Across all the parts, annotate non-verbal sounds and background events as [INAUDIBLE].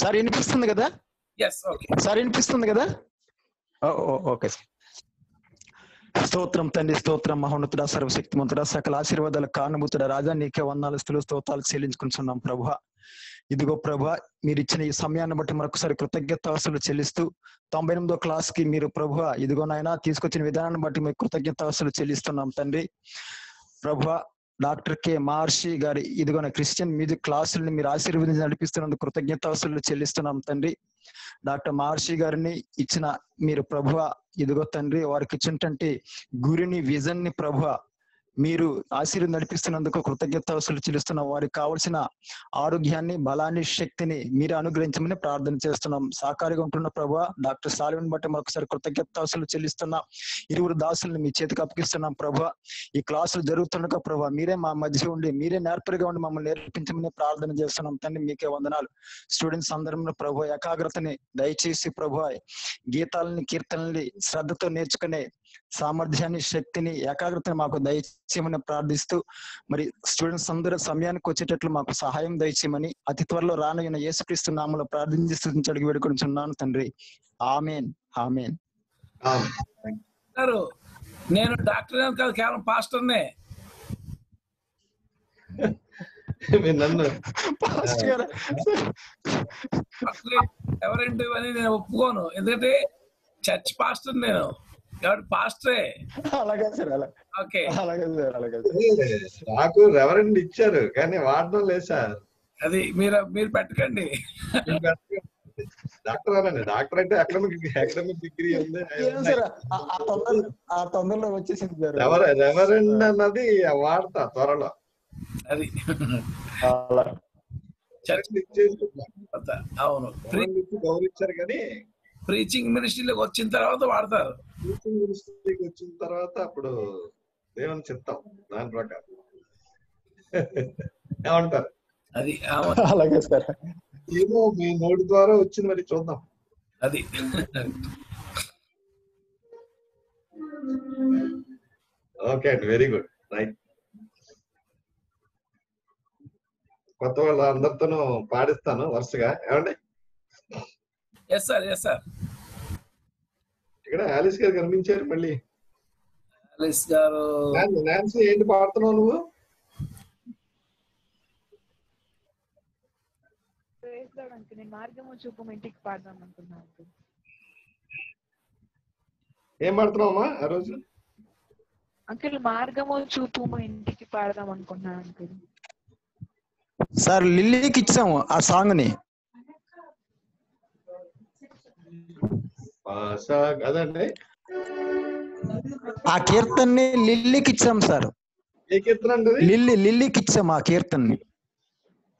Sir వినిపిస్తుంది కదా? Sir వినిపిస్తుంది కదా? Okay sir. స్తోత్రం తండ్రి స్తోత్రం మహోన్నతుడ సర్వశక్తిమంతుడ సకల ఆశీర్వాదాల కానుభూతుడ రాజా నీకే వందాలు స్థులు స్తోత్రాలు చెల్లించుకుంటున్నాం ప్రభు ఇదిగో ప్రభు మీరు ఇచ్చిన ఈ సమయాన్ని బట్టి మరొకసారి కృతజ్ఞతాస్తులు చెల్లిస్తూ తొంభై ఎనిమిదో క్లాస్కి మీరు ప్రభు ఇదిగో నాయన తీసుకొచ్చిన విధానాన్ని బట్టి మీకు కృతజ్ఞతాస్తులు చెల్లిస్తున్నాం తండ్రి. ప్రభు డాక్టర్ కె. మహర్షి గారి ఇదిగో క్రిస్టియన్ మ్యూజిక్ క్లాసుల్ని మీరు ఆశీర్వదించి నడిపిస్తున్నందుకు కృతజ్ఞతాస్తులు చెల్లిస్తున్నాం తండ్రి. డాక్టర్ మహర్షి గారిని ఇచ్చిన మీరు ప్రభువ ఇదిగో తండ్రి వారికి ఇచ్చినటువంటి గురిని విజన్ని ప్రభువ మీరు ఆశీర్వాదం నడిపిస్తున్నందుకు కృతజ్ఞతాస్తులు చెల్లిస్తున్న వారికి కావలసిన ఆరోగ్యాన్ని బలాన్ని శక్తిని మీరు అనుగ్రహించమని ప్రార్థన చేస్తున్నాం. సాకారిగా ఉంటున్న ప్రభా డాక్టర్ సాలివన్ బట్టి మరొకసారి కృతజ్ఞత వసూలు చెల్లిస్తున్న ఇరువురు దాసుల్ని మీ చేతికి అప్పగిస్తున్నాం ప్రభు. ఈ క్లాసులు జరుగుతుండగా ప్రభా మీరే మా మధ్య ఉండి మీరే నేర్పరిగా ఉండి మమ్మల్ని నేర్పించమని ప్రార్థన చేస్తున్నాం. తండ్రి మీకే వందనాలు. స్టూడెంట్స్ అందరంలో ప్రభు ఏకాగ్రతని దయచేసి ప్రభు గీతాలని కీర్తనల్ని శ్రద్ధతో నేర్చుకునే సామర్థ్యాన్ని శక్తిని ఏకాగ్రతని మాకు దయచేయమని ప్రార్థిస్తూ మరి స్టూడెంట్స్ అందరూ సమయానికి వచ్చేటట్లు మాకు సహాయం దయచేయమని అతి త్వరలో రానయ్యన యేసుక్రీస్తు నామలో ప్రార్థించి స్థుతించి అడిగి వేడుకొనిచున్నాను తండ్రి. ఆమెన్. ఆమెన్. నేను డాక్టర్ కాదు కేవలం పాస్టర్నే. నన్ను ఎవరేంటి అని నేను ఒప్పుకోను. ఎందుకంటే చర్చ్ పాస్టర్ నేను. కాబట్టి పాస్టరే? అలాగే సార్ అలా. ఓకే. అలాగే సార్ అలాగే సార్. నాకు రెవరెండ్ ఇచ్చారు కానీ వాడడం లేదు సార్. అది మీరు మీరు పెట్టకండి. డాక్టర్ అనండి డాక్టర్ అంటే అకాడమిక్ అకాడమిక్ డిగ్రీ ఉంది ఆ- తొందరలో వచ్చేసింది సార్. రెవర రెవరెండ్ అన్నది వాడతా త్వరలో. అది. అలా. చర్చ్ ఇచ్చేసి అవును. గౌరవించారు కానీ ప్రీచింగ్ మినిస్ట్రీలోకి వచ్చిన తర్వాత వాడతారు. టీచింగ్ మినిస్ట్రీకి వచ్చిన తర్వాత అప్పుడు దేవుని చిత్తం దాని ప్రకారం. ఏమంటారు? అది అలాగే సార్. ఏమో మీ నోటి ద్వారా వచ్చింది మరి చూద్దాం. అది. ఓకే అండి వెరీ గుడ్. రైట్. కొత్త వాళ్ళ అందరితోనూ పాడిస్తాను వరుసగా. ఏమండి? ఎస్ సార్ ఎస్ సార్ ఇక్కడ ఆలిస్ గారు కనిపించారు మళ్ళీ. అలిస్ గారు. నాన్- నాన్సీ ఏంటి పాడుతున్నావు నువ్వు? నేను మార్గము చూపు ఇంటికి పాడదాం అనుకున్నాను ఏం పాడుతున్నావమ్మా ఆ రోజు? అంకుల్ మార్గము చూపు మా ఇంటికి పాడదాం అనుకున్నాను అంకుల్. సార్ లిల్లీకి ఇచ్చాము ఆ సాంగ్ని పాసా అదండి. ఆ కీర్తన్ని లిల్లీకి ఇచ్చాం సార్. ఏ కీర్తన అండి అది? లిల్లీ లిల్లీకి ఇచ్చాం ఆ కీర్తన్ని.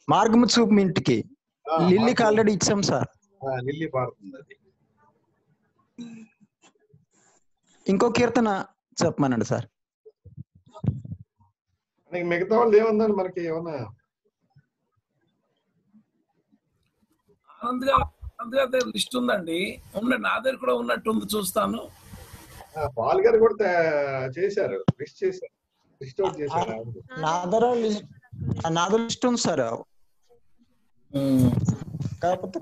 మార్గము చూపు మీ ఇంటికి. ఆ, లిల్లీకి ఆల్రెడీ ఇచ్చాం సార్. ఆ, లిల్లీ పాడుతుంది అది. ఇంకో కీర్తన చెప్పమనండి సార్. మనకి మిగతా వాళ్ళు ఏముందండి మనకి ఏమన్నా? ఆనంద్ గారి దగ్గర లిస్ట్ ఉందండి. ఉండండి నా దగ్గర కూడా ఉన్నట్టు ఉంది చూస్తాను. పాల్ గారు కూడా చేశారు. లిస్ట్ చేశారు. లిస్ట్ అవుట్ చేశారు. నా దగ్గర లిస్ట్ నా దగ్గర లిస్ట్ ఉంది సార్. కాకపోతే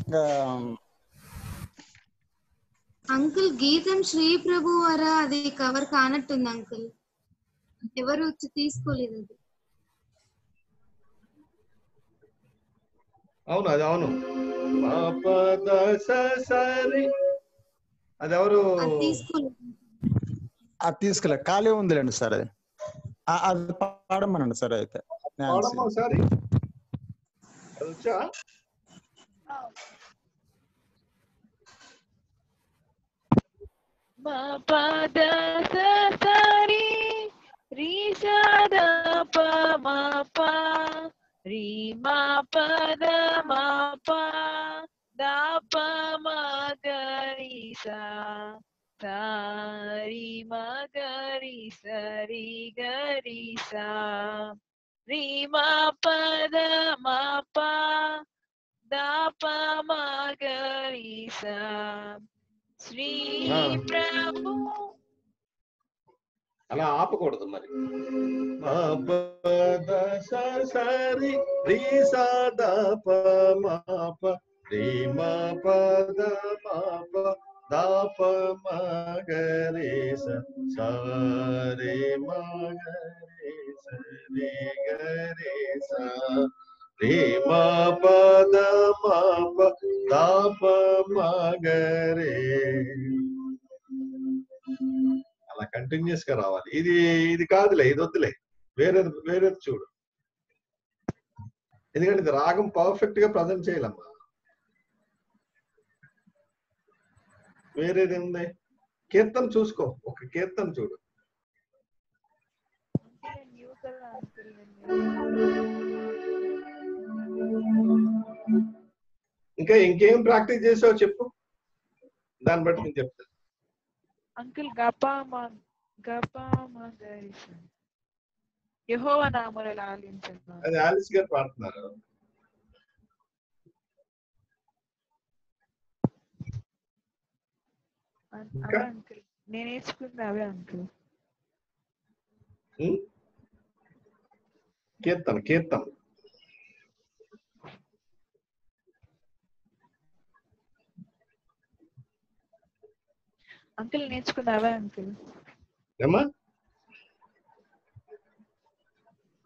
అంకుల్ గీతం శ్రీ ప్రభు వారా అది కవర్ కానట్టుంది అంకుల్. ఎవరు వచ్చి తీసుకోలేదు అది? అవును అది అవును. సరి. అది ఎవరు అది తీసుకెళ్ళ ఖాళీ ఉందిలేండి సార్ అది. అది పాడమనండి సార్ అయితే. ఒకసారి? మా పద సరి. రీ సద ప మా ప రీ మా పద మా ప దా ప మా గరి సా సారి మా గరి సరి గరి సా రీ మా పద మా ప దా ప మా గరి సా శ్రీ ఆ. ప్రభు అలా ఆపకూడదు మరి మా పద స సరి రి సా ద ప మా ప రి మా పద మా ప ద ప మ గ రి స స రి మ గ రి స రి గ రి స రి మా పద మా ప ద ప కంటిన్యూస్గా రావాలి. ఇది ఇది కాదులే ఇది వద్దులే. వేరే వేరేది చూడు. ఎందుకంటే ఇది రాగం పర్ఫెక్ట్గా ప్రజెంట్ చేయాలమ్మా. వేరేది ఉంది కీర్తన చూసుకో. ఒక కీర్తన చూడు. ఇంకా ఇంకేం ప్రాక్టీస్ చేసావు చెప్పు. దాన్ని బట్టి నేను చెప్తాను. అంకుల్ గపామా గపామా గైస్ యహోవ నామములు లాలించను అది ఆలిస్ గారు పాడుతున్నారు అన్- ఇంకా? అవే అంకుల్ నేను నేర్చుకుంది అవే అంకుల్ ఉం? కీర్తన కీర్తన అంకుల్ నేర్చుకుంది అవే అంకుల్ ఏమ్మా?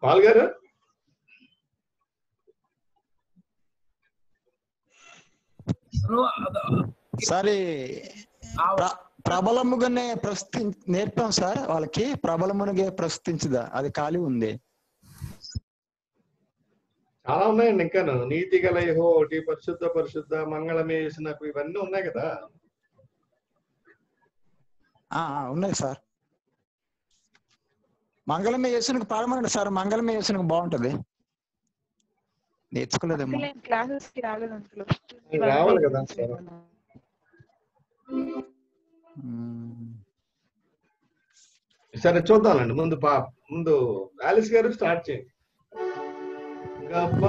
పాల్ గారు? సారి ప్రబలముగానే ప్రస్తుతి నేర్పాం సార్ వాళ్ళకి. ప్రబలమునిగే ప్రస్తుతించదా అది ఖాళీ ఉంది. చాలా ఉన్నాయండి ఇంకాను నీతి గల యెహో ఒకటి పరిశుద్ధ పరిశుద్ధ మంగళమే చేసినకు ఇవన్నీ ఉన్నాయి కదా. ఉన్నాయి సార్. మంగళమే యేసునికి పాడమనండి సార్. మంగళమే యేసునికి బాగుంటది. నేర్చుకోలేదేమో. క్లాసెస్కి రావాలి కదా సార్. సరే చూద్దామండి. ముందు పా ముందు ఆలిస్ గారు స్టార్ట్ చేయండి. గప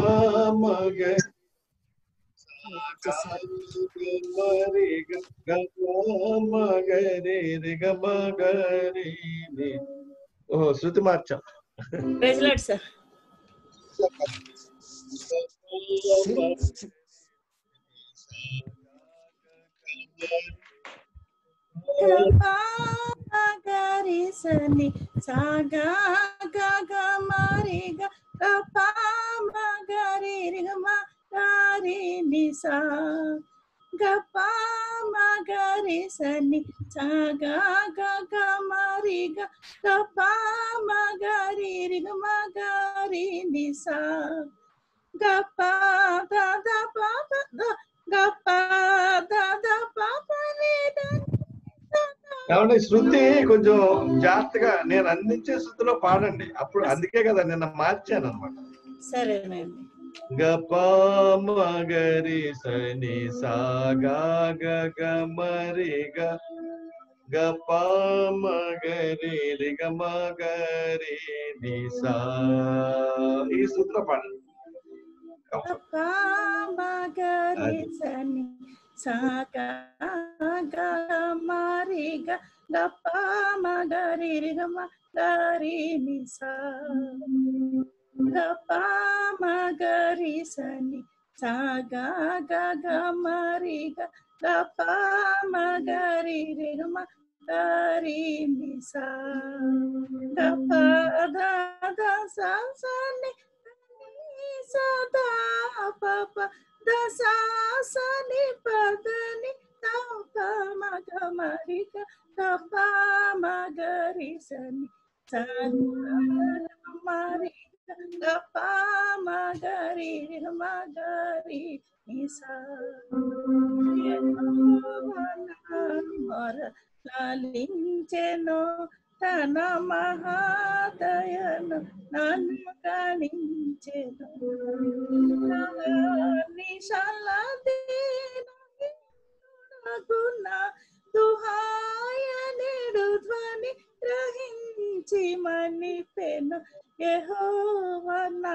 మగ మరి గప మగరి రి గ మగరి రి. ఓహో శృతి మార్చాం ప్రైజ్ లార్డ్ సార్ గరి సని సాగా గగ మరి గ గప మగరి రి గ మగరి ని సా గప మగరి సని సాగా గగ మరి గప మగరి రి గ మగరి ని సా గప ద ద ప ప ద గప ద ద ప ప ని ద కాబట్టి శృతి కొంచెం జాగ్రత్తగా నేను అందించే శృతిలో పాడండి. అప్పుడు అందుకే కదా నిన్న మార్చాను అనమాట సరేనండి. గప మగరి సని సాగా గగ మరి గ గప మగరి రి గ మగరి ని సా ఈ సూత్రం పాడండి మగరి సని సాగ మరి గ గప్ప మగరి రి గ మగరి ని సా గప్ప మగరి సని సాగ గగ మరి గ గప్ప మగరి రి గ మగరి ని సా గప్ప ద ద స సని సదా పప దసా సని పదని తప మగ మరిక తప మగరి సని మరి తప మగరి మగరి నిసా మర లాలించెను తన మహాదయను నన్ను గణించెను నిశలదేన దుహాయ నేడు ధ్వని గ్రహించి మనిపెను యెహోవనా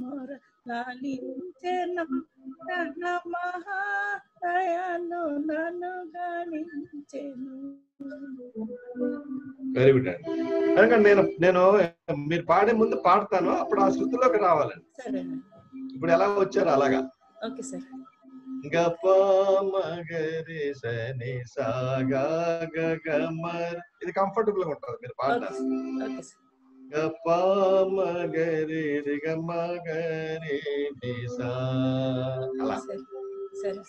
మొర లాలించెను తన మహా దయను నన్ను గణించెను వెరీ గుడ్ అండి కనుక నేను నేను మీరు పాడే ముందు పాడతాను. అప్పుడు ఆ శృతిలోకి రావాలండి. ఇప్పుడు ఎలా వచ్చారు అలాగా. Okay sir. గప మగరి సని సాగా గగమర్ ఇది కంఫర్టబుల్గా ఉంటుంది మీరు ఓకే పాడడానికి సార్ ఓకే సార్ గప మగరి రిగ మగరి నిసా అలా సరే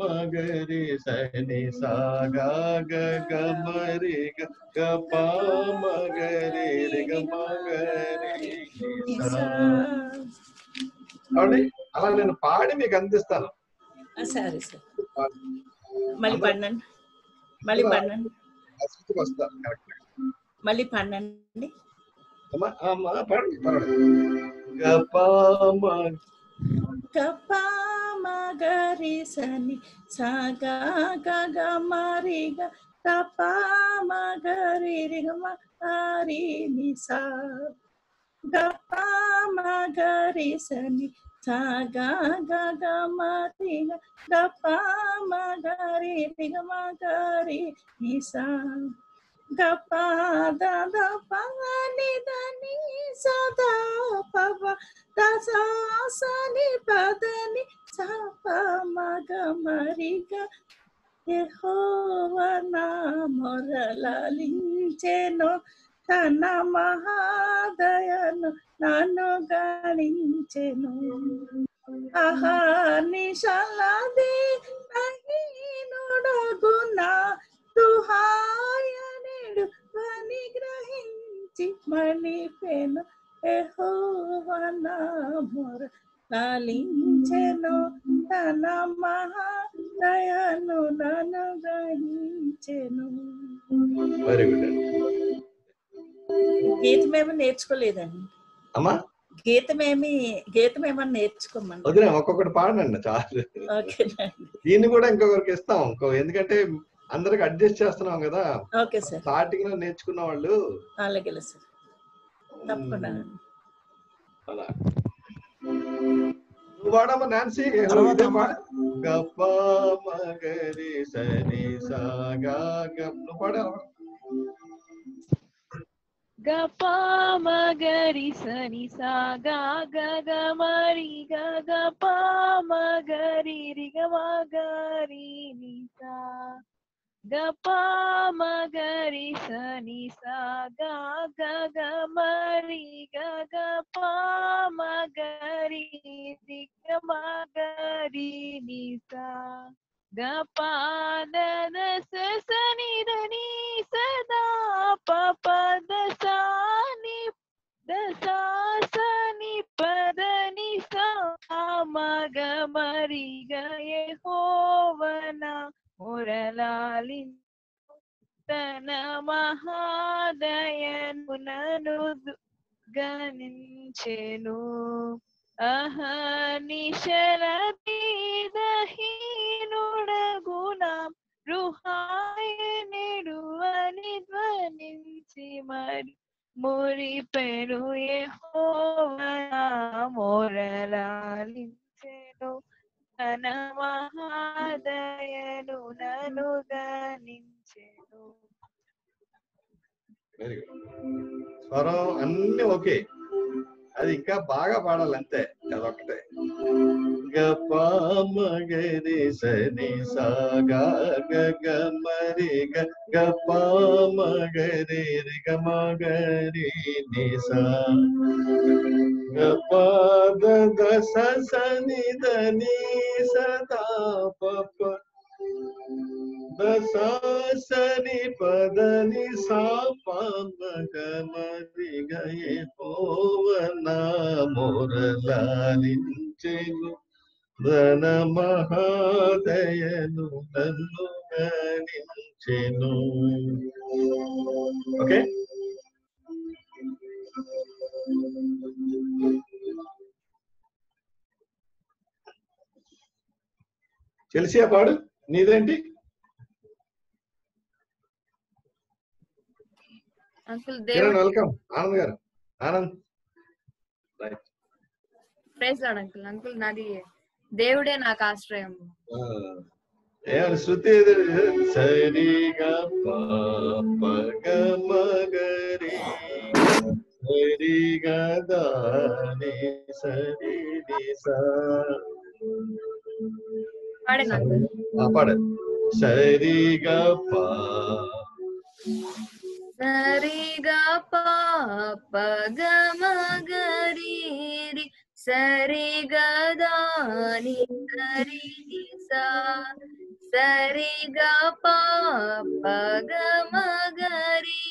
మగరి సని సాగా గగమరి గప మగరి కాబట్టి అలా నేను పాడి మీకు అందిస్తాను. సరే సార్. మళ్ళీ పడినండి. మళ్ళీ పడినండి. వస్తాను కరెక్ట్. మళ్ళీ పడినండి. పాడండి పర్వాలేదు గపమ గప మగరి సని సాగా గగ మరిగ గప మగరి రిగ మగరి నిసా గగ మరిగ గప మగరి నిసా గప దద పని దని సదా పవ దసాసని పదని సప మగ మరిగ యెహోవన మొరలించెను తన మహాదయను నన్ను గణించెను ఆహా నిశలది నహీనుడగున దుహాయనుడు అని గ్రహించి మణిపెను మొర లాలించెను తన మహాదయను నన్ను గ్రహించెను. వెరీ గుడ్ అండి గీతమేమో నేర్చుకోలేదండి. అమ్మా? గీతమేమి గీతమేమని నేర్చుకోమని వదిలే ఒక్కొక్కటి పాడండి చాలు. దీన్ని కూడా ఇంకొకరికి ఇస్తాం. ఎందుకంటే అందరికి అడ్జస్ట్ చేస్తున్నాం కదా. Okay sir. స్టార్టింగ్లో నేర్చుకున్న వాళ్ళు అలాగే సార్. తప్పకుండా. అలా. నువ్వు పాడమ్మా నాన్సీ. తర్వాత ఇదే అమ్మ. పాడు. గప మగరి సని సాగా గ- నువ్వు పాడావా? గప మగరి సని సా గా గ గ మరి గ గ ప మగరి రి గ మగరి ని సా గ ప మగరి సని సా గా గ గ మరి గ గ ప మగరి రి గ మగరి ని సా గ ప ద ద స స ని ద ని సదా ప ప ద సా ని ద సా స ని ప ద మురళాలి తన మహాదయను నను గణించెను అహనిశలతీదహీనుడగుణ రుహాయనుడు అని ధ్వనించి మరి మురి మురిపెను. యెహోవా మొరలాలించెను. తన నను గణించెను వెరీ గుడ్ స్వరం అన్ని ఓకే అది ఇంకా బాగా పాడాలి అంతే అదొక్కటే గప మగరి సని సాగా గగ మరి గ గప మగరి రి గ మగరి ని సా గప ద ద స స ని ద ని సదా ప ప పదని సాపమగమరి గయే పోవన మురళాలించెను ధన మహాదయను నన్ను గణించెను. ఓకే? చెల్సియా పాడు. నీదేంటి? అంకుల్ కిరణ్ దేవుడు welcome Anand garu Anand right praise Lord uncle uncle నాది దేవుడే నాకు ఆశ్రయం ఆ, ఏమని శృతి ఏది? సరిగా పాపగ మగరి సరిగా దాని సరి ని సా. పాడండి అంకుల్ ఆ, పాడు సరిగా పా సరిగా పాప గమగరి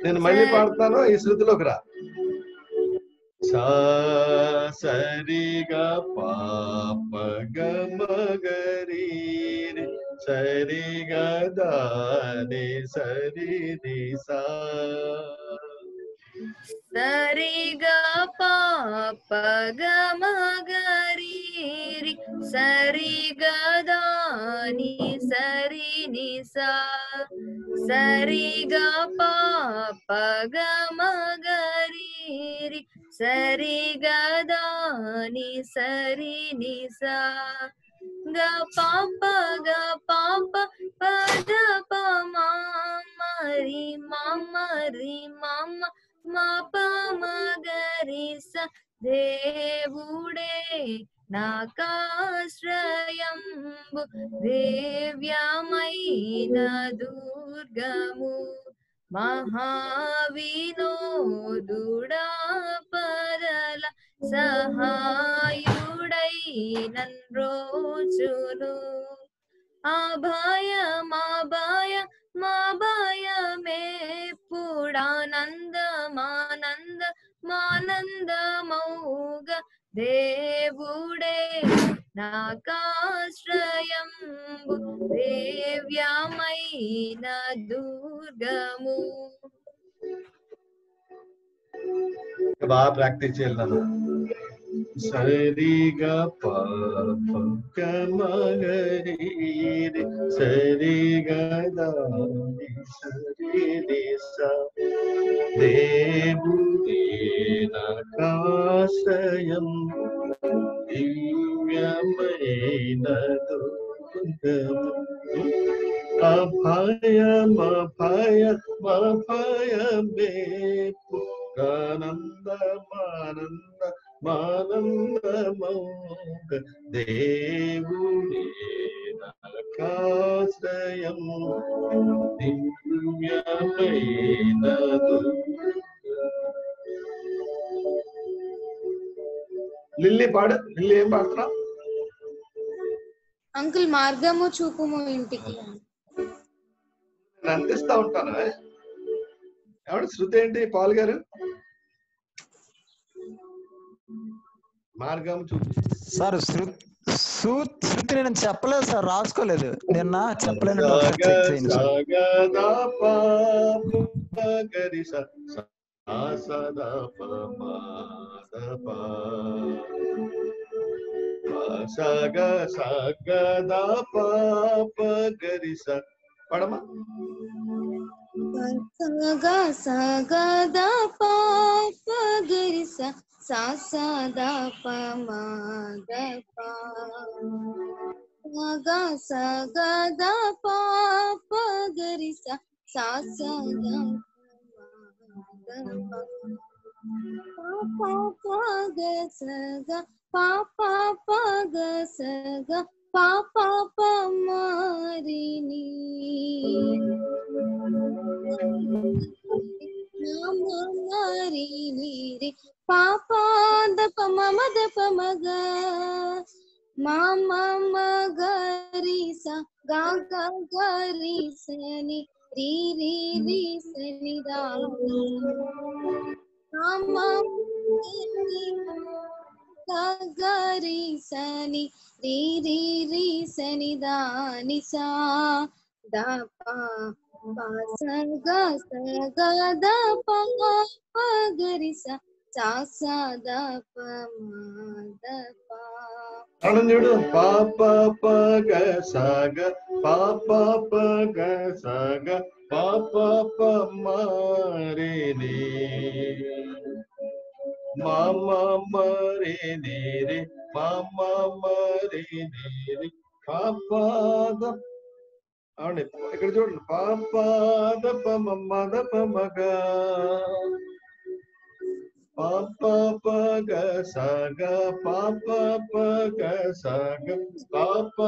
సరిగా దాని సరి సా సరిగా పాప గమగరి నేను మళ్ళీ పాడతాను ఈ శృతిలోకి రా సా సరిగా పాప గమగరి సరిగా దాని సరి ని సా సరిగా పాప గమగరి సరిగా దాని సరి నిసా సరిగా పాప గమగరి సరిగా దాని సరి నిసా గ పాప గ పాప పద ప మరి మరి మమ మా పమగరి స దేవుడే నాకాశ్రయంబు దేవ్యమైన దుర్గము మహావినోదుడా పరల నన్ నన్రోచును ఆ అభయం మా భయమేప్పుడానందమానంద మానందమౌగ దేవుడే. నాకాశ్రయం దేవ్యమైన దుర్గము. బాగా ప్రాక్టీస్ చేయాలి నాన్న సరిగా పాప మగరి సరిగా దాని సరి ని సా. దేవుడే నాకాశ్రయం దివ్యమైన దుర్గము అభయం అభయం అభయమే ఆనందమానంద మానందమౌగ దేవుడే నాకాశ్రయం దివ్యమైన లిల్లీ పాడు లిల్లీ ఏం పాడుతున్నా అంకుల్ మార్గము చూపుము ఇంటికి. నేను అందిస్తా ఉంటాను ఎవడు శృతి ఏంటి? పాల్ గారు? మార్గం చూపి సార్ శృ- శృ- శృతి నేను చెప్పలేదు సార్ రాసుకోలేదు. నిన్న చెప్పలేను ఒకసారి చెక్ చేయండి సార్ సగదా పాపగరి స- సా సదా పమాద పా. సగ సగదా పాపగరి స పడమా సగ సగద పాప గరి స సా సద పమద పా సగ సగద పాప గరి స సా సద పాప పగ సగ పాప పగ సగ పాప పమారిని నామరి నీరి పాప దప మమ దప మగ మామ మగరి స గా గా గరి సని రి రి రి సని రా మామ గరి సని రి రి రి సని దాని సా దా పా పా స గ స గ ద ప ప గరి స సా స ద ప మ ద ప అనం చూడు పాప పగ సగ పాప పగ సగ పాప ప మారిని మామ మరి నీరి మామ మరి నీరి పాపాద అవును ఇక్కడ చూడండి పాపాద పమ పమగ పాప పగ సగ పాప పగ సగ పాప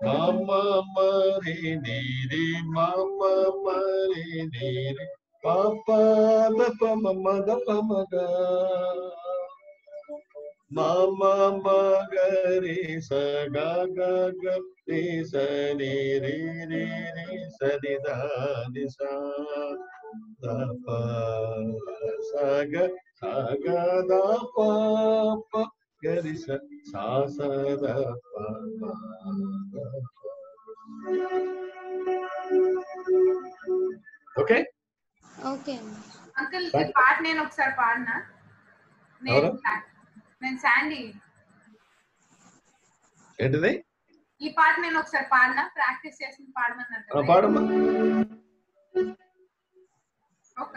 పమారిని మామ మరి నీరి మామ మరి నీరి పాప పమ మద పమగ మామ మగరి సగ గ రి సని రి రి రి సని దాని సా ద ప సగ సగ ద ప ప గరి స సా స ద ప ప ఓకే ఓకే అండి అంకుల్ ఈ పాట నేను ఒకసారి పాడినా నేను ఎవరు? నేను శాండీ ఏంటిది ఈ పాట నేను ఒకసారి పాడినా ప్రాక్టీస్ చేసి పాడమన్నారు ఆ, కదా. పాడమ్మా ఒక్క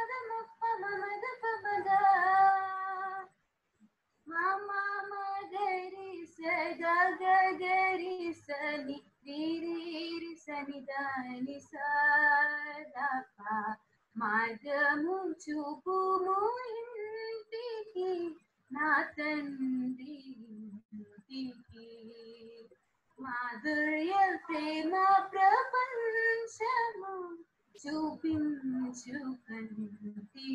gagari sa ni ri sa ni dani sa dapa మార్గము చూపుము ఇంటికి నా తండ్రి ఇంటికి మాధుర్య ప్రేమ ప్రపంచము చూపించు కంటికి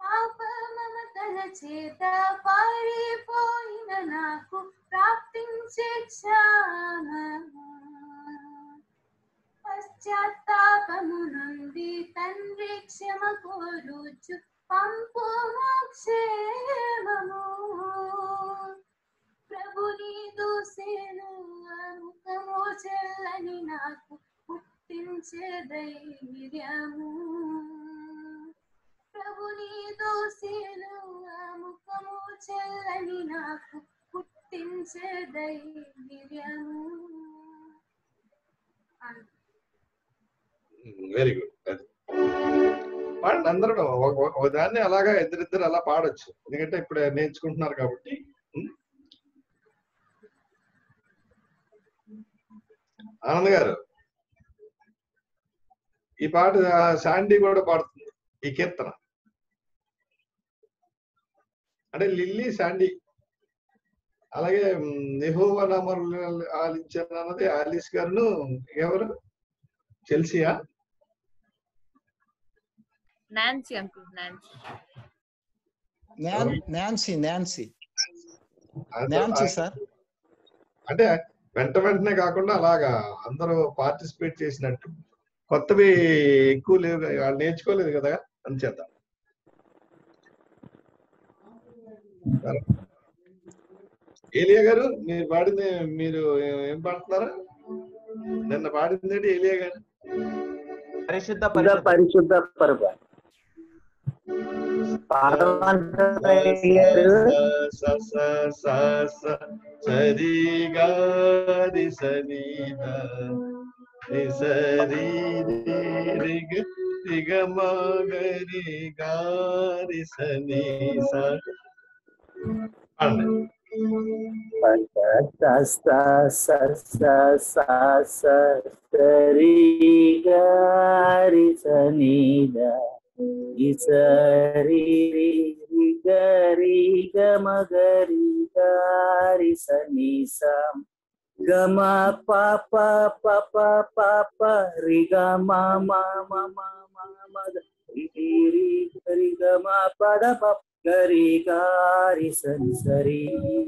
పాప మమతల చేత పారిపోయిన నాకు ప్రాప్తించే క్షామము పశ్చాత్తాపము నుండి తండ్రి క్షమ కోరుచు పంపు క్షేమము ప్రభు నీదు సేను ముఖము చెల్లని నాకు పుట్టించే ధైర్యము ప్రభు నీదు ముఖము చెల్లని నాకు పుట్టించే ధైర్యము వెరీ గుడ్ పాడండి అందరూ ఒక- దాన్ని అలాగా ఇద్దరిద్దరు అలా పాడొచ్చు. ఎందుకంటే ఇప్పుడు నేర్చుకుంటున్నారు కాబట్టి. ఆనంద్ గారు. ఈ పాట శాండీ కూడా పాడుతుంది. ఈ కీర్తన. అంటే లిల్లీ శాండీ. అలాగే నిహోవ నామలు ఆలించాను అన్నది ఆలిస్ గారును ఎవరు? Chelsea? Nancy uncle Nancy. Non- Nancy Nancy. అద- నాన్సీ సార్. అంటే వెంట వెంటనే కాకుండా అలాగా అందరూ పార్టిసిపేట్ చేసినట్టు కొత్తవి ఎక్కువ లేవు వాళ్ళు నేర్చుకోలేదు కదా అంచేత ఏలియా గారు మీరు పాడింది మీరు ఏ- పాడుతున్నారా? నిన్న పాడింది ఏంటి ఏలియా గారు? పరిశుద్ధ పరిశుద్ధ పరిశుద్ధ. పరిశుద్ధ పరుప పాడమంటారు గారు స స స స సరిగా రి సనీద రి సరి రి రి గ రి గ మ గ రి గా రి సని స పాడండి.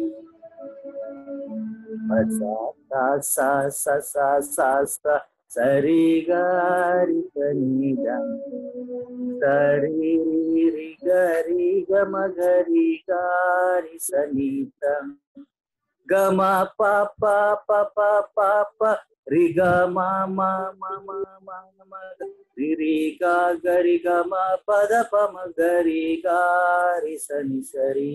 సరి సనీద ఇసరి గరి గమ గరి గారి సనీసం గమ పాప పప పాప రి గమ మమ మమ రి రి గరి గమ పద ప గరి గారి సరి సరి సా సా సా సా సా సా సరి గారి సనిద సరి రి రి గరి గమ గరి గారి సనిత గమ పాప పప పాప రి గమ మమ మమ రి రి గా గరి గమ పద పమ గరి గారి సని సరి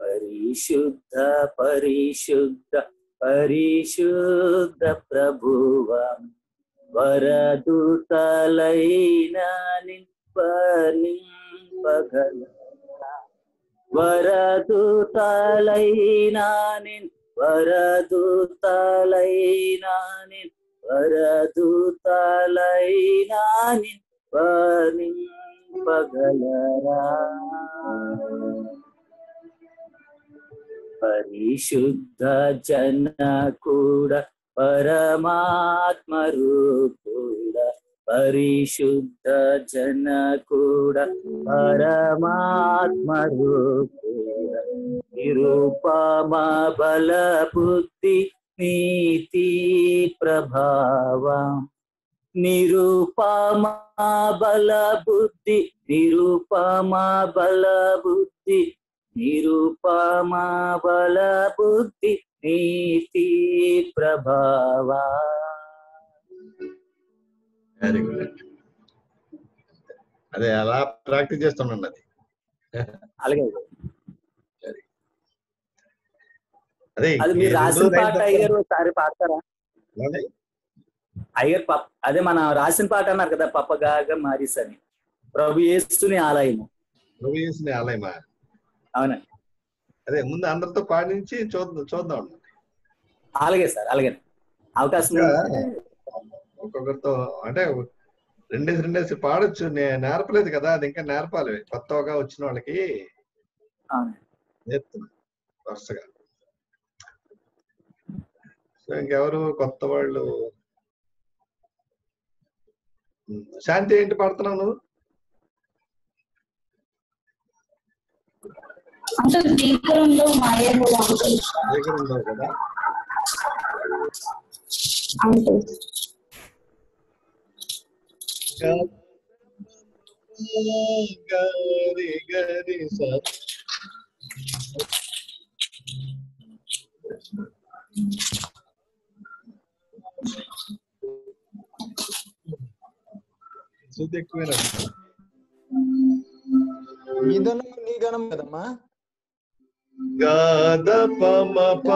పరిశుద్ధ పరిశుద్ధ పరిశుద్ధ ప్రభువ వరదూతలైన నింపగల వరదూతలైన నిన్ వరదూతలైన నిన్ వరదూతలైన నింపగలరా పరిశుద్ధ జన కూడా పరమాత్మ రూపుడ పరిశుద్ధ జన కూడా పరమాత్మ రూపుడ నిరూపమ బల బుద్ధి నీతి ప్రభావం నిరూపమా బల బుద్ధి నిరూపమా బల బుద్ధి నిరూపమా బల బుద్ధి నీతి ప్రభావ వెరీ గుడ్ అదే అలా ప్రాక్టీస్ చేస్తున్నాను అది. అలాగే అదే అది మీరు రాసిన పాట అయ్యారు ఒకసారి పాడతారా? ఏమండి? అయ్యర్ పప్ అదే మన రాసిన పాట అన్నారు కదా పప్పగాగా మారిస్ అని ప్రభు యేసుని ఆలయము. ప్రభు యేసుని ఆలయమా? అవునండి. అదే ముందు అందరితో పాడించి చూద్దాం చూద్దాం అలాగే సార్ అలాగే. అవకాశం ఒక్కొక్కరితో అంటే రెండేసి రెండేసి పాడొచ్చు. నేను నేర్పలేదు కదా. అది ఇంకా నేర్పాలి. కొత్తగా వచ్చిన వాళ్ళకి. నేర్పుతున్నా వరుసగా. సో ఇంకెవరు కొత్త వాళ్ళు? శాంతి ఏంటి పాడుతున్నావు నువ్వు? దగ్గర ఉండవు కదా. అంకుల్ గరి గరి స శృతి ఎక్కువేనా నీ ధనము నీ గణం కదమ్మా గాద పమ ప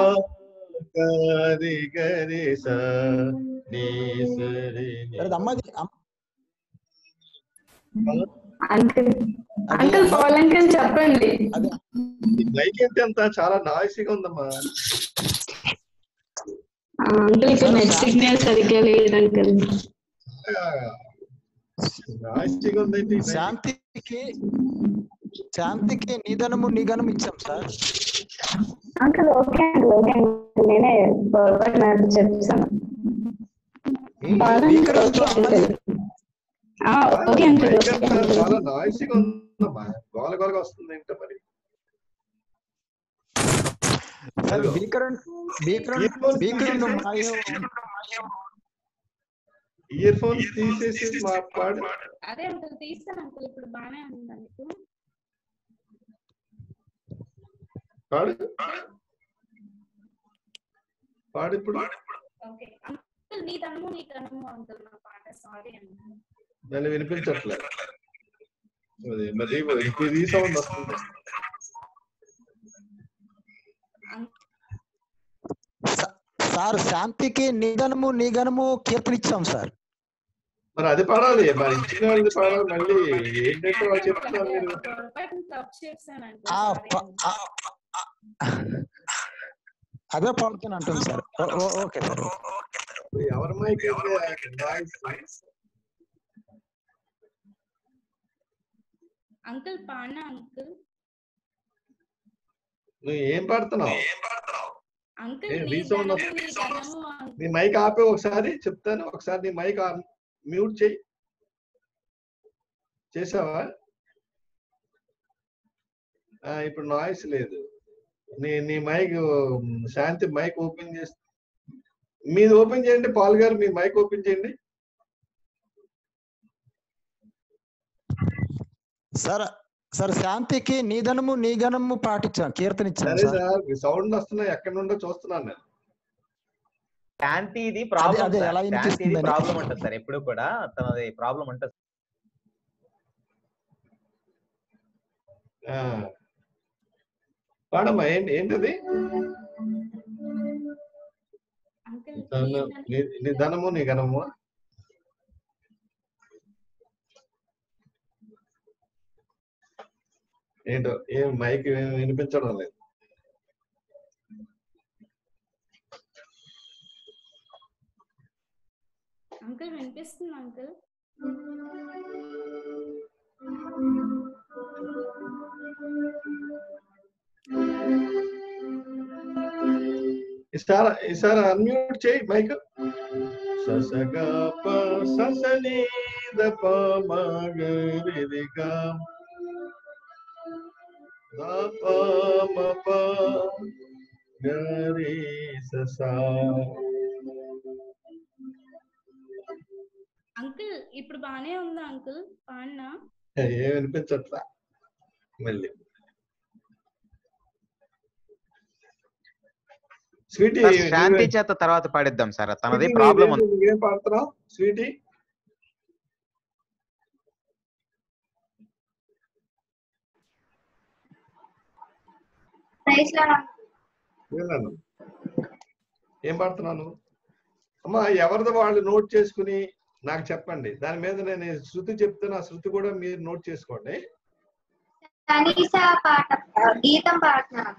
గరి గరి స నీ సరి ని. అది అమ్మది అమ్మ- అంకుల్ అంకుల్ అంకుల్ చెప్పండి. మైక్ ఏంటి అంత చాలా నాయిసీగా ఉందమ్మా. అంకుల్ ఇక్కడ నెట్ సిగ్నల్ సరిగ్గా లేదు అంకుల్. నాయిసీగా? శాంతికి శాంతికి నీ ధనము నీ గణం ఇచ్చాం sir. Uncle okay uncle okay uncle. నేనే పొరపాటు నాకు చాలా నాయిసీగా ఉందమ్మా గోల గోలగా వస్తుంది ఏంటో మరి సార్ హలో. భీకరణ భీకరణ Earphones భీకరణ తీసేసి- మాయో. ఇయర్ ఫోన్స్ తీసేసి మా పాడు అదే అంకుల్ తీస్తాను అంకుల్ ఇప్పుడు బాగానే ఉందా మీకు? పాడు. పాడు ఇప్పుడు. ఓకే. అంకుల్ నీ తనము నీ తనము అంకుల్ నా పాట సారీ అంకుల్. నన్ను వినిపించట్లేదు అది మరి సౌండ్ వస్తుంది. సార్ శాంతికి నీ ధనము నీ గణము కీర్తన ఇచ్చాం సార్. మరి అది పాడాలి. మరి ఇచ్చిన వాళ్ళది పాడాలి. మళ్ళీ ఏంటంటే వాళ్ళు చెప్తున్నారు అదే పాడుతాను అంటుంది సార్ ఓకే సార్. ఎవరి మైక్ అంకుల్ పాడినా అంకుల్. నువ్వు ఏం పాడుతున్నావు? అంకుల్ నీ మైక్ ఆపే ఒకసారి చెప్తాను. ఒకసారి నీ మైక్ మ్యూట్ చేయి. చేసావా? ఆ, ఇప్పుడు నాయిస్ లేదు. నీ నీ మైక్ శాంతి మైక్ ఓపెన్ చేసి మీది ఓపెన్ చేయండి పాల్ గారు మీ మైక్ ఓపెన్ చేయండి. సార్ సార్ శాంతికి నీ ధనము నీ గణము పాటించాం కీర్తన ఇచ్చాను సరే. సార్ సార్ సౌండ్ వస్తున్నాయి ఎక్కడి నుండో చూస్తున్నాను నేను. శాంతి ఇది ప్రాబ్లం ఎలా. ప్రాబ్లం ఉంటుంది సార్ ఎప్పుడు కూడా తనది ప్రాబ్లం ఉంటుంది ఆ. పాడమ్మా ఏంటి ఏంటది? నీ- నీ ధనము నీ ఘనము ఏంటో? ఏం మైక్ వినిపించడం లేదు. అంకుల్ వినిపిస్తుంది అంకుల్? ఈసారి ఈసారి అన్మ్యూట్ చేయి మైక్ ససగ ప ససని ద ప రి రి గ ద ప మ ప గ రి స స అంకుల్ ఇప్పుడు బానే ఉందా అంకుల్ పాడినా? ఏం వినిపించట్లా? మళ్ళీ. స్వీటీ శాంతి చేత తర్వాత పాడిద్దాం సార్. తనది ప్రాబ్లం నీదేంటి? నువ్వేం పాడుతున్నావు స్వీటీ విన్నాను. ఏం పాడుతున్నాను? అమ్మా ఎవరిది వాళ్ళు నోట్ చేసుకుని నాకు చెప్పండి. దాని మీద నేను శృతి చెప్తున్నా ఆ శృతి కూడా మీరు నోట్ చేసుకోండి. గీతం పాడుతున్నాను.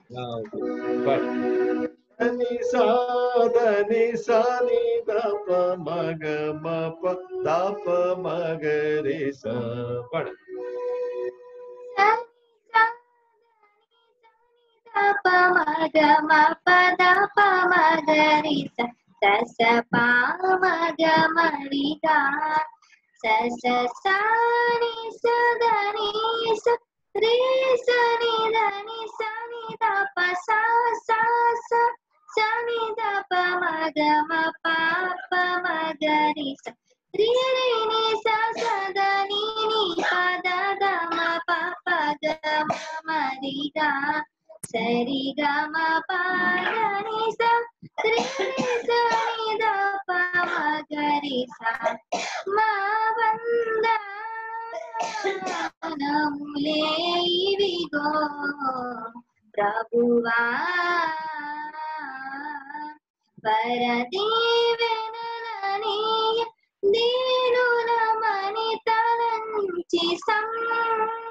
దని సాదని సాని దప మగ మప దప మగ రే స పడ. ప మగ మ పద ప మగ రి స స స ప మగ మరి గా స స స ని స ద ని స రి స ని ద ని స ని ద ప స స స స ని ద ప మగ మ ప ప మగ రి స రి రి ని స స ద ని ని ప ద ద మ ప ప గ మ మ రి గా సరి గ మ ప ద ని స సరిగమ రి స ని ద ప మ మా వంద ఇవిగో ప్రభువా పరదీవెననీయ దీనులమని తలంచి సంపదలను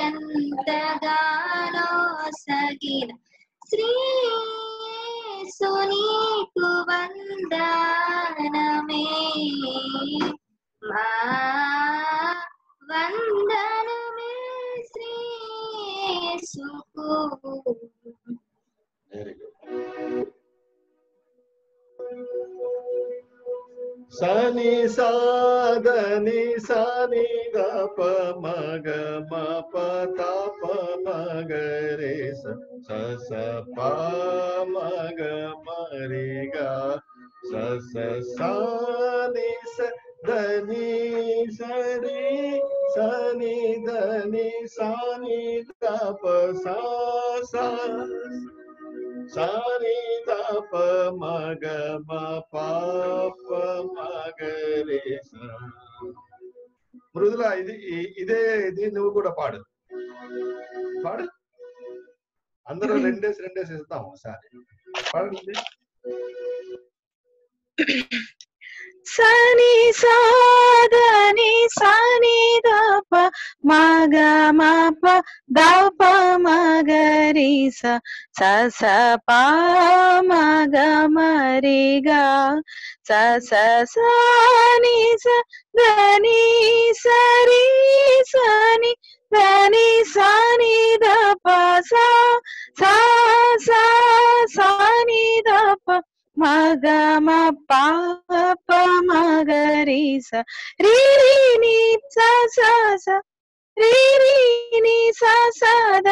ఎంతగానో సగిన శ్రీ సునీకు వందనమే మా వందనమే శ్రీ సుకు వెరీ గుడ్ సని సాదని సని దప మగ మప తప మగ రే స స స ప మగ మరి గా స స సాని స దని సరి సని దని సాని దప సా సా సాని దప మగ మ పాప మగ రే స. మృదుల ఇది ఇ- ఇదే ఇది నువ్వు కూడా పాడు పాడు అందరూ రెండేసి రెండేసి ఇస్తాం ఒకసారి పాడండి సని సాదని సని దప మగ మప దప మగరి స స స ప మగ మరిగా స స సని స దని సరి సని దని సని దప స స స సని దప మగ మగమ పాప మగరి స రి రి ని స స స రి రి స స ద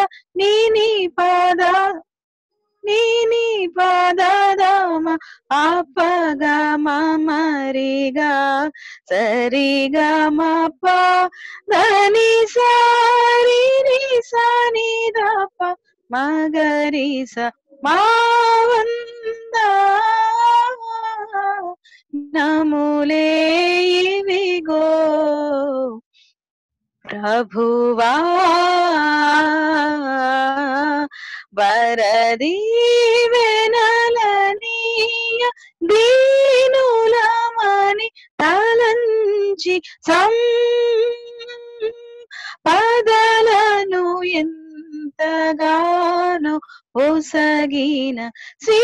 ని పద ని ని పద దమ అపగ మరిగా గ మ మరి గ సరి గ మ ప మగరి స మావంద నములే ఇవిగో ప్రభువా వరదీవెనలనీయ దీనులమని తలంచి సం పదలను ఎంత ఎంతగానో ఒసగిన శ్రీయేసు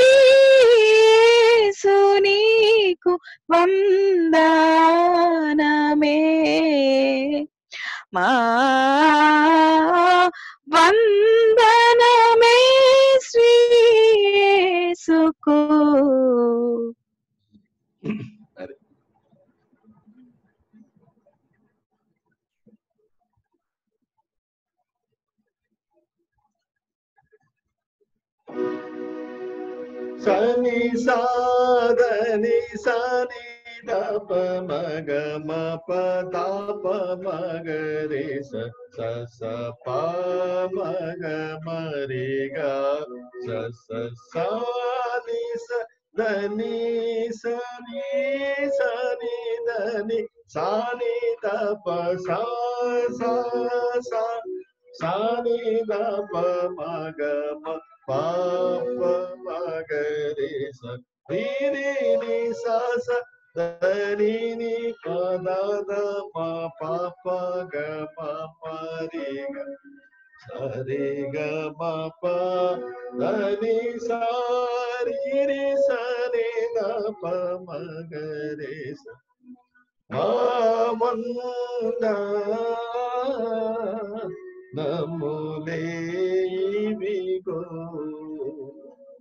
నీకు వందనమే మా వందనమే శ్రీయేసుకు అది సని సాదని సని దప మగ మ పదాప మగ రే స స స ప మగ మరి గ స స సాని స దని సని సని దని సాని దప సా సా సా సాని దప మగ మ పాప మగరి స రి రి ని స స దని ని పద ద మ పాప గ మ మరి గ సరి గ మ ప దని స రి రి స ని ద ప మగరి స మా వంద నములేవిగో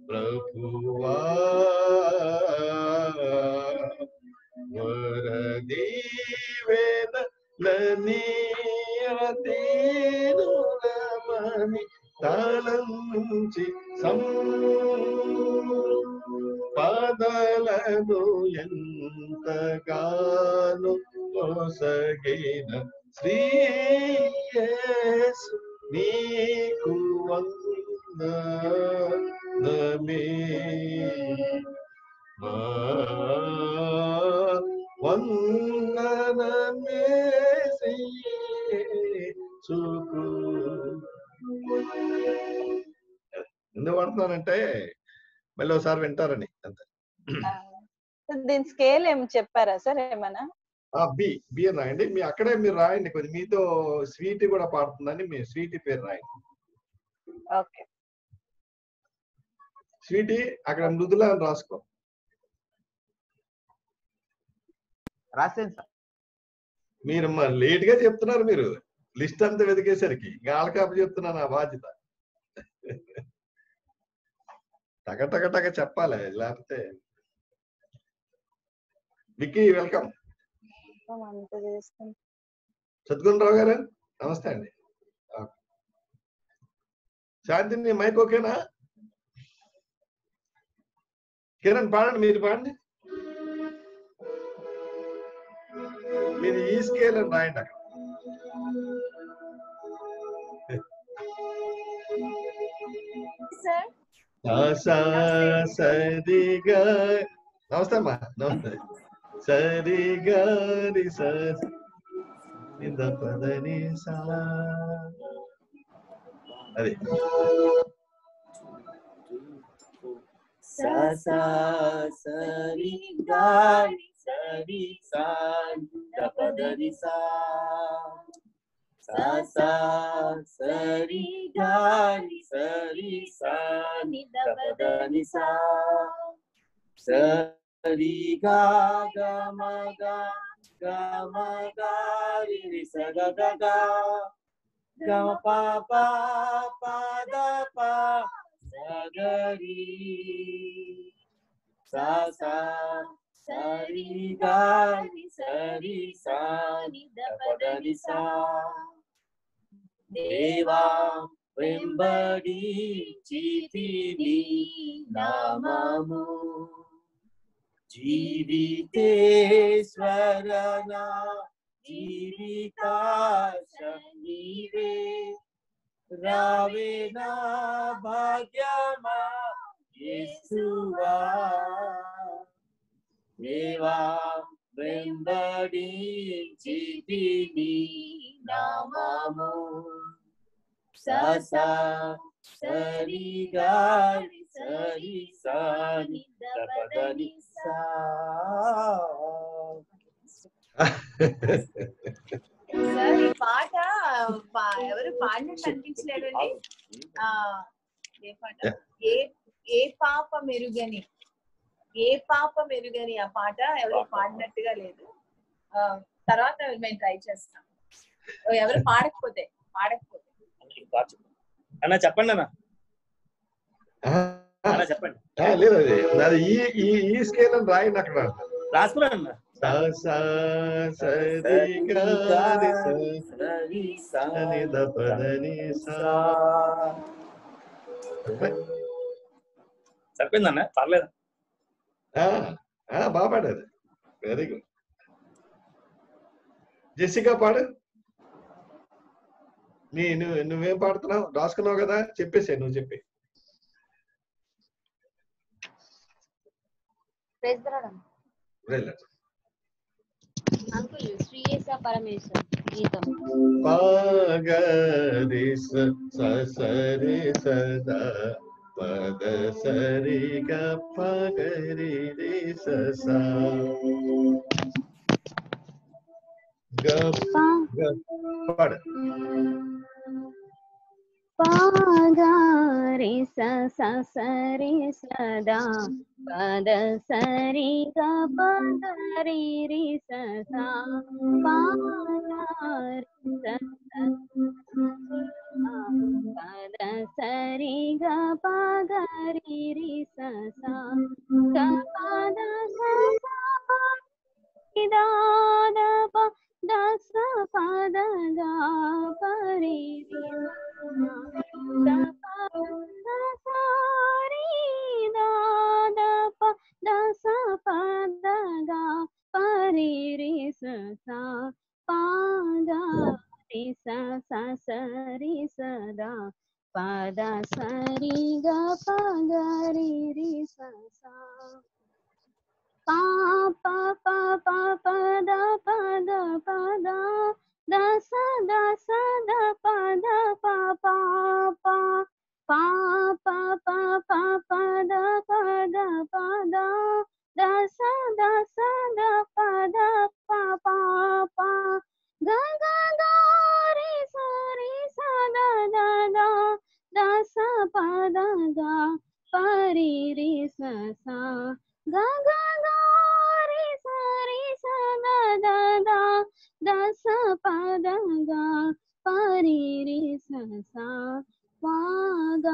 ప్రభువా. వరదీవేన లనీయతీనులమని తలంచి సం పదలను ఎంతగాను ఒసగిన శ్రీయేసు నీకు వందనమే. మా వందనమే శ్రీయేసుకు ఎందుకు పడుతున్నానంటే మళ్ళీ ఒకసారి వింటారని అంతే. దీని స్కేల్ ఏం చెప్పారా సార్ ఏమన్నా? బి బి అని రాయండి. మీ అక్కడే మీరు రాయండి. కొంచెం మీతో స్వీట్ కూడా పాడుతుందని మీ స్వీటీ పేరు రాయండి. ఓకే. స్వీటీ అక్కడ మృదుల అని రాసుకో. రాసేను సార్. మీరు లేట్గా చెప్తున్నారు మీరు. లిస్ట్ అంతా వెతికేసరికి. గాలకాపు చెప్తున్నా నా బాధ్యత. టక టక టక చెప్పాలి. లేకపోతే విక్కీ వెల్కమ్. సద్గుణరావు గారు నమస్తే అండి. శాంతిని మైక్ ఓకేనా? కిరణ్ పాడండి మీరు పాడండి. మీరు ఈ స్కేల్ అని రాయండి అక్కడ. సార్. సా సరిగా. నమస్తే అమ్మా నమస్తే. సరిగా రి స నిద పదని సా అది sa sa sari gari sari sa da pa da ni sa sa sa sari gari sari sa ni da pa sari ga ga ma ga ga ma ga ri ri sa ga ga ga ga ma pa pa pa da pa sa ga ri sa sa sari ga ri sari sa ni da pa da ni sa దేవా వెంబడి చితిని నామము జీవితేశ్వరన జీవితాశ నీవే రావే నా భాగ్యమా యేసువా దేవా వెంబడి చితిని నామము ససా సరి గారి సరి సాని దపదని సా సార్ ఈ పాట పా- ఎవరు పాడినట్టు అనిపించలేదండి. ఆ ఏ పాట? ఏ ఏ పాప మెరుగని ఏ పాప మెరుగని ఆ పాట ఎవరు పాడినట్టుగా లేదు. ఆ, తర్వాత మేము ట్రై చేస్తాం. ఎవరు పాడకపోతే పాడకపోతే. అన్న చెప్పండి అన్న. లేదు అది ఈ ఈ ఈ స్కేల్ అని రాయండి అక్కడ. రాసుకున్నాను సరిపోయిందన్న? పర్లేదు. బాగా పాడారు. వెరీ గుడ్ జెసికా పాడు. నీ నువ్వు నువ్వేం పాడుతున్నావు? రాసుకున్నావు కదా? చెప్పేసే నువ్వు చెప్పి ప్రైజ్ రావడం వెళ్ళు. అంకుల్ శ్రీయేస పరమేశ్వర్ గీతం పాగరి స స సరి సదా పద సరి గ పగరి రి స సా గ గ పాడు పాగారి స స సరి సదా పద సరి గ పదరి రి స సా పాగారి స స పద సరి గ పగరి రి స సా గ పద స సా ఇదాద ప దస పద గా పరి రి ద పద సారి దాద ప దస పద గా pa pa pa pa pa da pa da pa da da sa da sa da pa da pa pa pa pa pa pa pa pa da pa da pa da da sa da sa da pa da pa pa pa ga ga ga re sa re sa da da da da sa pa da ga pa re re sa sa స సా గ గ గ రి స రి స the ద the దస పద గ పరి రి స సా పా గ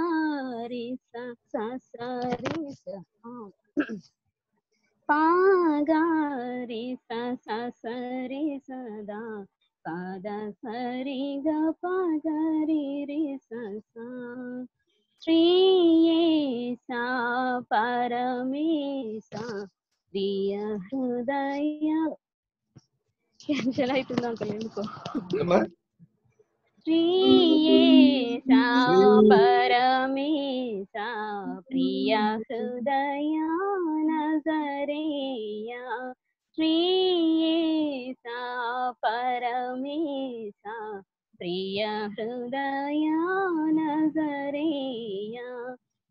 రి స స స రి స ఆ. పా గ రి స స స రి స ద పద సరి గ ప గ రి రి స సా శ్రీయేసా పరమేశ ప్రియ హృదయ క్యాన్సల్ అవుతుంది అంకల్ ఎందుకో ఏమ్మా? శ్రీయేసా పరమేశ ప్రియ హృదయ నజరేయ శ్రీయేసా పరమేశ ప్రియ హృదయానగరేయ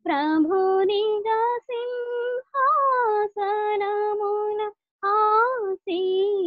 ప్రభునిగా సింహాసనమున ఆసీనుడా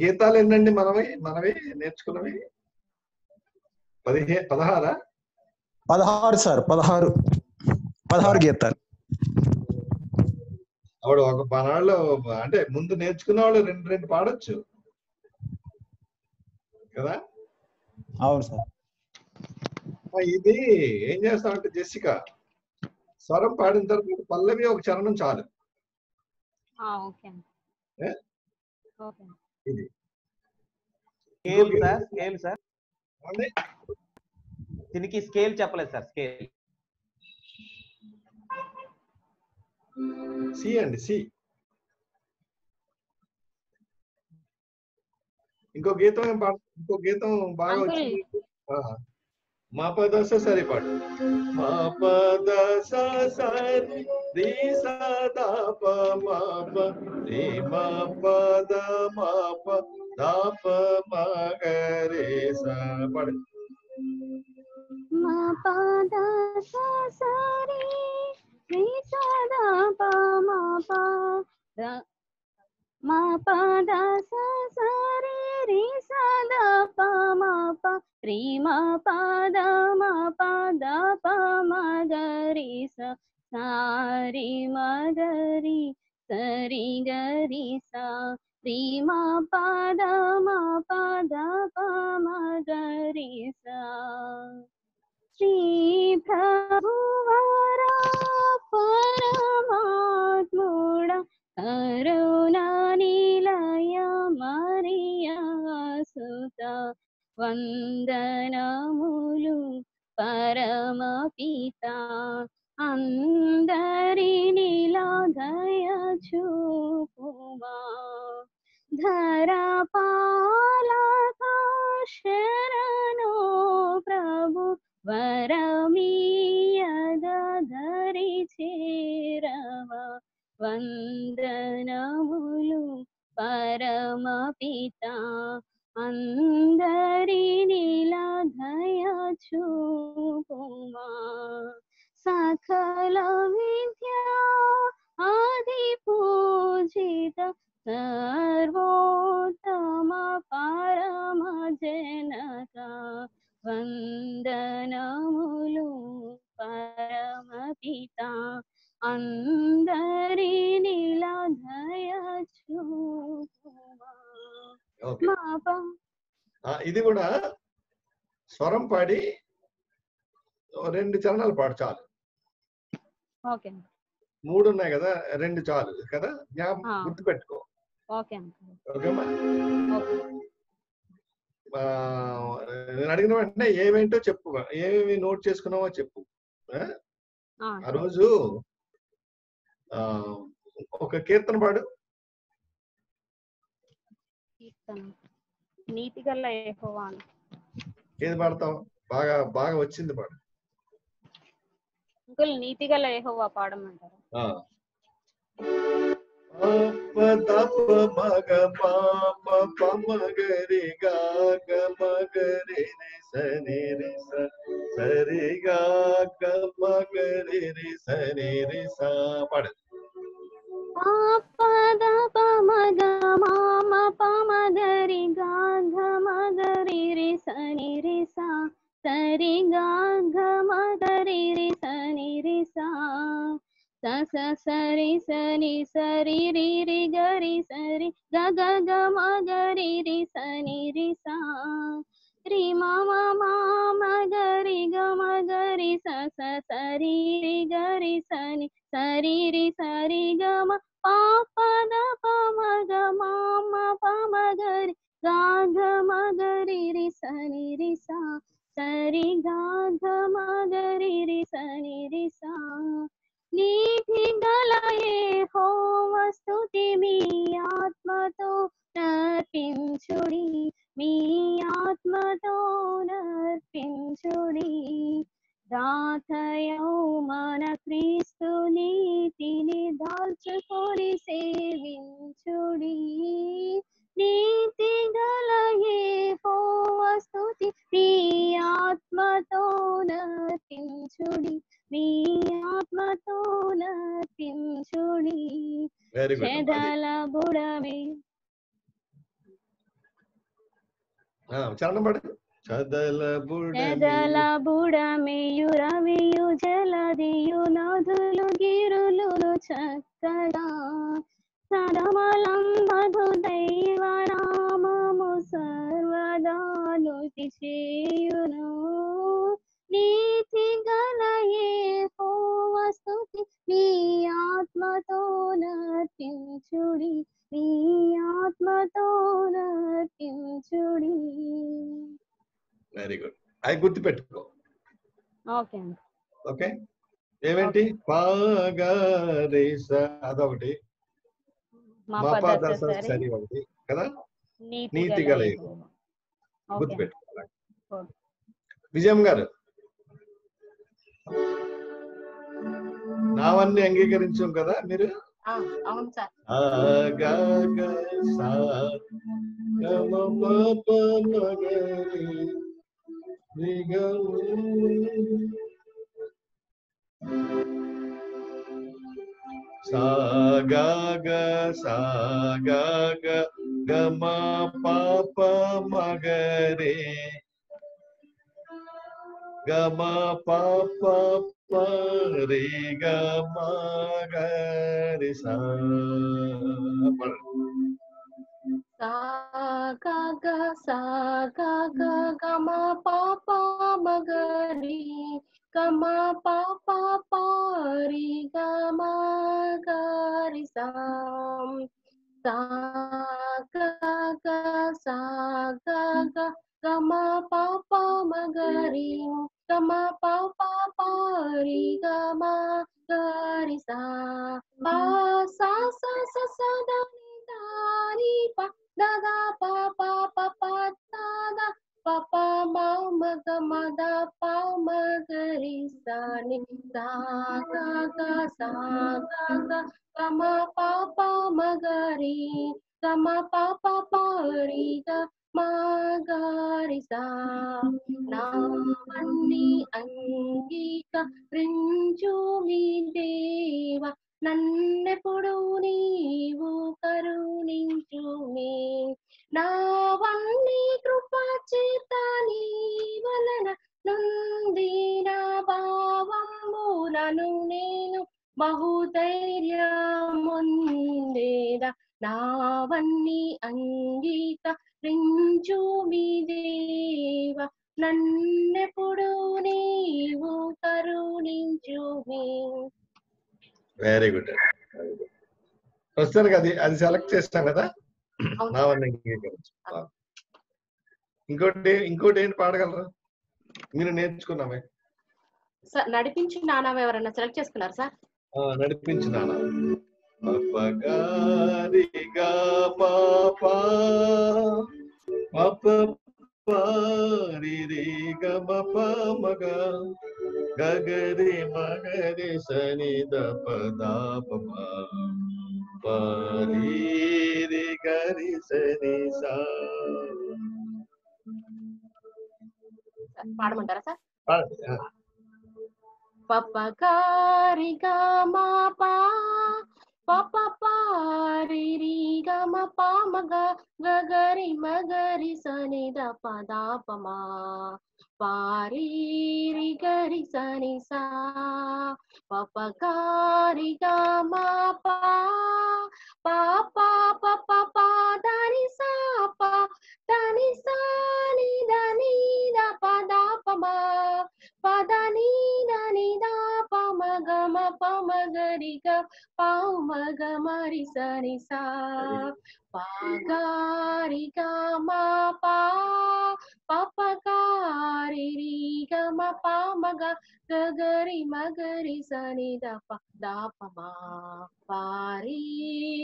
గీతాలు ఎన్నండి మనమే మనమే నేర్చుకున్నవి? పదిహే పదహారా? పదహారు సార్ పదహారు. పదహారు గీతాలు. ఆవిడ ఒక పనాళ్ళు అంటే ముందు నేర్చుకున్న వాళ్ళు రెండు రెండు పాడొచ్చు. కదా? అవును సార్. ఇది ఏం చేస్తామంటే జెసిక స్వరం పాడిన తర్వాత పల్లవి ఒక చరణం చాలు? ఓకే ఇది. Scale sir scale sir? దీనికి స్కేల్ చెప్పలేదు సార్ స్కేల్. సి అండి సి. ఇంకో గీతం ఇంకో గీతం బాగా. వచ్చింది. ఆ, మా పద స సరి పాడు మా పద స సరి రి సదా ప మా ప రి మా పద మా ప దా ప మా గ రే స పాడు మా పాద స మా పాద ప మా పాద మా గ సారి మా గ రి సరి గ రి స మా పాద మా పాద ప మా గ రి శ్రీ ప్రభువరా పరమాత్ముడా కరుణానిలయా మరియా సుత వందనములు పరమ పిత అందరినిలా దయ చూపుమా ధరపాలక శరణో ప్రభు వరమీయదరి చేరవా. వందనములు పరమపిత అందరినిలా దయా చూపుమా. సకల విద్యా అది పూజిత సర్వోత్తమ పరమ జనక. వందనములు పరమ పరమపిత ప- ఆ, ఇది కూడా స్వరం పాడి రెండు చరణాలు పాడు చాలు. మూడు ఉన్నాయి కదా రెండు చాలు కదా? జ్ఞాపకం ఓకేమ్మా ఓకే ఆ, నేను అడిగిన వెంటనే ఏమేంటో చెప్పు ఏమేమి నోట్ చేసుకున్నావో చెప్పు ఆ? రోజు ఒక కీర్తన పాడు. నీతి గల్ల. ఏది పాడతావు? బాగా బాగా వచ్చింది పాడు. అంకుల్ నీతి గల్ల యెహోవా పాడమంటారు. పాప తప మగ పాప పమగరి గాగ మగరి రి సని రి స సరి గాగ మగరి రి సని రి సా పాడు. పాపద పమగ మామ పమగరి గాఘ మగరి రి సని రి సా సరి గాఘ మగరి రి సని రి సా స స సరి సని సరి రి రి గరి సరి గ గ గ మగరి రి సని రి సా రి మమ మామ గరి గ మగరి స స సరి రి గరి సని సరి రి సరి గ మ పాప ద ప మ గ మామ ప మ గరి గా ఘ మ గరి రి సని రి సా సరి గా ఘ మ గరి రి సని రి సా నీతి గల యెహోవా స్తుతి మీ ఆత్మతో నర్పించుడి మీ ఆత్మతో నర్పించుడి దాతయౌ మన క్రీస్తు నీతిని దాల్చుకొని సేవించుడి. నీతి గల యెహోవా స్తుతి. మీ ఆత్మతో నర్పించుడి మీ ఆత్మతో నర్పించుడి వెరీ గుడ్ చెదల బుడమే చరణం పాడు చదల బుడమి చెదల బుడమేయు రవియు జలదియు నదులు గిరులు చక్కగా సదమలం మధు దైవ నామము సర్వదానుతి చేయును అవి గుర్తుపెట్టుకో. ఓకే ఏమేంటి? పాగరిస అదొకటి. సరి ఒకటి కదా? నీతి గల గుర్తుపెట్టుకోవాలి. విజయం గారు. నావన్నీ అంగీకరించాం కదా మీరు? ఆ, అవును సార్. సా legal sagaga sagaga gama papa magare gama papa pare gama gare రిగము. సాగాగ సాగాగ గమ పాప మగరే గమ పాప పరి గమ గరి సా సా గా గా సా గా గా గమ పాప మగరి గమ పాప పారి గమ గరి సాం సా గా గా సా గా గా గమ పాప మగరి గమ పాప పారి గమ గరి సా పా సా సా సా సా దా ని దా ని పా da da pa da da pa pa pa pa da da pa pa ma ma ga ma da pa ma ga ri sa ni da da da sa da da ga ma pa pa ma ga ri ga ma pa pa pa ri ga ma ga ri sa na vanni angika rinchu mi deva నన్నెప్పుడు నీవు కరుణించు మీ నా వన్ని కృపా చేత వలన నుందిన భావములను నేను బహుధైర్యముందేదా. నావన్నీ అంగీత రించు మీ దేవ నన్నెప్పుడు నీవు కరుణించు మీ వెరీ గుడ్ ప్రస్తుతానికి అది అది సెలెక్ట్ చేస్తాం కదా? ఆ. ఇంకోటి ఇంకోటి ఏంటి పాడగలరా? మీరు నేర్చుకున్నామే. సార్ నడిపించు నానావ ఎవరన్నా సెలెక్ట్ చేసుకున్నారు సార్? నడిపించు పపగారిగా పాప పప పారి గమ పమగ గగరి మగరి సని దప దాప పారి గరి సని సా సార్, పాడమంటారా సార్ పాడండి. ఆ. పపకారి గమ పా పప పారి రి గమ పామగ గగరి మగరి సని ద పదాపమా పారి రి గరి సని సా పపకారి గమ పా పా పా ప ప పా దని సా పా దని సా ని దని ద పదాపమా పదని దని దా పమ గమ పమ గరి గ పామ గమరి సని సా పాగారి గమ పా పపగారి రి గమ పామ గ గగరి మగరి సని ద ప దాపమా పారి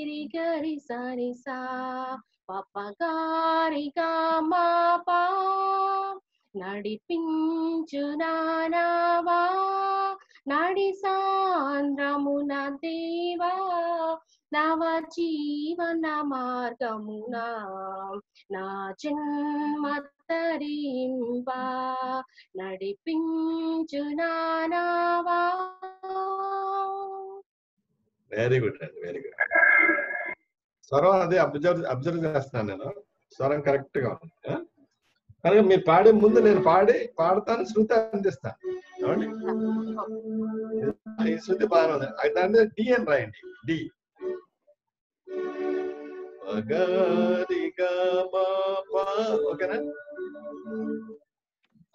రి గరి సని సా పపగారి గమ పా నడిపించు నానావా నడి సాంద్రమున దేవా నవ జీవన మార్గమున నా జన్మ తరింపా. నడిపించు నానావా. వెరీ గుడ్ అండి వెరీ గుడ్ స్వరం అదే అబ్జర్వ్ అబ్జర్వ్ చేస్తున్నాను నేను. స్వరం కరెక్ట్గా ఉంది కనుక మీరు పాడే ముందు నేను పాడి పాడతాను శృతి అందిస్తాను. ఏమండి? ఈ శృతి బాగానే ఉంది. అది దాని డి అని రాయండి. డి. ఓకేనా?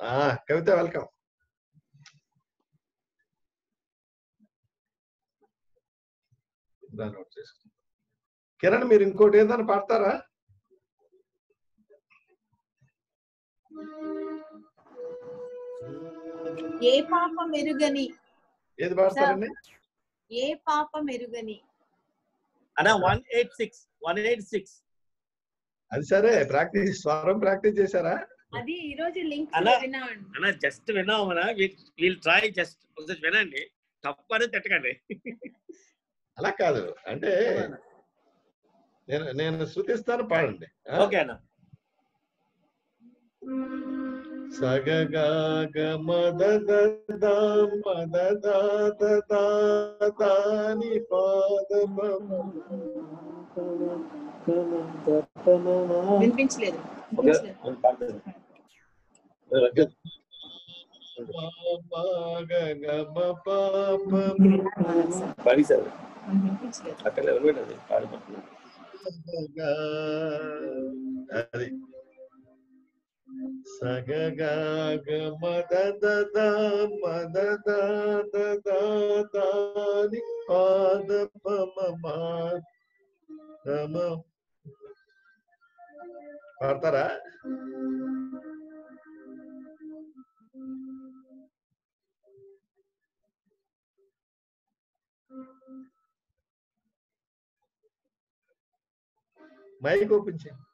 ఆ, కవిత వెల్కమ్. నోట్ చేసుకుంటాం కిరణ్ మీరు ఇంకోటి ఏదైనా పాడతారా? ఏ పాప మెరుగని ఏది పాడతారండి? ఏ పాప మెరుగని అన్నా one eight six one eight six అది సరే ప్రాక్టీస్ స్వరం ప్రాక్టీస్ చేశారా? అది ఈ రోజు లింక్ అన్నా జస్ట్ విన్నామన్నా వీల్ ట్రై జస్ట్ ఒకసారి వినండి. తప్పని తిట్టకండి అలా కాదు. అంటే నేను నేను శృతిస్తాను పాడండి? ఓకే అన్న. సగగాగ మద మద దాని పాద వినిపించలేదు గమ పాప పడి సార్ వినిపించలేదు అక్కడ ఎవరు పెట్టండి పాడుకుంటున్నాను అది సగగాగ మద మద దాని పాద పమ పాడతారా మైక్ ఓపెన్ చేయి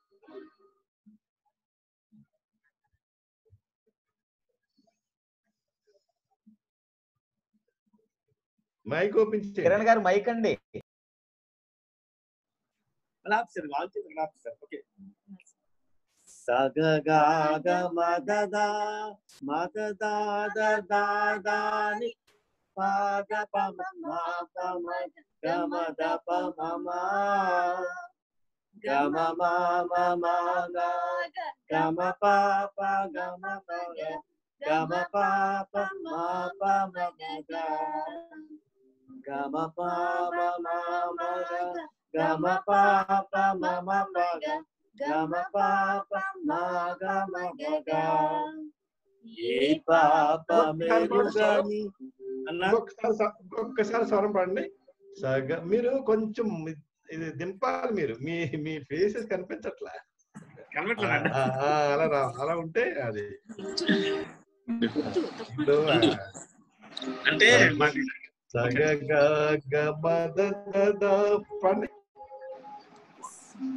మైక్ ఓపెన్ కిరణ్ గారు మైక్ అండి. సగగాగ మదదా పాద పమ పమ గమ ద పమ గమ మామ మాగ గమ పాప గమ పగ గమ పాప మా పమ గ గమ పాప మామ గమ పాప మమ మగ గమ పాప మా గమ గగ ఏ పాప మెరుగని ఇంకొకసారి స్వరం పాడండి సగ మీరు కొంచెం ఇది దింపాలి మీరు మీ మీ ఫేసెస్ కనిపించట్లా అలా రా అలా ఉంటే అది ఇప్పుడు, ఆ, అంటే Sagagagabadagada.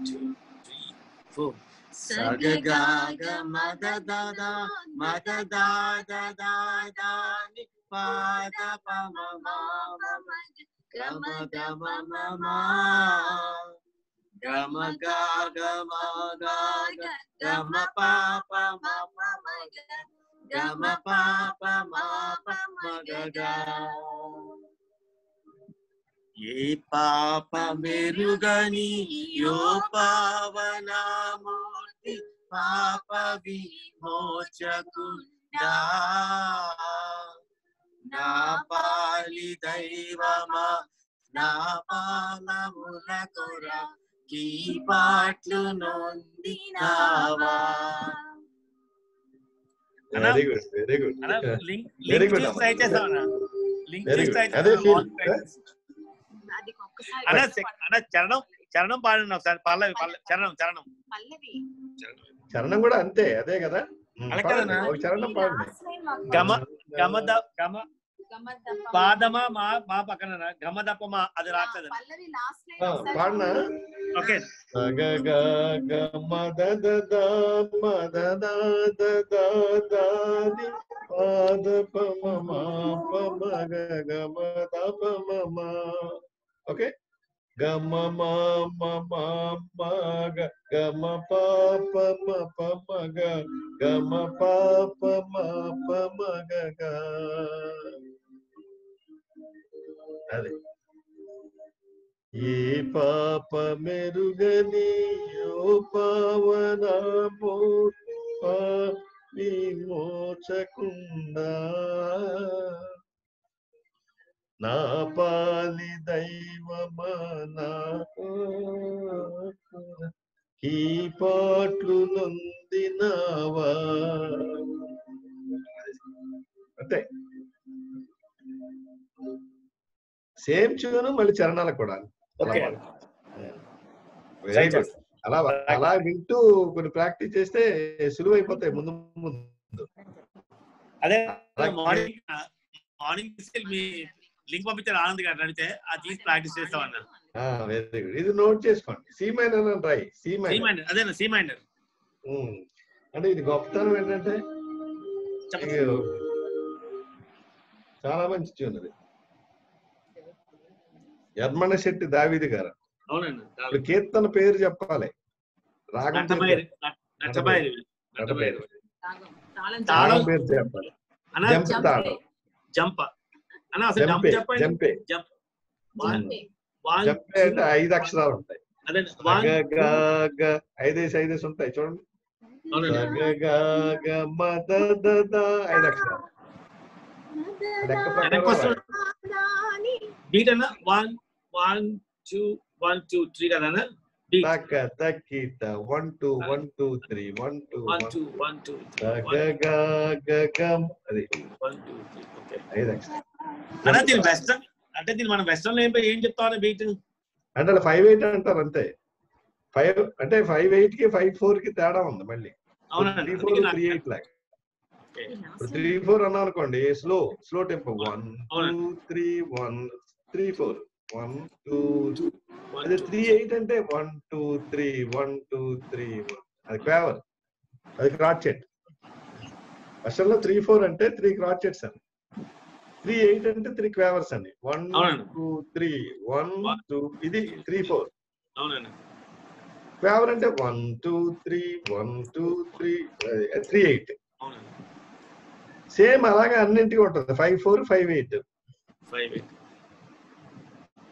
Two, three, four. Sagagaga madadada madadadadada nipada pamama gama gama mama gama gama gaga gama papa mama maga gama papa mama magaga. ఏ పాప మెరుగని యో పావనామూర్తి పాప విమోచకుడా? నా పాలి దైవమా? నా పాలముల కొర కీ పాట్లు నొందినావా very good very good link link try చేసామన్నా link try అదే చేసాం ఫీల్ అన్న అన్న చరణం చరణం పాడండి ఒకసారి. పల్లవి పల్లవి చరణం చరణం. చరణం కూడా అంతే అదే కదా? చరణం పాడండి. గమ గమ ద గమ పాదమా మా మా పక్కన గమ దప్పమా అది రాట్లేదు ఆ, పాడనా? ఓకే. గ గ మద ద ద మద ద ద ద ద ని పాద పమ మా పమ గ గ మ ద పమ మా. ఓకే. గ మ మ మ మ మ గ గ మ ప ప మ ప మ గ గ మ ప ప మ ప మ గ గ. అదే. ఏ పాప మెరుగని ఓ పావనమో విమోచకుండా. నా పాలి దైవమా నా ఈ పాట్లు నొందినావా? అంతే సేమ్ ట్యూన్ మళ్ళీ చరణాలకు కూడా. ఓకే. వెరీ గుడ్ అలా అలా వింటూ కొన్ని ప్రాక్టీస్ చేస్తే సులువు అయిపోతాయి ముందు ముందు. అదే మార్నింగ్ మార్నింగ్ మీ లింక్ పంపించారు ఆనంద్ గారు అడిగితే అది తీసి ప్రాక్టీస్ చేస్తామన్నా వెరీ గుడ్. ఇది నోట్ చేసుకోండి. సి మైనర్ అని రాయి. C minor. అదే సి మైండర్ అంటే ఇది గొప్పతనం ఏంటంటే చాలా మంచి ట్యూన్ అది. యర్మణ శెట్టి దావిది గారు. అవునండి కీర్తన పేరు చెప్పాలి. రాగం పేరు చెప్పాలి. నట్టబైరి నటబైరి. తాళం తాళం పేరు చెప్పాలి. అన్న జంప్. అన్న అసలు జంప్ జంపే చెప్పండి. జంపే. అంటే ఐదు అక్షరాలు ఉంటాయి. ఐదేసి ఐదేసి ఉంటాయి చూడండి. ఐదు అక్షరాలు. బీట్ అన్న. One one two one two three కదా two three one two one one two one two three సగ గ గ గ. అది. త్రీ ఓకే ఐదు. అక్షరాలు అన్న దీని వెస్టర్న్ అంటే దీని మనం వెస్టర్న్ ఏం ఏం చెప్తామని బీట్ అంటే ఫైవ్ ఎయిట్ అంటారు అంతే. ఫైవ్ అంటే ఫైవ్ ఎయిట్కి ఫైవ్ ఫోర్కి తేడా ఉంది మళ్ళీ. అవునండి త్రీ ఫోర్ త్రీ ఎయిట్ లాక్ ఇప్పుడు త్రీ ఫోర్ అన్నాం అనుకోండి slow slow tempo one two three one three four one two అదే త్రీ ఎయిట్ అంటే one two three one two three అది క్వావర్ అది క్రాట్ చెట్. అసలు త్రీ ఫోర్ అంటే త్రీ క్రాట్ చెట్స్ అని. త్రీ ఎయిట్ అంటే త్రీ క్వావర్స్ అండి one. Two three one two ఇది త్రీ ఫోర్. అవునండి. క్వావర్ అంటే one two three one two three three eight. Same అలాగే అన్నింటికి ఉంటుంది. Five four five eight. Five eight.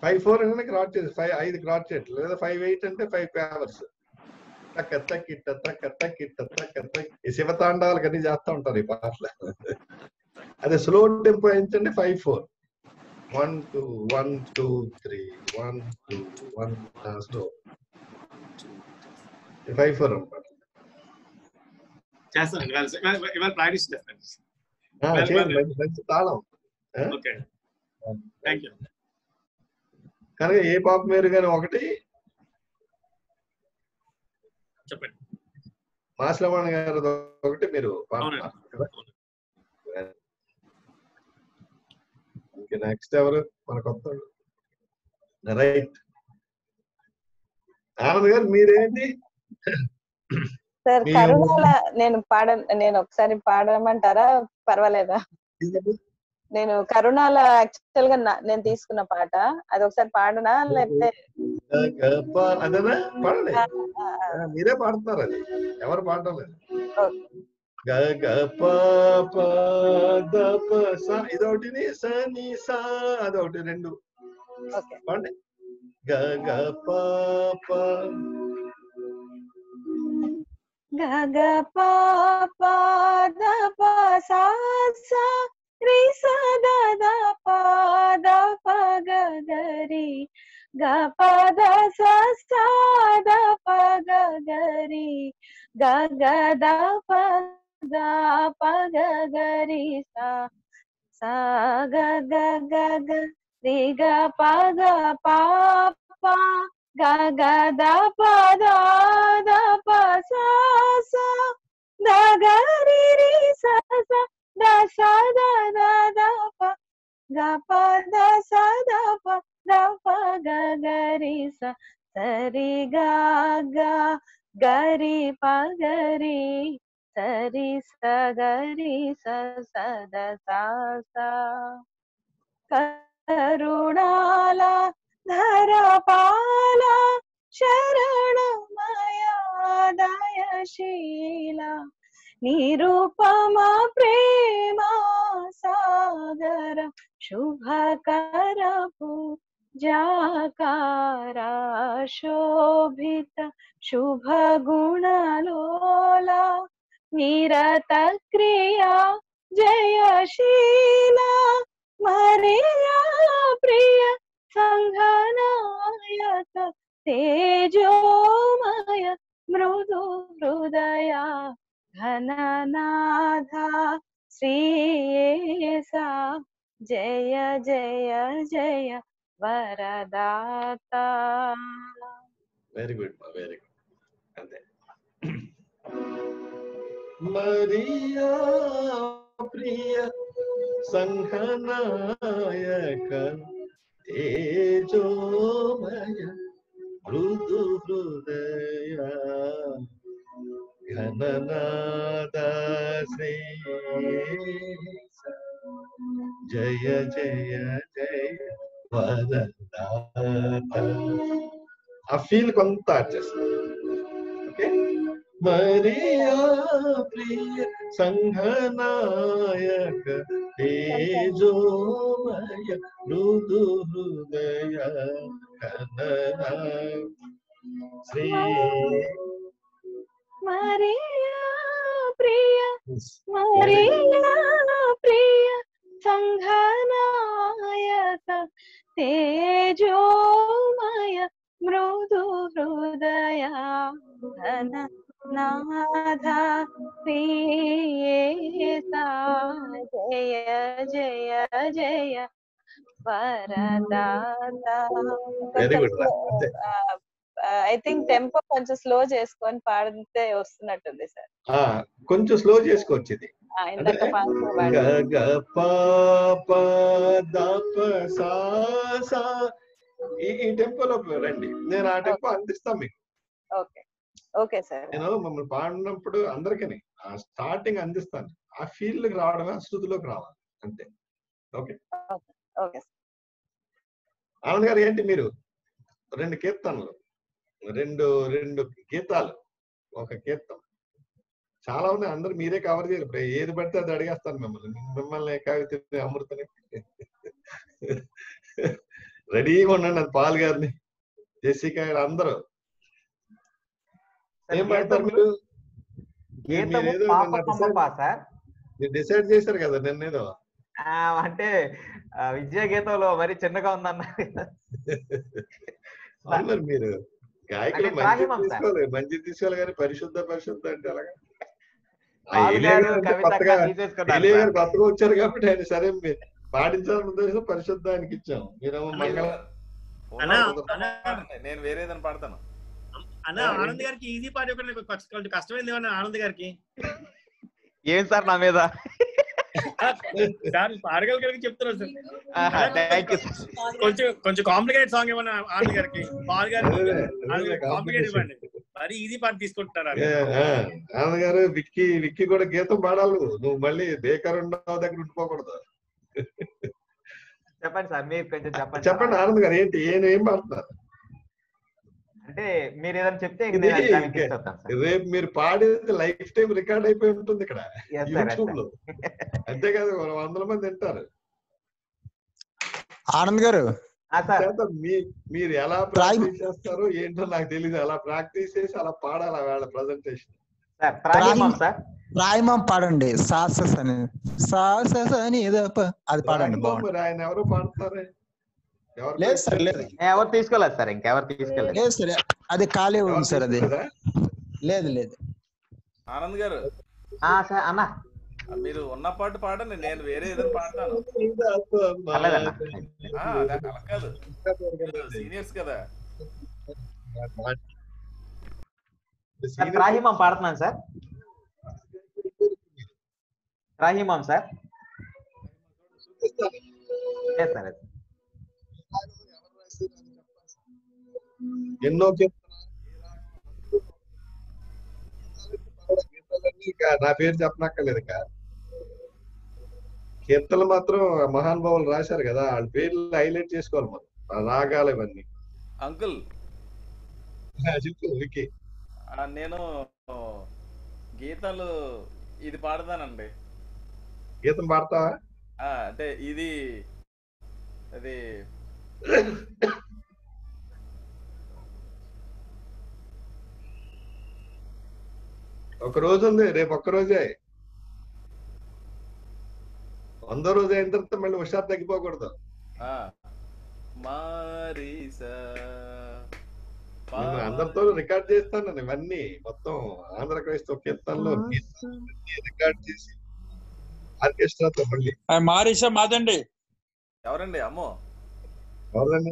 Five four అంటే క్రాట్ చేసి ఫైవ్ ఐదు క్రాట్ చేయట్లు లేదా ఫైవ్ ఎయిట్ అంటే ఫైవ్ క్వావర్స్ తక్క తక్కిట్ట తక్క తక్కిట్ట తక్క చేస్తూ ఉంటారు ఈ పాటలు. అదే స్లో టెంపో ఏంటంటే five four one two one two three one two one slow five four అనమాట చేస్తాను. ప్రాక్టీస్. మంచి తాళం? ఓకే. థ్యాంక్ యూ కనుక ఏ పాప మీరు కానీ ఒకటి. చెప్పండి. మాస్లవాణి గారు ఒకటి మీరు నెక్స్ట్ ఎవరు? మన కొత్త రైట్ ఆనంద్ గారు మీరేంటి? సార్ కరుణాల నేను పాడ నేను ఒకసారి పాడమంటారా? పర్వాలేదా? నేను కరుణాల యాక్చువల్గా నా- నేను తీసుకున్న పాట. అది ఒకసారి పాడనా? లేకపోతే మీరే పాడుతున్నారు అది. ఎవరు పాడటం లేదు ఇదొకటి స ని స అదొకటి రెండు. పాడండి. గ గ ప ప. గ గ ప ప ద ప సా సా రి స ద ద ప ద ప గ గ రి గ ప ద స సా ద ప గ గ రి గ గ ద ప ద ప గ గ రి సా సా గ గ గ గ రి గ ప గ ప ప గ గ ద ప ద ద ప సా సా ద గ రి రి స స ద స ద ద ద ప గ ప ద స ద ప ద ప గ గ రి స స రి గ గ గ రి ప గ రి స రి స గ రి స స ద స స కరుణాల ధరపాల శరణమయాదయశీల निरुपमा प्रेम सागर शुभकरपु जाकारा शोभित निरत क्रिया, जयशीला, मरिया, प्रिय सङ्घनायक तेजोमय, मृदु हृदया మృదు హృదయ ఘననాథ శ్రీయేసా జయ జయ జయ వరదాత వెరీ గుడ్ వెరీ గుడ్ అంతే మరియా ప్రియ సంఘనాయక తేజోమయ మృదు హృదయ ఘననాద శ్రీ జయ జయ జయ వరదాత ఆ ఫీల్ కొంత చేస్తుంది ఓకే మరియా ప్రియ సంఘనాయక తేజోమయ మృదు హృదయ కనన శ్రీ మరియా ప్రియ మరియా ప్రియ సంఘనాయక తేజోమయ మృదు హృదయ ఘన నాథ ప్రియేసా జయ జయ జయ వరదాత వెరీ గుడ్ అంతే ఐ థింక్ టెంపో కొంచెం స్లో చేసుకొని పాడితే వస్తున్నట్టుంది సార్. ఆ, కొంచెం స్లో చేసుకోవచ్చు ఇది ఈ టెంపోలో రండి. నేను ఆ టెంపో అందిస్తాను మీకు. ఓకే. Okay sir. నేను మమ్మల్ని పాడినప్పుడు అందరికీ స్టార్టింగ్ అందిస్తాను. ఆ ఫీల్డ్కి రావడమే శృతిలోకి రావాలి. అంతే. ఓకే? ఓకే. ఆనంద్ గారు ఏంటి మీరు? రెండు కీర్తనలు. రెండు రెండు గీతాలు ఒక కీర్తన చాలా ఉన్నాయి. అందరు మీరే కవర్ చేయాలి ఇప్పుడు ఏది పడితే అది అడిగేస్తాను మిమ్మల్ని. మిమ్మల్ని కావితే అమృతని. రెడీగా ఉండండి అది పాల్ గారిని. జెసికా అందరూ. ఏం పాడతారు మీరు? డిసైడ్ చేశారు కదా నిన్నేదో. అంటే ఆ, విద్యా గీతంలో మరి చిన్నగా ఉందన్న అవును మరి మీరు. గాయకులు మంచి. తీసుకోవాలి మంచి తీసుకోవాలి కానీ పరిశుద్ధ పరిశుద్ధ అంటే అలాగా గారు కవిత కొత్తగా వచ్చారు కాబట్టి ఆయన సరే పాడించాలని ఉద్దేశం పరిశుద్ధానికి ఇచ్చాం మీరేమో మంగళ. నేను వేరేదని పాడతాను. అన్న ఆనంద్ గారికి ఈజీ పాట కష్టమైంది ఏమన్నా ఆనంద్ గారికి? ఏం సార్ నా మీద? సార్ పాడగలిగి చెప్తున్నారు సార్. కొంచెం కొంచెం కాంప్లికేటెడ్ సాంగ్ ఏమన్నా ఆనంద్ గారికి? పాల్ కాంప్లికేటెడ్ complication. ఇవ్వండి. మరి ఈజీ పాట తీసుకుంటున్నారా? ఆనంద్ గారు విక్కీ విక్కీ కూడా గీతం పాడాలి. నువ్వు. నువ్వు మళ్ళీ బేకర్ ఉండవు దగ్గర ఉండిపోకూడదు. చెప్పండి సార్ మీరు కొంచెం చెప్పండి. చెప్పండి ఆనంద్ గారు ఏంటి ఏం ఏం పాడుతున్నారు? అంటే మీరు ఏదైనా చెప్తే రేపు మీరు పాడేది లైఫ్ టైం రికార్డ్ అయిపోయి ఉంటుంది ఇక్కడ యూట్యూబ్లో అంతేకాదు వందల మంది వింటారు ఆనంద్ గారు మీ- మీరు ఎలా ప్రాక్టీస్ చేస్తారో ఏంటో నాకు తెలియదు అలా ప్రాక్టీస్ చేసి అలా పాడాలి వాళ్ళ ప్రజెంటేషన్ సార్ ప్రాయమం ప్రాయమం పాడండి. సాసస్ అని సాసస్ అని ఏదో అది పాడండి ఆయన ఎవరో ఎవరు లేదు సార్ లేదు. ఎవరు తీసుకోలేదు సార్? ఇంకెవరు తీసుకోలేదు లేదు సార్ అది ఖాళీ ఉంది సార్ అది. లేదు లేదు. ఆనంద్ గారు. సార్ అన్న. మీరు ఉన్న పాట పాడండి నేను వేరే ఏదైనా పాడతాను. కాదు. సీనియర్స్ కదా. సార్ త్రాహిమం పాడుతున్నాను సార్. త్రాహిమం సార్. లేదు సార్ ఎన్నో కీర్తనలన్నీ ఇక నా పేరు చెప్పనక్కర్లేదు ఇక. కీర్తనలు మాత్రం మహానుభావులు రాశారు కదా వాళ్ళ పేర్లు హైలైట్ చేసుకోవాలి మనం. రాగాలు ఇవన్నీ. అంకుల్. చెప్పు నేను గీతాలు ఇది పాడతానండి. గీతం పాడతావా? అంటే ఇది అది [COUGHS] ఒక రోజు ఉంది రేపు ఒక్క రోజే. వందో రోజు అయిన తర్వాత మళ్ళీ హుషారు తగ్గిపోకూడదు. ఆ, మారీసా. నేను అందరితో రికార్డ్ చేస్తాను నేను ఇవన్నీ మొత్తం ఆంధ్ర క్రైస్తవ కీర్తనలో రికార్డ్ చేసి ఆర్కెస్ట్రాతో మళ్ళీ. మారీసా మాదండి. ఎవరండి అమ్మో? ఎవరండి?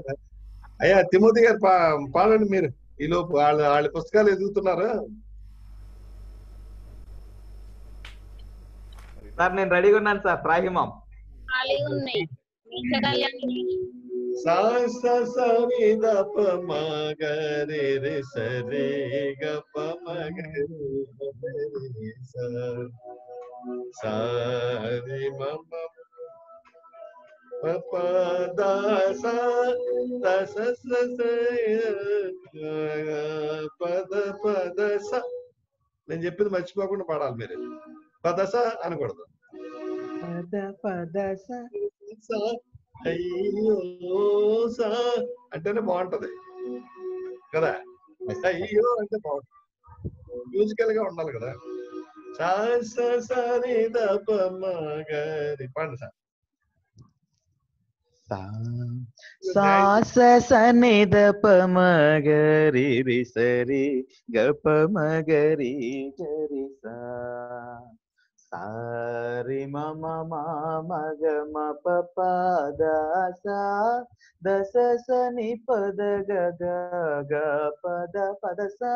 అయ్యా తిమోతి గారు పా పాడండి మీరు. ఈ లోపు వాళ్ళ వాళ్ళ పుస్తకాలు ఎదుగుతున్నారు. సార్ నేను రెడీగా ఉన్నాను సార్. కళ్యాణి సా ద ప మ గ రే రే స రే గ ప మ గ రే రే స సా రి మ మ ప ప ద స ద స స స ప ద ప ద స నేను చెప్పింది మర్చిపోకుండా పాడాలి మీరు. పదస అనకూడదు. అంటేనే బాగుంటది. కదా? అయ్యో అంటే బాగుంటుంది. మ్యూజికల్గా ఉండాలి కదా? పండు సార్. సని దప మగరి రి సరి గప మగరి గరి సా. సారి మమ మగ మప పద సా దశ సని పద గగ గ పద పద సా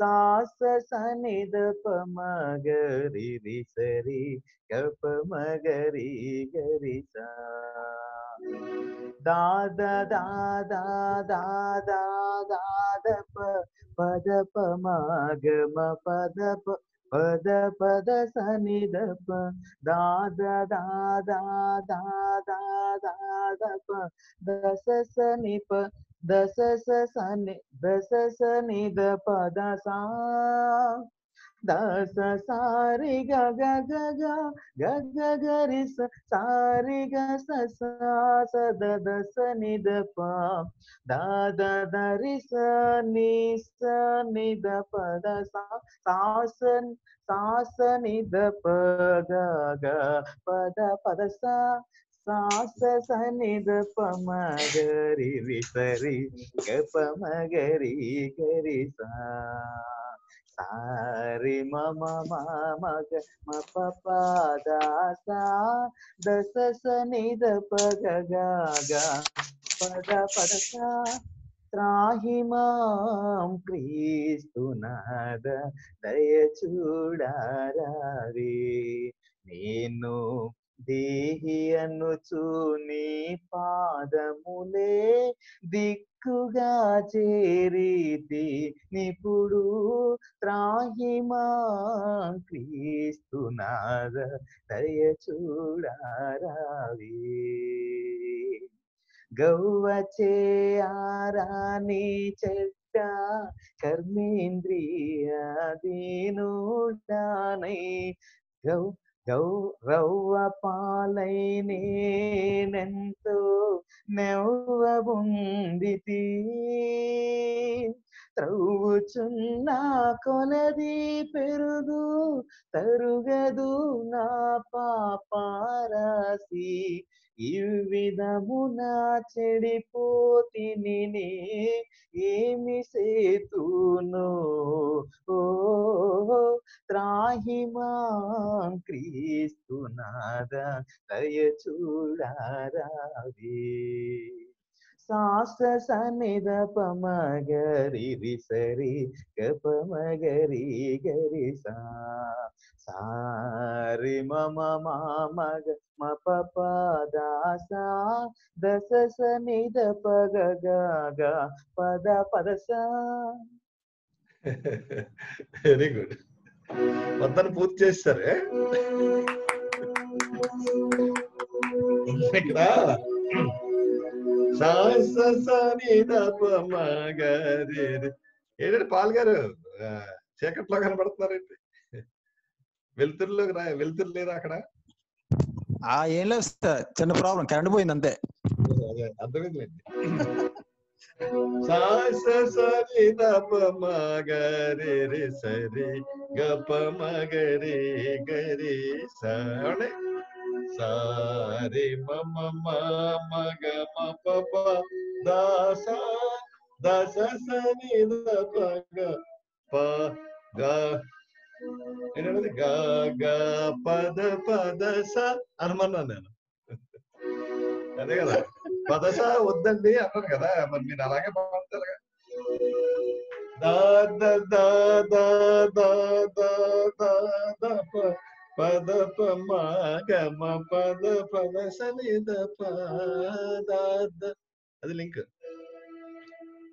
సాస సని ద ప మగ రి రి సరి గ ప మగ రి గరి సా దాద దాద దాద దాద ప పద ప మగ మ పద ప పద పద సని దప దాద దాద దాద దాదప దశ సని ప దశ సని దశ సని దప దశ da pa da sa sa ni pa da sa sa sa ni da sa sa ni da pa da sa దస సారి గ గ గ గ గ గ గ రి స సారి గ స స స ద ద స ని ద ప ద ద ద రి స ని స ని ద ప ద సా సా స సా సారి మమ మమ గ మ త్రాహి మాం క్రీస్తునాద దయ చూడారీ నేను దేహి అనుచు నీ పాదములే దిక్కుగా చేరితి. నిపుడు త్రాహి మాం క్రీస్తునాద దయ చూడారావే గౌవచే ఆరాని చెట్ట కర్మేంద్రియ దీనుడానై గౌ గౌరవ పాలై నేనెంతో నెవ్వబుందితి. త్రవ్వుచున్న కొలది పెరుగు తరుగదు నా పాపారాసి ఈ విధమున చెడిపోతిని ఏమి సేతును? ఓ త్రాహి మాం క్రీస్తునాద దయ చూడారావే. సాస సనిద పమగరి రిసరి గపమగరి గరి సా సారి మమ మామగ మ పప దాసా దస సనిద పగ గ గ పద పద వెరీ గుడ్ మొత్తాన్ని పూర్తి చేస్తారు? ఇక్కడ ఏంటంటే పాల్ గారు? చీకట్లో కనబడుతున్నారేంటి? వెలుతురులోకి రా వెలుతురు లేదా అక్కడ? ఆ ఏం లేదు సార్ చిన్న ప్రాబ్లం కరెంట్ పోయింది అంతే అదే అర్థమైందిలేండి. సాస సరి దప మగరి రి సరి. గప మగరి గరి సరే సారి మమ మగ మ దాస దశ సని దగ గ ప గ ఏంటంటే గ గ పద పద స అనుమన్నాను నేను అదే కదా పదస వద్దండి అన్నాను కదా మరి మీరు అలాగే పాడతారు కదా దా ద దా దా దా దా దా దా పద ప మ గ మ పద పద సని ద ప దా ద అది లింక్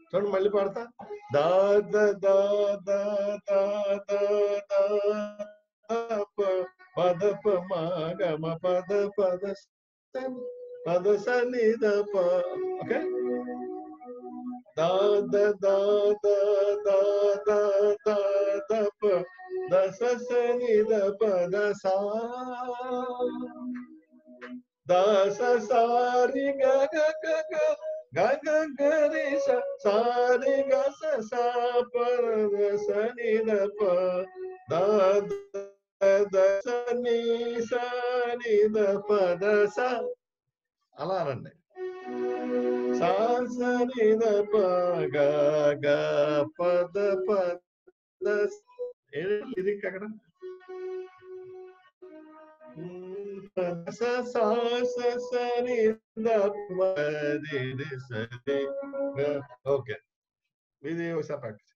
చూడండి మళ్ళీ పాడతా దా ద దా దా దా దా దా దా ప పద ప మ గ మ పద పద సని పద సని ద ప ఓకే దా ద దా దా దా దా దా ద ప ద స సని ద ప ద సా ద స సారి గ గ గ గ గ గ గ రి స సారి గ స సా ప ద స ని ద ప ద ద ద స ని స ని ద ప ద స అలా అనండి సా స ని ద ప గ గ పద పద ఇది అక్కడ స సా స స ని ద ప ది రి స రి గ ఓకే ఇది ఒకసారి ప్రాక్టీస్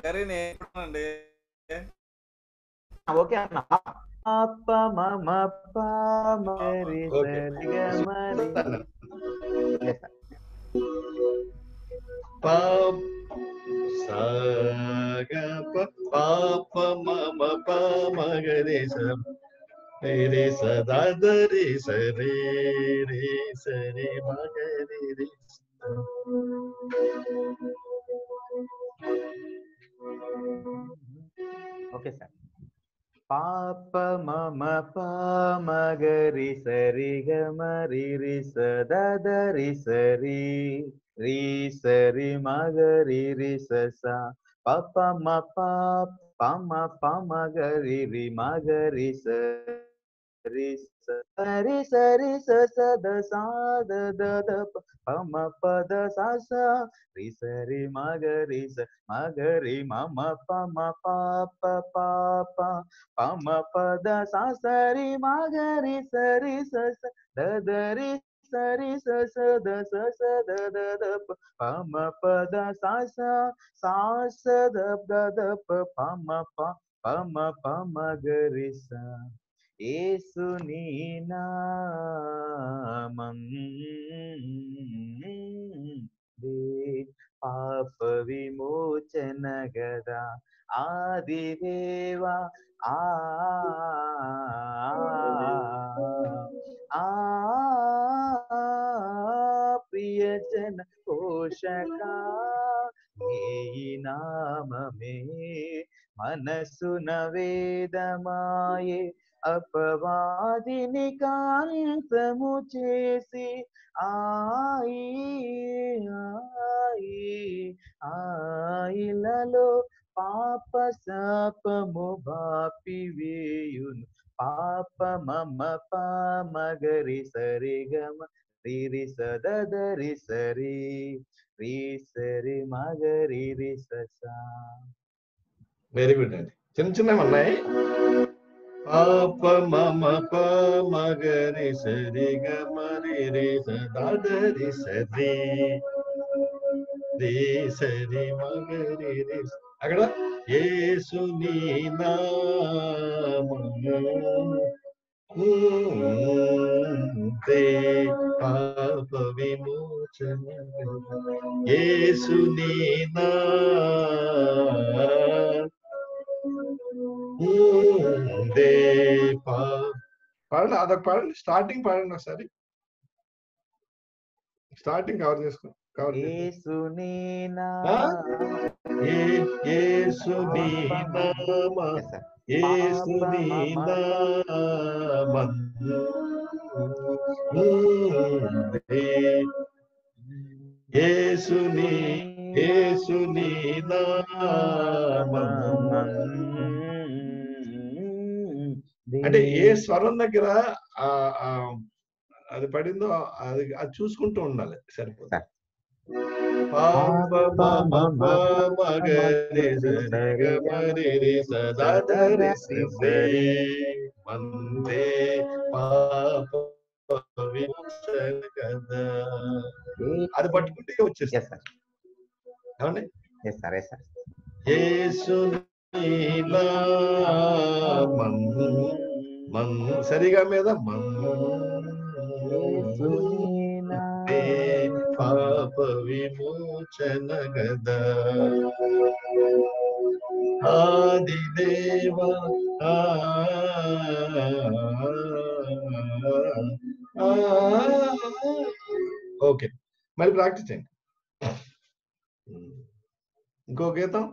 నెక్స్ట్ గీతం అదే పాప పాపం పాపం కర్రీ నేర్చుకున్నానండి ఓకే అన్న అప్ప మమ ప మరి సరి గ మరి పా స సాగ పాప మమ పామగరి స రే సదాదరి సరే రే సరి మగరి రే ఓకే సార్ పాప మమ పామగరి సరి గమరి రి సదరి సరి రి సరి మగరి రి స పప మ పమ పమగరి రి మగరి సరి సరి సరి స సద సాద దద పమ పద స రి సరి మగరి స మగరి మమ పమ పాప పాప పమ పద స సరి మగరి సరి స స దదరి సరి స స ద స స ద ద ద ప పమ పద స స సా స ద ద ద ప పమ ప పమ పమ గరి స ఏసు నామం దే పాప విమోచన గదా. ఆదిదేవ ఆ ఆ ప్రియజన పోషక ఈ నామమే మనసున వేదమాయే అపవాదిని కాంతము చేసి ఆయి ఆయి ఆయిలలో పాప శాపము బాపివేయును పాప మమ పామగరి సరిగమ రిరి సదరి సరి రి సరి మగరి రి ససా. వెరీ గుడ్ అండి చిన్న చిన్నవి ఉన్నాయి. పాప మమ మగరి సరి గమరి స సదాదరి సరి రే సరి మగరి రి అక్కడ యేసుని నామము. దే పాప విమోచన యేసుని నామము. నా పాడండి అదొక పాడండి స్టార్టింగ్ పాడండి ఒకసారి. స్టార్టింగ్ కవర్ చేసుకో కవర్ యేసుని యేసుని అంటే ఏ స్వరం దగ్గర ఆ ఆ, అది పడిందో అది అది చూసుకుంటూ ఉండాలి సరిపోతుంది పాప వందే అది పట్టుకుంటే వచ్చేస్తుంది. ఏమండి? సార్ సార్ సరిగా మీద పాప విమోచన గదా. ఆది దేవ ఆ, ఆ, ఓకే. మరి ప్రాక్టీస్ చేయండి. ఇంకో గీతం?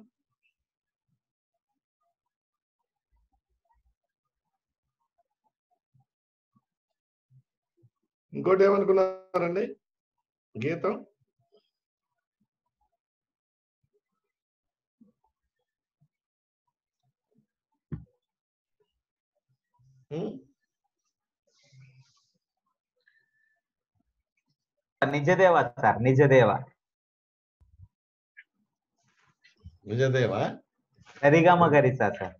ఇంకోటి ఏమనుకున్నారండి? గీతం? నిజదేవ సార్ నిజదేవ. విజయదేవా సరిగమ గరిసా సార్.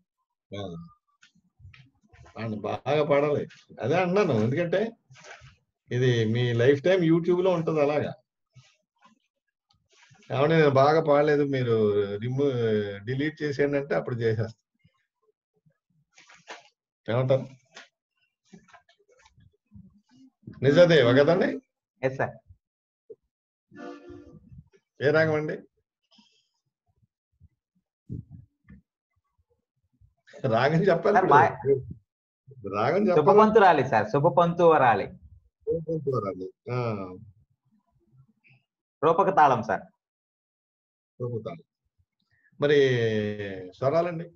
పాడండి, బాగా పాడాలి. అదే అన్నాను ఎందుకంటే ఇది మీ లైఫ్ టైం యూట్యూబ్లో ఉంటది అలాగా. కాబట్టి నేను బాగా పాడలేదు మీరు రిమూవ్ డిలీట్ చేసేయండి అంటే అప్పుడు చేసేస్తా. ఏమంటారు? నిజదేవా కదండి? ఏ రాగం అండి? రాగం చెప్పాలి రాగం చెప్పాలి. శుభపంతు రాలి సార్ శుభపంతు రాలి శుభపంతువరాలి. ఆ, రూపక తాళం సార్. శుభతాళం. మరి స్వరాలండి.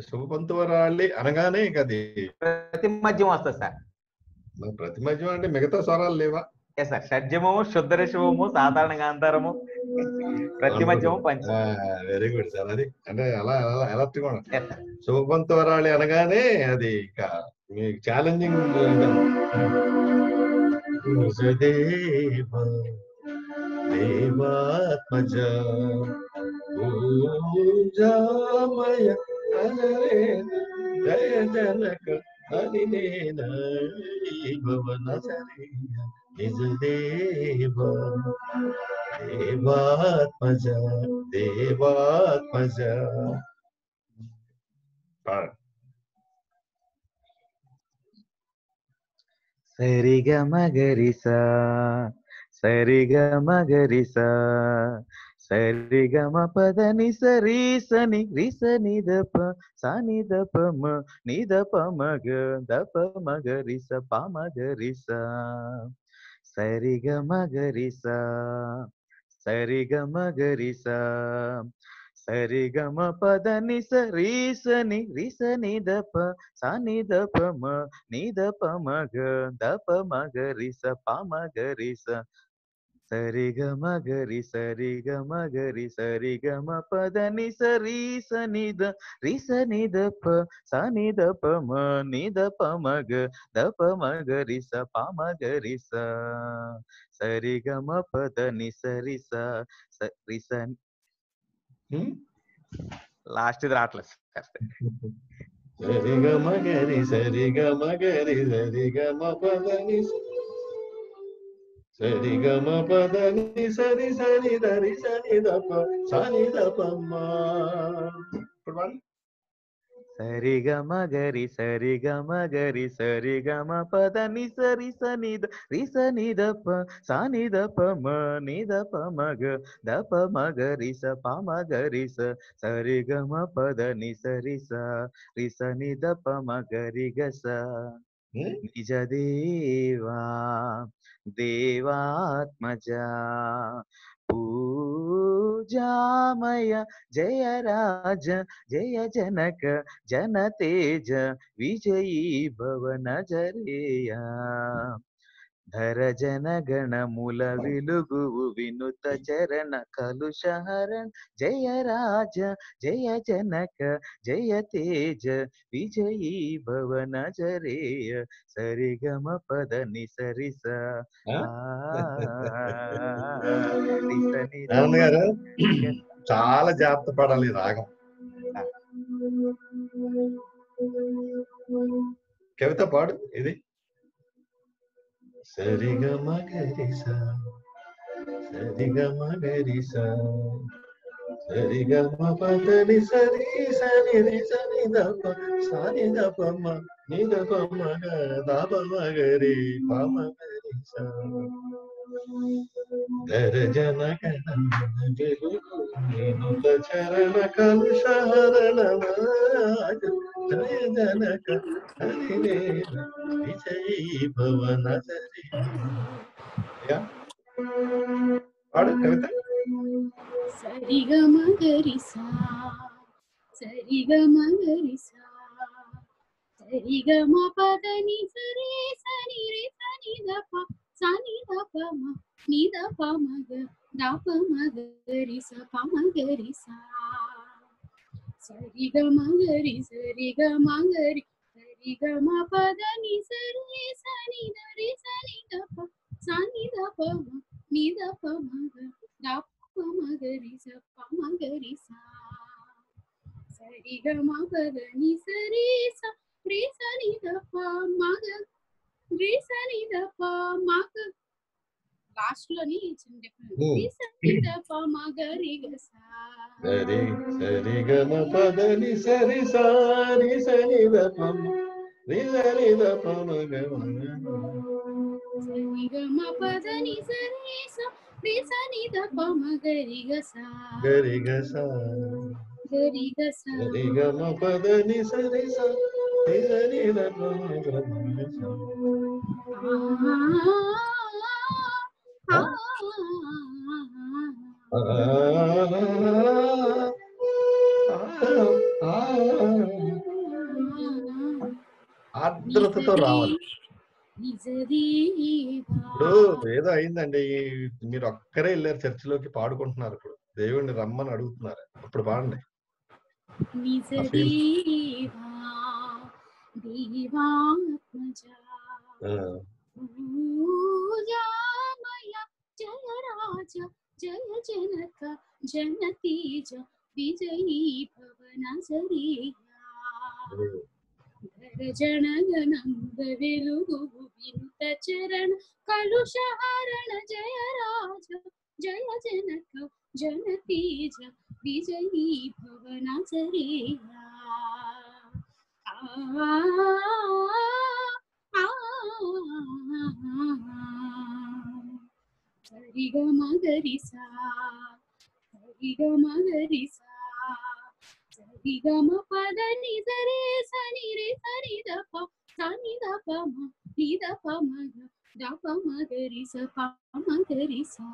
శుభపంతువరాలి అనగానే ఇంక అది ప్రతి మధ్యం వస్తుంది సార్. మరి ప్రతి మధ్యం అంటే మిగతా స్వరాలు లేవా? సార్ షడ్జమము శుద్ధ శివము సాధారణ గాంధారము ప్రతి మధ్యము పంచ వెరీ గుడ్ సార్. అది అంటే అలా అలా ఎలర్ట్గా ఉండాలి. శుభపంతువరాలి అనగానే అది ఇక మీకు ఛాలెంజింగ్ ಹರಿದೇನ ಭವನ ಸರಿ ನಿಜ ದೇವ ದೇವಾತ್ಮಜ ದೇವಾತ್ಮಜ ಸರಿಗ ಮಗರಿಸ ಸರಿಗ ಮಗರಿಸ దేవాత్మజ పూజామయ హరే జయ జనక హరి భవన నిజ దేవ దేవాత్మజ దేవాత్మజ పాడండి. సరిగ మగరిస సరిగ మగరిస సరిగమ పదని సరి సని రిస నిదప సాని దప మ నిదప మగ దప మగరిస పమగరిస సరిగ మగరిస సరిగ మగరిస సరిగమ పదని సరి సని రిస నిదప సాని దప మ నిదప మగ దప మగరిస పమగరిస సరిగ మగరి సరిగ మగరి సరిగమ పదని సరి సనిద రిస నిదప సనిదప మ నిదప మగ దప మగరిస పమగరిస సరిగమ పదని సరిస సరిస లాస్ట్ ఇది రావట్లేదు సార్. సరిగ మగరి సరిగ మగరి సరిగ పదని సరిగ పదని సరి సరి దరి సని దప సని దపమ్మ ఇప్పుడు పాడండి. సరిగ మగరి సరిగ మగరి సరిగమ పదని సరి సని దప నిదప సానిదప మ ని దప మగ దప మగరిస స సరిగమ పదని సరిస రిస గ స నిజ దేవా దేవాత్మజ పూజామయ జయ రాజ జయ జనక జన తేజ విజయీ భవన జరేయ ధర జన గణముల విలుగువు వినుత చరణ కలుషహరణ. జయ రాజ జయ జనక జయ తేజ విజయీ భవన జరేయ సరిగమ పద నిసరిస. చాలా జాగ్రత్త పడాలి రాగం. కవిత పాడు ఇది? Sariga Magarisa. Sariga Magarisa. Sariga Mapatani Sari Sari Sari Dapa Sari Dapa Ma Nida Pama Dapa Magari Pama Garisa. గరిస ధర జన గణముల చరణ కలుషహరణ జయ జనక హరి విజయీ భవన పాడు కవిత సరిగ మగరిసా సరిగ మగరిసా సరిగ మ పదని సరి సని రి సని దప సని దప మ ని దప మగ దప మగరిస ప మగరిసా సరిగ మగరి సరిగ మగరి సరిగ మ పదని సరి సని దరి సని దప సని దప మ ని దప మగ దప మగరిస ప మగరిసా సరిగ మగద ని సరి స రి సని దప మగ రి సని దప మగ లాస్ట్లోని చిన్న difference. Hmm. రి సని దప మగరి గస సరి సరి గమ పదని సరి సారి సని దపమ రి సరి ద ప మ గ మ సరి గ మ పద ని సరి స రి స ని ద ప మ గ రి గ స గరి గ స గ రి గ స పద ని సరి సరి ఆర్ద్రతతో రావాలి. నిజది ఇప్పుడు ఏదో అయిందండి. మీరు ఒక్కరే వెళ్ళారు చర్చిలోకి పాడుకుంటున్నారు ఇప్పుడు. దేవుడిని రమ్మని అడుగుతున్నారు. ఇప్పుడు పాడండి. నిజదేవా దేవాత్మజ ఆ, పూజామయ జయ రాజ జయ జనక జనతీజ విజయీ భవన ధర జనగణంబ వెలుగు వినుత చరణ కలుషహరణ జయ రాజ జయ జనక జనతీజ విజయీ భవన సరిగ మగరిసా సరిగ మగరిసా సరిగ మ పద ని సరే సని రే సరి ద ప సని ద ప మ ని ద ప మ గ ద ప మ గ రి స ప మ గ రి సా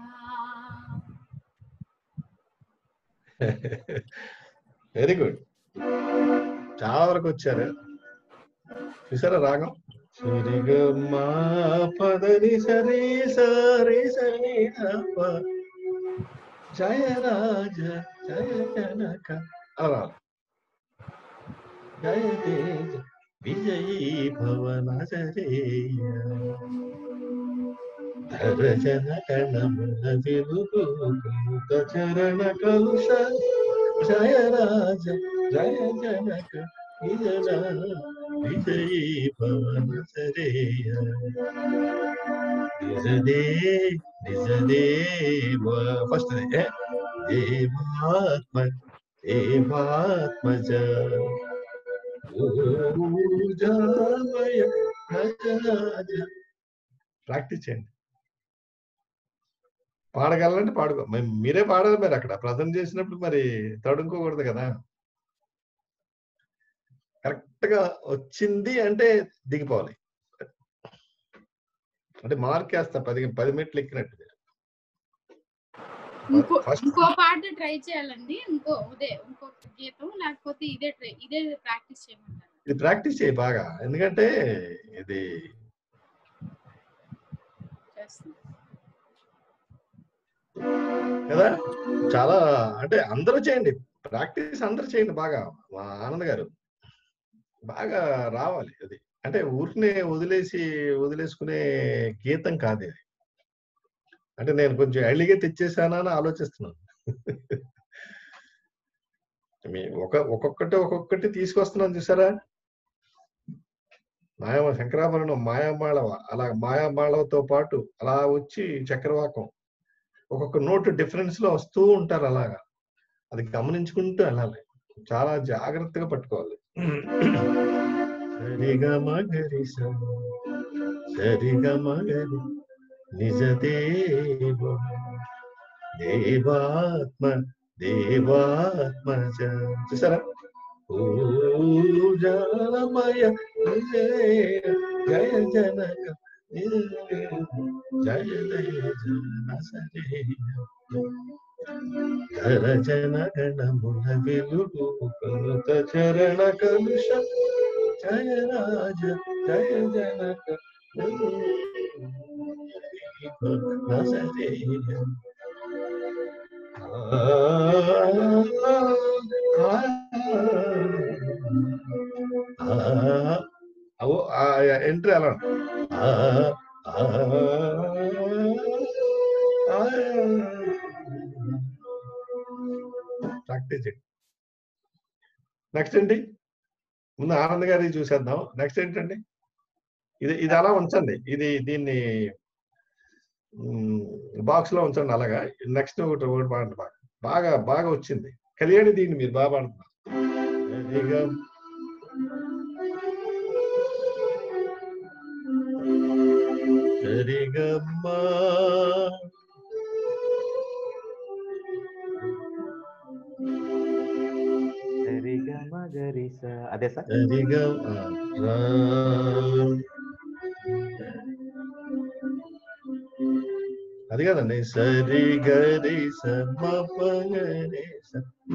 [LAUGHS] వెరీ గుడ్ చాలా వరకు వచ్చారు. చూసారా రాగం? సరిగమ్మ పదని సరి సరి సరి జయ రాజ జయ జనక. అలా జయ తేజ విజయీ భవన జరేయ ధర జన గణముల విలుగు చరణ కలుష జయ రాజ జయ జనక విజయ విజయీ భవన సరేయ నిజదే నిజదే ఫస్ట్ దేవాత్మ దేవాత్మజ పూజామయ రాజ ప్రాక్టీస్ చేయండి పాడగలంటే పాడుకో మరి మీరే పాడాలి మరి అక్కడ. ప్రజెంట్ చేసినప్పుడు మరి తడుకోకూడదు కదా. కరెక్ట్గా వచ్చింది అంటే దిగిపోవాలి. అంటే మార్క్ వేస్తా పది పది మెట్లు ఎక్కినట్టు. ఇంకో పాట ట్రై చేయాలండి. ఇంకో ఇదే ఇంకో గీతం లేకపోతే ఇదే ట్రై ఇదే ప్రాక్టీస్ చేయమంటారు? ఇది ప్రాక్టీస్ చేయి బాగా. ఎందుకంటే ఇది కదా? చాలా అంటే అందరూ చేయండి. ప్రాక్టీస్ అందరూ చేయండి బాగా. మా ఆనంద్ గారు బాగా రావాలి అది. అంటే ఊరినే వదిలేసి వదిలేసుకునే గీతం కాదు ఇది అంటే నేను కొంచెం ఎళ్ళిగే తెచ్చేసానా అని ఆలోచిస్తున్నాను. మీ ఒక ఒక్కొక్కటి ఒక్కొక్కటి తీసుకొస్తున్నాను చూసారా? మాయా శంకరాభరణం మాయామాళవ అలా మాయామాళవతో పాటు అలా వచ్చి చక్రవాకం. ఒక్కొక్క నోట్ డిఫరెన్స్లో వస్తూ ఉంటారు అలాగా. అది గమనించుకుంటూ వెళ్ళాలి. చాలా జాగ్రత్తగా పట్టుకోవాలి. సరిగా మగరి సరిగా మగరి నిజ దేవ దేవాత్మ దేవాత్మ చూసారా? పూజామయ జయ జయ జనక జయ జయ జన ధర జన గణముల వెలుగు కనుత చరణ కలుష జయ రాజ జయ జనక అవో ఎంట్రీ అవో ఆ, ఎంట్రీ అలా ప్రాక్టీస్ చేయండి నెక్స్ట్ ఏంటి? ముందు ఆనంద్ గారి చూసేద్దాం. నెక్స్ట్ ఏంటండి? ఇది ఇది అలా ఉంచండి. ఇది దీన్ని బాక్స్లో ఉంచండి అలాగా. నెక్స్ట్ ఒకటి ఒకటి పాడండి బాగా. బాగా బాగా వచ్చింది. కళ్యాణి దీన్ని మీరు బాగా పాడుతున్నారు. సరిగమ్మ సరిగమ గరిస అదే సార్ సరిగమ రా. అది కదండి సరి గరి సమ పగరి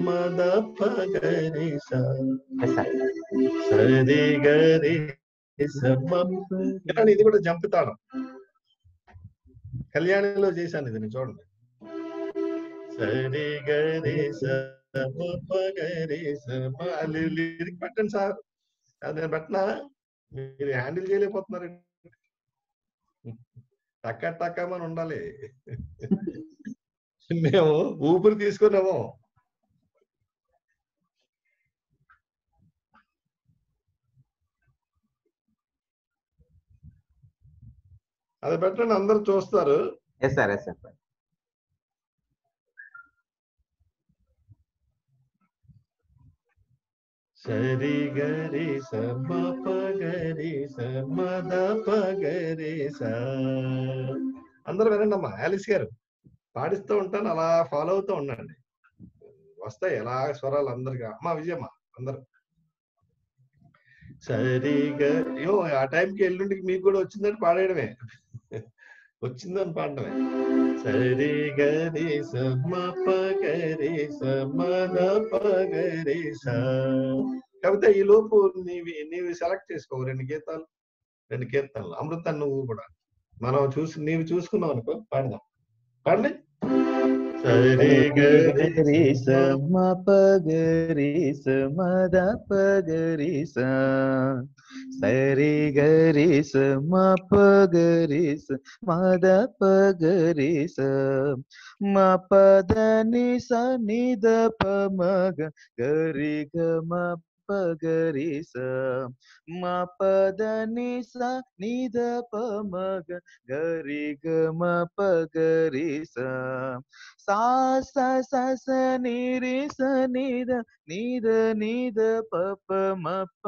మద పగరి సరి గరి సమ కానీ ఇది కూడా జంపుతాను కళ్యాణిలో చేశాను ఇది చూడండి. సరి గరి లిరిక్ పెట్టండి సార్. అది నేను పెట్టనా? మీరు హ్యాండిల్ చేయలేకపోతున్నారు టక్క టక్కమని ఉండాలి. [LAUGHS] మేము ఊపిరి తీసుకున్నాము. అది పెట్టండి అందరు చూస్తారు. ఎస్ సార్ ఎస్ సార్ సరి గరి సమ పగరి సమద పగరి స అందరూ వినండి అమ్మా ఆలిస్ గారు పాడిస్తూ ఉంటాను అలా ఫాలో అవుతూ ఉండండి. వస్తాయి ఎలా స్వరాలు అందరికి అమ్మా విజయమ్మ అందరు. సరిగా అయ్యో ఆ టైంకి ఎల్లుండికి మీకు కూడా వచ్చిందని పాడేయడమే. వచ్చిందని పాడడమే సరి గరి సమ పగరి సమద పగరి కాకపోతే ఈ లోపు నీవి నీవి సెలెక్ట్ చేసుకో రెండు గీతాలు రెండు కీర్తనలు. అమృతాన్ని నువ్వు కూడా. మనం చూసి నీవి చూసుకున్నావు అనుకో పాడదాం. పాడండి. సరి గరి గరి సమ పగరి సమద పగరి స సరి గరి సమ పగరి మద పగరి స మ పద ని స ని ద ప మగ గరి గ మ పగరి స మ పద ని స ని ద ప మగ గరి గ మ పగరి స సా స స స ని రి స ని ద ని ద ని ద ప ప మ ప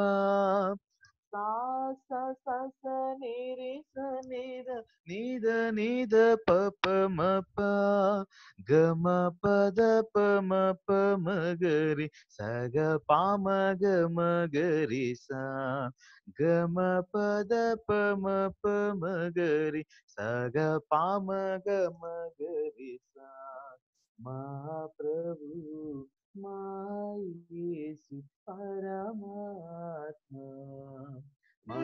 సా స స స ని రి స ని ద ని ద ని ద ప ప మ ప గ మ ప ద ప మ ప మ గ రి స గ ప మ గ మ గ రి స గ మ ప ద ప మ ప మ గ రి స గ ప మ గ మ గ రి స మా ప్రభు మా యేసు పరమాత్మ మా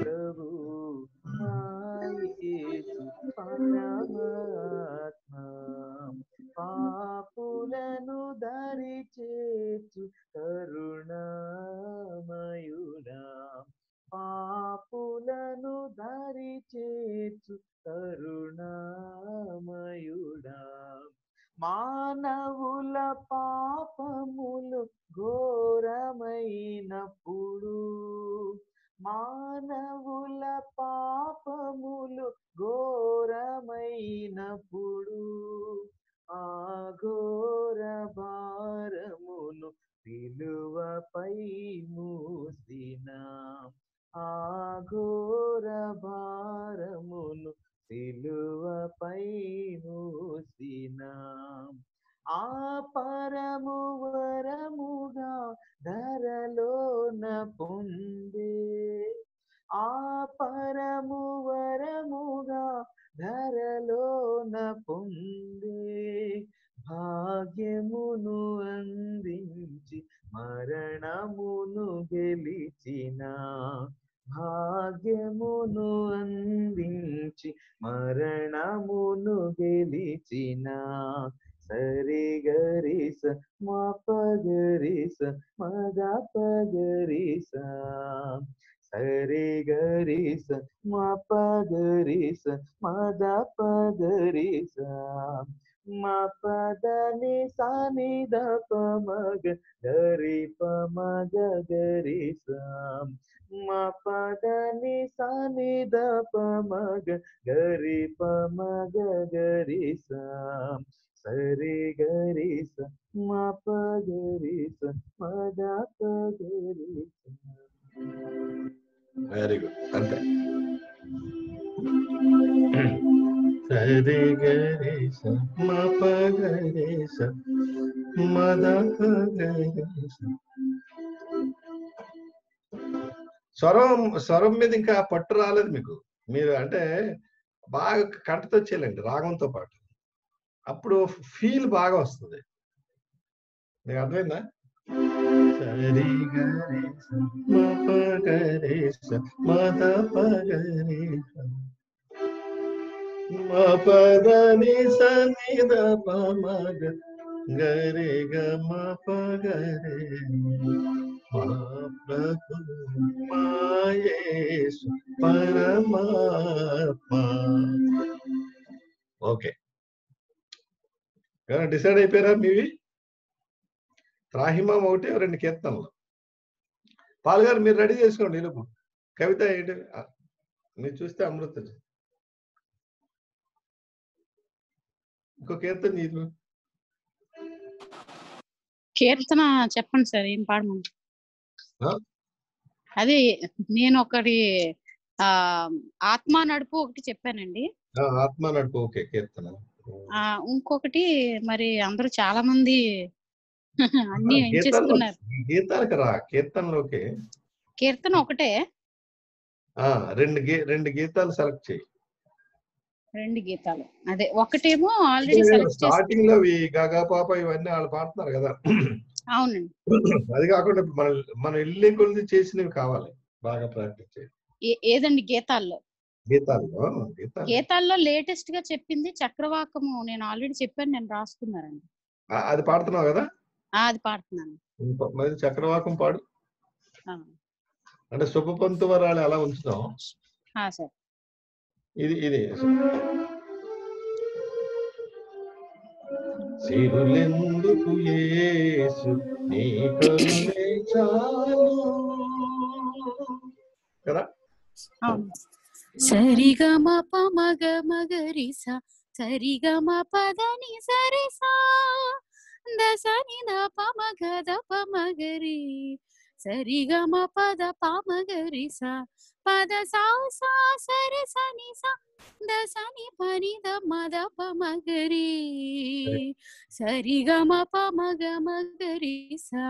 ప్రభు మా యేసు పరమాత్మ. పాపులను దరి చేర్చు కరుణామయుడా. పాపులను దరి చేర్చు కరుణామయుడా. మానవుల పాపములు ఘోరమైనప్పుడు మానవుల పాపములు ఘోరమైనప్పుడు ఆ ఘోర భారమును విలువపై మూసిన. ఆ ఘోర భారమును సిలువపై మూసిన. ఆ పరము వరముగా ధరలోన పొందే. ఆ పరము వరముగా ధరలోన పొందే. భాగ్యమును అందించి మరణమును గెలిచిన. భాగ్యమును అందించి మరణమును గెలిచిన. సరి గరిస మా పగరిస మద పగరిస సరి గరిస మా పగరిస మద పగరిస మా పదని సని ద ప మగ గరి ప మగ గరి సాం మా పదని సని ద ప మగ గరి ప మగ గరి సాం సరి గరి స మా ప గరి స మద ప గరి వెరీ గుడ్ అంతే సరి గరి స మ ప గరి స మద ప గరి స స్వరం స్వరం మీద ఇంకా పట్టు రాలేదు మీకు. మీరు అంటే బాగా కంటతో చేయాలండి రాగంతో పాటు. అప్పుడు ఫీల్ బాగా వస్తుంది. మీకు అర్థమైందా? సరి గరి స మ ప గరి గ మ ప గరి మా ప్రభు మాయేసు పరమాత్మ. ఓకే. ఏమైనా డిసైడ్ అయిపోయారా మీవి? త్రాహిమం ఒకటి రెండు కీర్తనలు. పాల్ గారు మీరు రెడీ చేసుకోండి ఇలుపు కవిత ఏంటి? మీరు చూస్తే అమృత. ఇంకో కీర్తన నీరు కీర్తన చెప్పండి సార్ ఏం పాడమని? అదే నేను ఒకటి ఆత్మ నడుపు ఒకటి చెప్పానండి. ఆత్మ నడుపు ఓకే కీర్తన. ఆ ఇంకొకటి మరి అందరూ చాలా మంది [LAUGHS] అన్ని కీర్తనలు ఎంచేస్తున్నారు గీతాలకు రా కీర్తనలోకి. కీర్తన ఒకటే. ఆ రెండు రెండు గీతాలు సెలెక్ట్ చేయి. రెండు గీతాలు. అదే ఒకటేమో ఆల్రెడీ స్టార్టింగ్లో ఈ గగా పాప ఇవన్నీ వాళ్ళు పాడుతున్నారు కదా. అవునండి. [CLEARS THROAT] అది కాకుండా మన మన ఇల్లు కొలిది చేసినవి కావాలి. బాగా ప్రాక్టీస్ చేయాలి ఏదండి గీతాల్లో? గీతాలు ఆ, గీతాలు గీతాల్లో లేటెస్ట్గా చెప్పింది చక్రవాకము. నేను ఆల్రెడీ చెప్పాను నేను రాసుకున్నారండి అది పాడుతున్నావు కదా? ఆ, అది పాడుతున్నాను. మరి చక్రవాకం పాడు. అంటే శుభపంతు వరాలు ఎలా ఉంచుతాం? ఆ, సార్. ఇది ఇది. సిరులెందుకు యేసు నీ కరుణే చాలు. కదా? అవును. సరిగమ పమగ మగరిస సరిగమ పదని సరిసా దసని ద పమగ ద పమగరి సరిగమ పద పమగరిస పద సా సా సరి. సని సా దసని పని ద మద పమగరి సరిగమ పమగ మగరిసా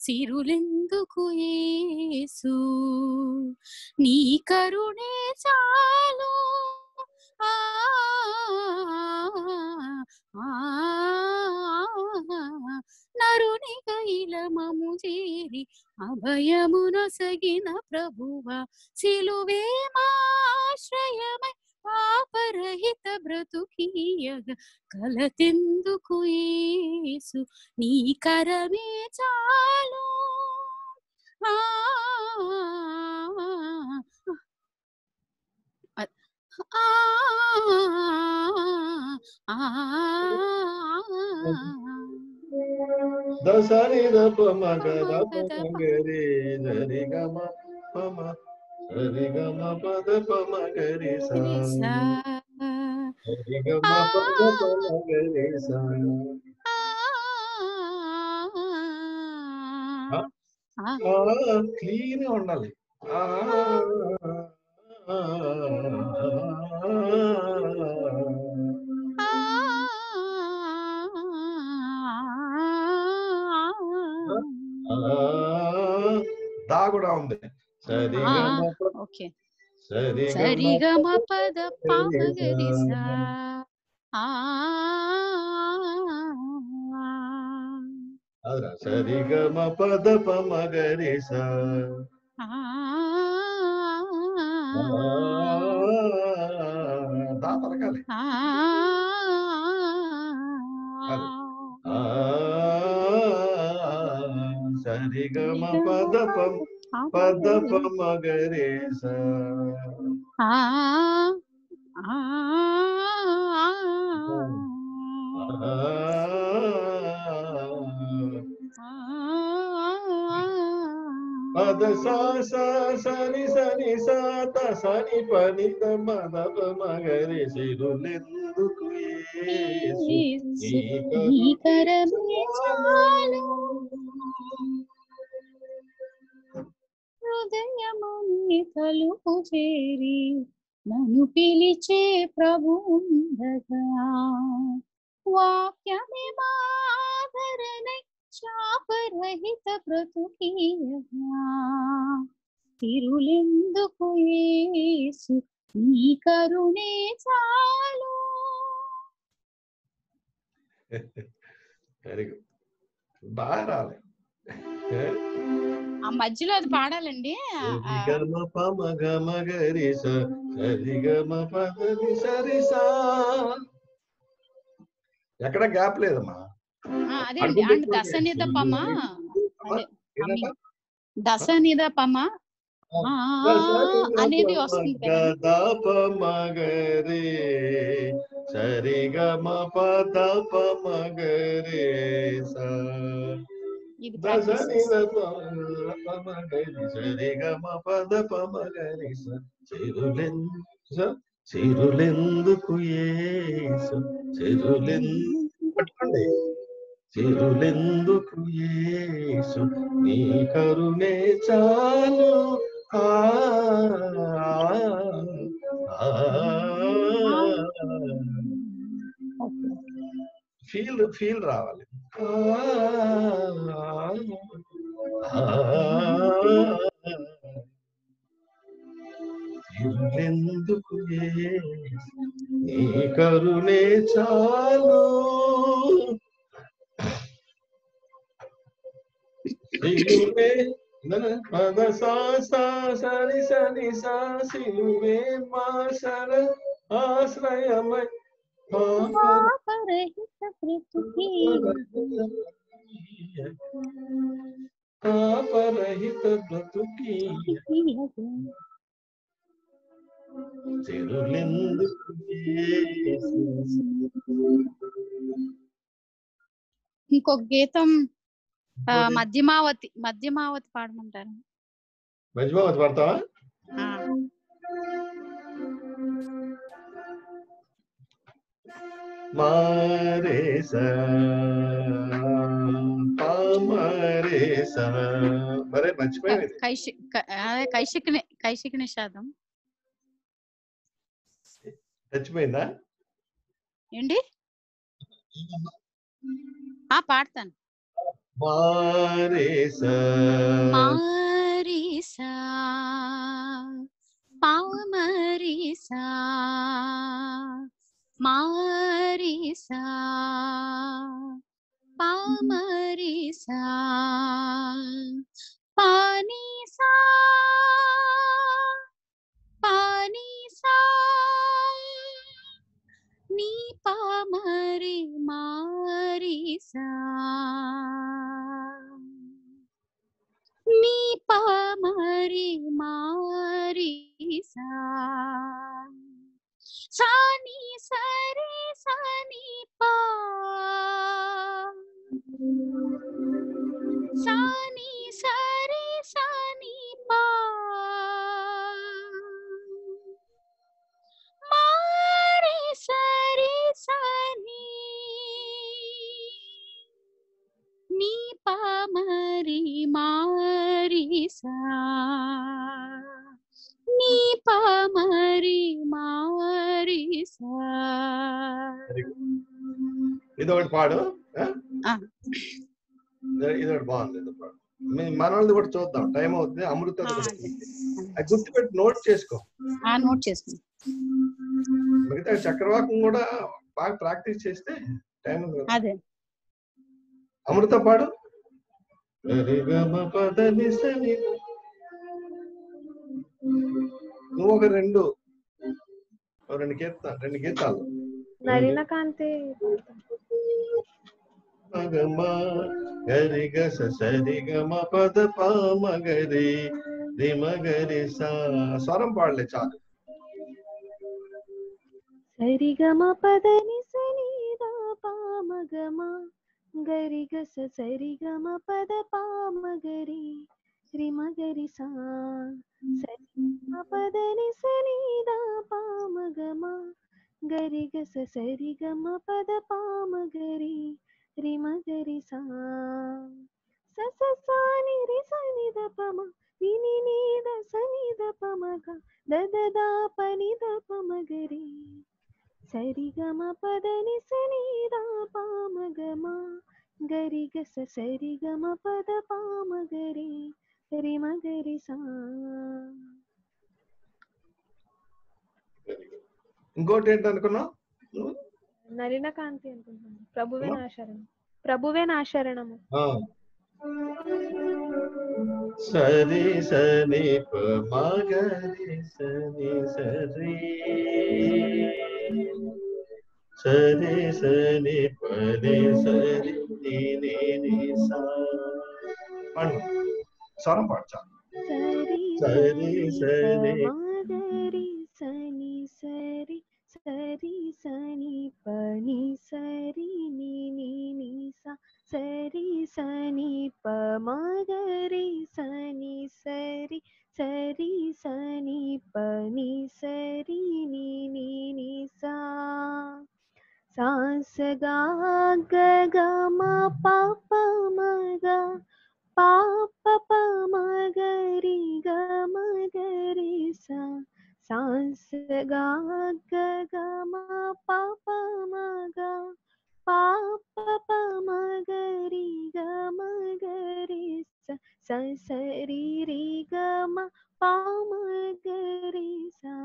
సిరులెందుకు యేసు? నీ కరుణే చాలు. ఆ, ఆ, నరుని కైలమము చేరి అభయమునొసగిన ప్రభువ సిలువే మాశ్రయమై పాపరహిత బ్రతుకీయగ కలతెందుకు యేసు? నీ కరమే చాలు. దసరి దప మగ దప మగరి జరి గమ పమ గరి సా క్లీన్ ఉండాలి ఆ, ఆ, దా కూడా ఉంది ప- సా. గరి సా ఆ దా పలకాలి ఆ అది. ఆ, సరి గమ పద పమ పద పమ గరి సా ఆ ఆ పద సా సా సని సని సా త సని పని త మద పమ గరి సిరులెందుకు యేసు నీ నీ కరమే చాలు హృదయముని తలుపు చేరి నన్ను పిలిచే ప్రభు వాక్యమే మాధరణ శాపరహిత బ్రతుకీయగా. తిరులెందుకు యేసు నీ కరుణే చాలు. [LAUGHS] వెరీ గుడ్ బాగా రాలే. [LAUGHS] ఆ మధ్యలో అది పాడాలండి. ఎక్కడ గ్యాప్ లేదమ్మా? అదే అండి. అండ్ దశ నిద పమ. దశ నిద పమ. అనేది వస్తుంది సరిగమ పద మగరే సా ఇది చిరులెందుకు యేసు చిరులెందు పట్టుకోండి. చిరులెందుకు యేసు నీ కరుణే చాలు. ఆ ఫీల్ ఫీల్ రావాలి. ఎందుకు నీ కరుణే చాలు. సిలువే నన పద సా సా సరి సని సా సిలువే మా శర ఆశ్రయమై పాపరహిత బ్రతుకి చిరులెందుకు ఇంకొక గీతం మధ్యమావతి మధ్యమావతి పాడమంటారు. మధ్యమావతి పడతావా? పామరేస మరే కైశిక కైశిక నిషాదం చచ్చిపోయిందా? ఏంటి? ఆ పాడతాను. మారేస. మారిసా పామరిసా మారిసా పామరిసా పానిసా పానిసా నీ పామరి మారిసా నీ పామరి మారిసా సాని సరే సాని పా సాని సరే సాని పా మారే సరే సాని నీ పామరి మారిసా నీ పామరి మారిసా ఇది ఒకటి పాడు. ఇది- ఇది ఒకటి బాగుంది ఇది పాడు. మీ మనల్ని కూడా చూద్దాం టైం అవుతుంది అమృత గుర్తుపెట్టి నోట్ చేసుకో. ఆ నోట్ చేసుకుంటా మిగతా చక్రవాకం కూడా బాగా ప్రాక్టీస్ చేస్తే టైం. అదే. అమృత పాడు. సని నువ్వు ఒక రెండు రెండు గీత రెండు గీతాలు. నలిన కాంతి మగమ గరి గస సరి గమ పద పామ గరి రిమ గరి సా. స్వరం పాడలే చాలు. సరిగమ పదని సనిదా పామగమ గరిగస సరిగమ పద పామగరి రిమగరి సా. సరిగమ పదని సనిదా పామగమ గరిగస సరిగమ పద పామగరి రిమగరి సా స స సాని రి సని ద పమ విని ని ద సని ద పమ గ ద ద పని ద పమ గరి సరి గ మ పద ని సని ద పమ గ గరి గ సరి గ పద పమ గరి రి గరి సా ఇంకోటి ఏంటి అనుకున్నావు నలిన కాంతి అనుకుంటున్నాను. ప్రభువే నా శరణం ప్రభువే నా శరణము ఆ. సరి సని మగరి సని సరి. సరి సని పని సరి ని ని ని సా. పాడు. స్వరం పాడు చాలు సరి సరి సని మగరి సరి సరి సని పని సరి ని ని ని సా సరి సని ప మగరి సని సరి సరి సని పని సరి ని ని ని సా సా స గా గ గ మ ప ప మ గ పా ప గా గ గ పాప ప ప మ గ మగరి సరి రి గ మ గ రి సా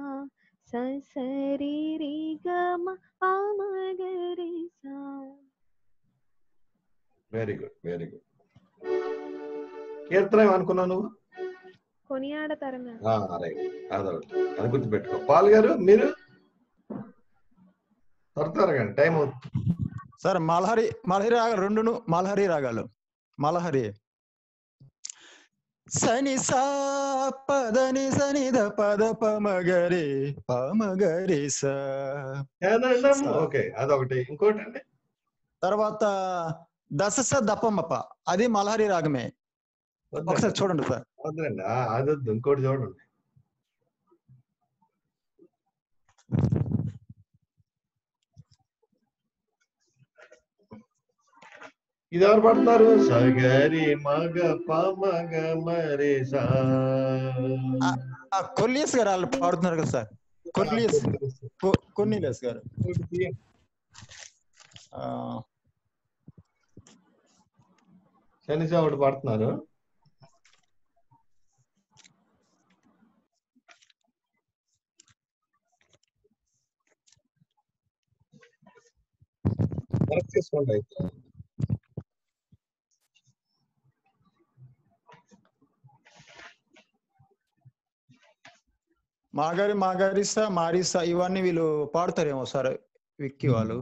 సరి రి గ మ ప మ సా వెరీ గుడ్ వెరీ గుడ్ కీర్తన ఏమనుకున్నావు నువ్వు? కొనియాడతరమే ఆ, రైట్ అదొకటి అది గుర్తుపెట్టుకో. పాల్ గారు మీరు? టైం సార్ మలహరి మలహరి రాగాలు రెండును మలహరి రాగాలు. మలహరి. సని సా పదని సని ద పద పమగరి పమగరి ఓకే అదొకటి. ఇంకోటి అండి తర్వాత దశ స దపమప. అది మలహరి రాగమే. ఒకసారి చూడండి సార్. వద్దండి ఇంకోటి చూడండి. ఇది ఎవరు పడుతున్నారు సగరి మగ పమగ మరి కొల్లియస్ గారు వాళ్ళు పాడుతున్నారు కదా సార్. కొల్లియస్. కొన్నిలేస్ గారు. ఆ, శనిసా ఒకటి పడుతున్నారు. కరెక్ట్ చేసుకోండి అయితే. మాగారి మాగారిసా మారిసా ఇవన్నీ వీళ్ళు పాడతారేమో సార్ విక్కీ వాళ్ళు.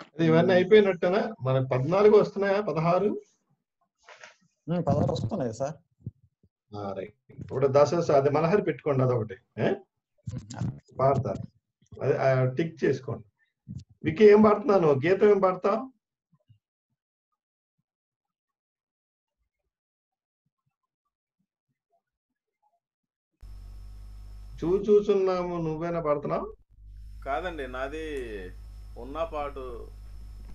అది ఇవన్నీ అయిపోయినట్టేనా? మనకు పద్నాలుగు వస్తున్నాయా? పదహారు? పదహారు వస్తున్నాయి సార్. ఆ, రైట్. ఇప్పుడు దశ అది మనహరి పెట్టుకోండి అదొకటి ఏ? పాడతారు. అది టిక్ చేసుకోండి. వికి ఏం పాడుతున్నాను? గీతం ఏం పాడతావు చూ చూచున్నాము నువ్వేనా పాడుతున్నావు కాదండి నాది ఉన్న పాటు.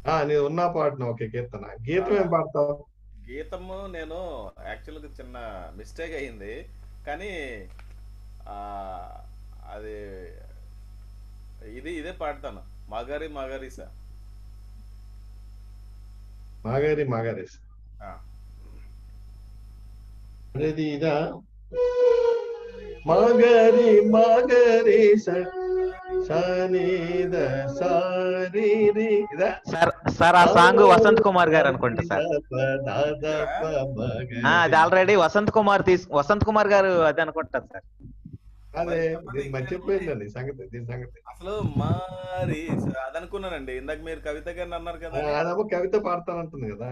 ఆ నీ ఉన్నా పాడుతున్నావు ఓకే కీర్తన గీతం ఏం పాడతావు గీతము నేను యాక్చువల్గా చిన్న మిస్టేక్ అయింది కానీ ఆ, అది ఇది ఇదే పాడతాను. మగరి మగరిసా మాగారి మాగారేస్. అనేది ఇదా మాగరి మాగరి సనీద సారీ ఆ సాంగ్ వసంత్ కుమార్ గారు అనుకుంటా సార్. ఆ, అది ఆల్రెడీ వసంత్ కుమార్ తీసు వసంత్ కుమార్ గారు అది అనుకుంటా సార్. అదే మర్చిపోయిందండి సంగతి దీని సంగతి. అసలు మరి అది అనుకున్నానండి ఇందాక మీరు కవిత గారిని అన్నారు కదా అదేమో కవిత పాడతానంటుంది కదా.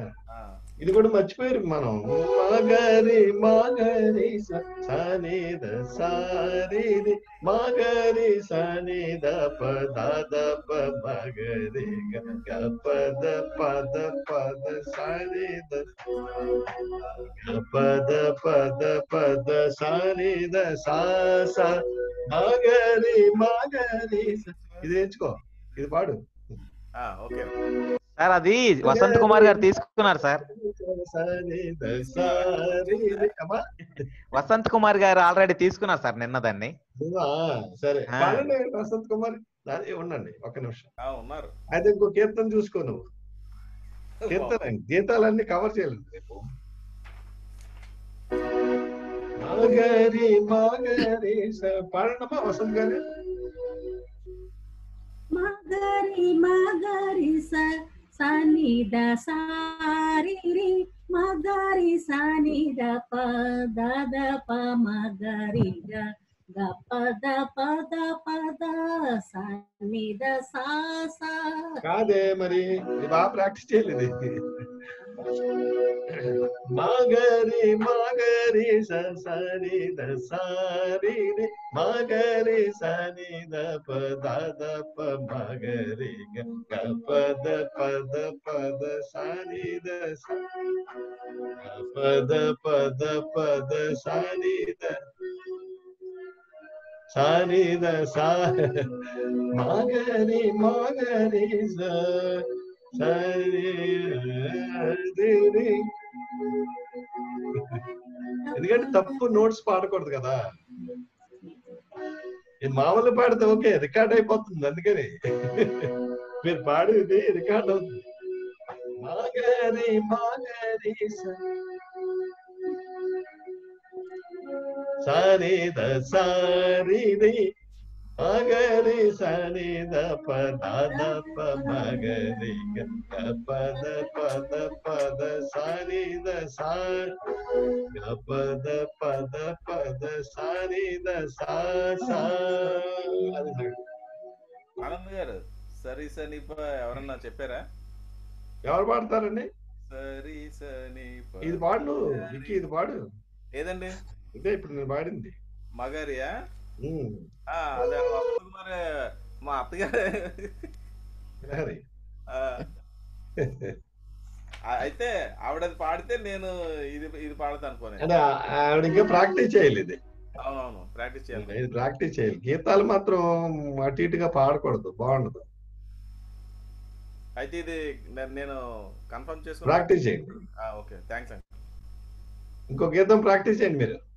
ఇది కూడా మర్చిపోయారు మనం మాగరి మాగరి సనీద సారీ మాగరి సనీద పద ప మగరి గ పద పద పద సనీద పద పద పద సనీద సా సా మాగరి మాగరి స- ఇది ఎంచుకో ఇది పాడు ఆ, ఓకే సార్ అది వసంత్ కుమార్ గారు తీసుకున్నారు సార్. వసంత్ కుమార్ గారు ఆల్రెడీ తీసుకున్నారు సార్ నిన్న దాన్ని? సరే. వసంత్ కుమార్? అదే ఉండండి ఒక్క నిమిషం. ఆ, ఉన్నారు. అయితే ఇంకో కీర్తన చూసుకో నువ్వు. కీర్తన గీతాలన్నీ కవర్ చేయలేదు రేపు మాగరి మాగరి పాడండమ్మా వసంత్ గారు. మగరి మగరి సారి రి మగరి సని ద ప ద ద ప మగరి గ గ ప ద ప ద ప ద సని ద సా సా కాదే మరి ఇది బాగా ప్రాక్టీస్ చేయలేదు మాగరి మాగరి స సరి ద సారి రి మాగరి సని ద ప ద ద ప మగరి గ గ ప ద ప ద ప ద సారి ద స గ ప ద ప ద ప ద సారి ద సారి. ద మాగరి సరి. ఎందుకంటే తప్పు నోట్స్ పాడకూడదు కదా. నేను మామూలు పాడితే ఓకే రికార్డ్ అయిపోతుంది అందుకని. మీరు పాడేది రికార్డ్ అవుతుంది. మాగరి మాగరి సరి ద సారి రి మగరి సని ద ప ద ద ప మగరి గ గ ప ద ప ద ద ద సా. గ ప ద ప ద ప ద ద సా. ఆనంద్ గారు సరి సని ఎవరన్నా చెప్పారా? ఎవరు పాడతారండి? సరి సని ఇది పాడు విక్కీ ఇది పాడు. ఏదండి? ఇదే ఇప్పుడు నేను పాడింది మగరియా? అదే మా అత్తగారు మరి మా అత్తగారు. అయితే ఆవిడది పాడితే నేను ఇది ఇది పాడతాను ఆ- ఆవిడ ఇంకా ప్రాక్టీస్ చేయాలి ఇది. అవునవును ప్రాక్టీస్ చేయాలి. ఇది ప్రాక్టీస్ చేయాలి. గీతాలు మాత్రం అటు ఇటుగా పాడకూడదు బాగుండదు. అయితే ఇది నేను కన్ఫర్మ్ చేసుకుని ప్రాక్టీస్ చేయండి. ఓకే థ్యాంక్స్ అండి. ఇంకో గీతం ప్రాక్టీస్ చేయండి మీరు.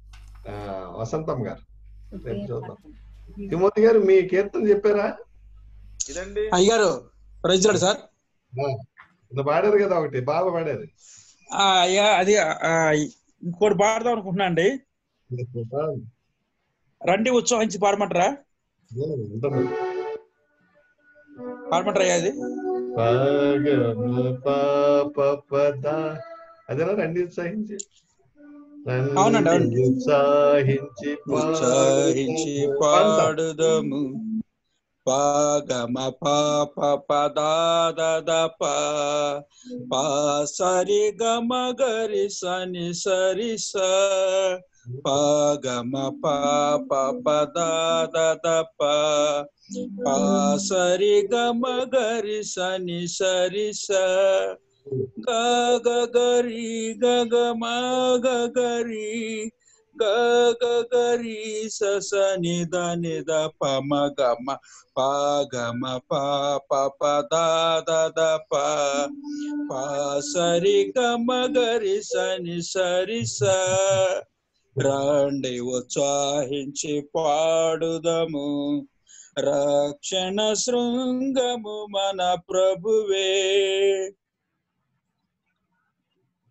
వసంతం గారు. రేపు చూద్దాం. తిమోతి గారు మీ కీర్తన చెప్పారా? ఇదండి. అయ్యారు ప్రైజ్ లార్డ్ సార్ పాడారు కదా ఒకటి బాగా పాడారు. ఆ, అయ్యా అది ఇంకోటి పాడదాం అనుకుంటున్నా అండి. రండి ఉత్సవించి పాడమంటారా? ఉంటుంది పాడమంటారా అయ్యా అది? పాగమ పాప పద. అదేనా? రండి ఉత్సాహించి. అవునండి, అవును. రండి ఉత్సాహించి ఉత్సాహించి పాడుదము. పాగమ పాప పదాద ప. పా సరి గమ గరి సని సరి స. పాగమ పాప పదాద ప. పా సరి గమ గరి సని సరి స. గ గ గరి గగరి గ నిద గ గ గ గరి స స ద ప మ గ మ ప గ మ ప ప ప ద ద ద ప ప సరి గ మ గరి స ని సరి స రాండి ఉత్సాహించి పాడుదము రక్షణ శృంగము మన ప్రభువే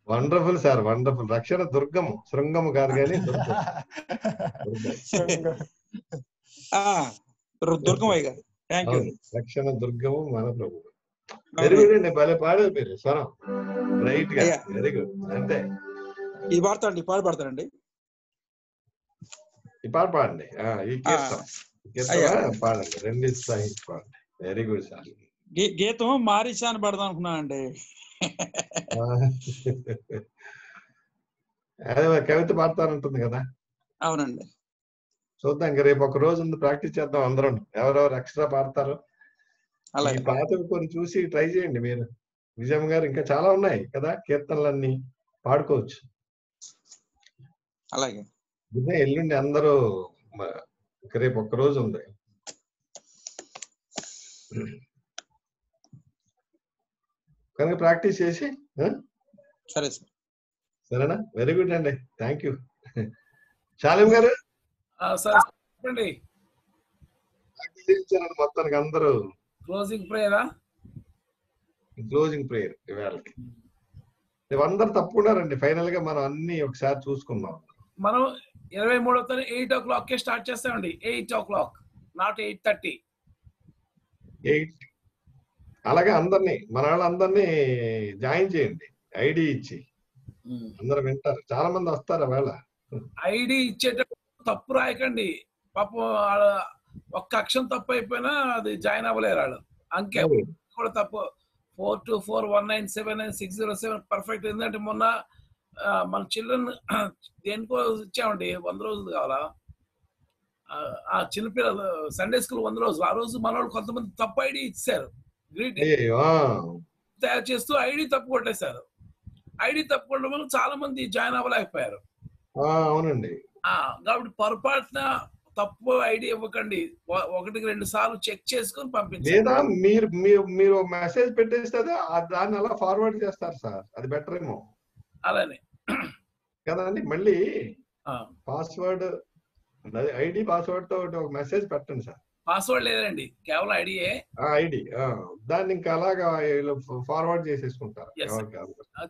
వండర్ఫుల్ సార్ వండర్ఫుల్ రక్షణ దుర్గము శృంగము కాదు కానీ థ్యాంక్ యూ రక్షణ దుర్గము మన ప్రభు. వెరీ గుడ్ అండి భలే పాడారు మీరు స్వరం. రైట్గా అయ్యా. వెరీ గుడ్ అంతే ఇది పాడతాండి ఈ పాట పాడతానండి ఈ పాట పాడండి. ఆ, ఈ కీర్తన ఈ. పాడండి. రెండు సాహిత్య పాడండి. వెరీ గుడ్ సార్ గీతం మారిసా అని పాడదాం అనుకున్నానండి. అదే కవిత పాడతానంటుంది కదా. అవునండి. చూద్దాం ఇంకా రేపు ఒక రోజు ఉంది ప్రాక్టీస్ చేద్దాం అందరం. ఎవరెవరు ఎక్స్ట్రా పాడతారు. ఈ అలాగే. పాటలు కొన్ని చూసి ట్రై చేయండి మీరు. విజయం గారు ఇంకా చాలా ఉన్నాయి కదా. కీర్తనలన్నీ పాడుకోవచ్చు. అలాగే. ఎల్లుండి అందరూ రేపు ఒక్క రోజు ఉంది. కనుక ప్రాక్టీస్ చేసి? సరే సార్. సరేనా? వెరీ గుడ్ అండి. థ్యాంక్ యూ శాలిం గారు? మొత్తానికి అందరూ. క్లోజింగ్ ప్రేయరా క్లోజింగ్ ప్రేయర్ ఇవాళకి ఇవందరూ తప్పుకున్నారండి. ఫైనల్గా మనం అన్ని ఒకసారి చూసుకుందాం. మనం ఇరవై మూడో తారీఖు ఎయిట్ ఓ క్లాక్ కే స్టార్ట్ చేస్తామండి. Eight o'clock not eight thirty eight అలాగే అందరినీ మన వాళ్ళందరినీ జాయిన్ చేయండి. ఐడి ఇచ్చి. అందరూ వింటారు. చాలా మంది వస్తారు వేళ. ఐడి ఇచ్చేటప్పుడు తప్పు రాయకండి. పాపం వాళ్ళ- ఒక్క అక్షరం తప్పు అయిపోయినా అది జాయిన్ అవ్వలేరు వాళ్ళు. అంకె కూడా తప్పు. Four two four one nine seven nine six zero seven perfect ఎందుకంటే మొన్న మన చిల్డ్రన్ [CLEARS THROAT] దేనికో ఇచ్చామండి. వంద రోజులు కావాలా? ఆ, ఆ చిన్నపిల్లలు సండే స్కూల్ వంద రోజులు. ఆ రోజు మన వాళ్ళు కొంతమంది తప్పు ఐడి ఇచ్చారు. గ్రీటింగ్ తయారు చేస్తూ ఐడి తప్పు కొట్టేశారు. ఐడి తప్పు కొట్టడం వల్ల చాలా మంది జాయిన్ అవ్వలేకపోయారు. ఆ, అవునండి. కాబట్టి పొరపాటున తప్పు ఐడి ఇవ్వకండి. ఒకటికి రెండు సార్లు చెక్ చేసుకొని పంపించండి. లేదా మీరు మీరు మెసేజ్ పెట్టేస్తే దాన్ని అలా ఫార్వర్డ్ చేస్తారు సార్. అది బెటర్ ఏమో. అలానే. కదండి మళ్ళీ పాస్వర్డ్ ఐడి పాస్వర్డ్తో ఒక మెసేజ్ పెట్టండి సార్. పాస్వర్డ్ లేదండి. కేవలం ఐడియే ఆ ఐడి. దాన్ని ఇంకా అలాగా ఫార్వర్డ్ చేసేసుకుంటారు.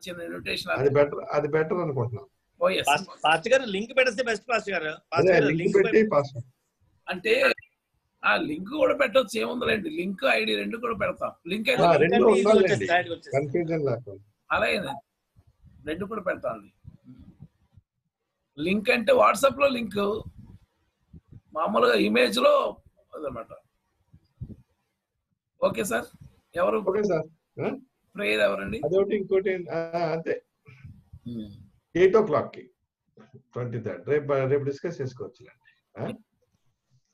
చిన్న ఇన్విటేషన్ అది బెటర్ అది బెటర్ అనుకుంటున్నాను. పాస్టర్ గారు లింక్ పెడితే బెస్ట్ పాస్టర్ గారు. లింక్ లింక్ పెట్టి పాస్వర్డ్ అంటే ఆ లింక్ కూడా పెట్టొచ్చు ఏముందిలేండి. లింక్ ఐడి రెండు కూడా పెడతాం. లింక్ అలాగే రెండు కూడా పెడతాండి. లింక్ అంటే వాట్సాప్లో లింక్. మామూలుగా ఇమేజ్లో అదనమాట. Okay sir. ఎవరు? Okay sir. ప్రేయర్ ఎవరండి? అదొకటి ఇంకోటి అంతే. ఎయిట్ ఓ క్లాక్కి ట్వంటీ థర్డ్. రేపు రేపు డిస్కస్ చేసుకోవచ్చులేండి. ఆ?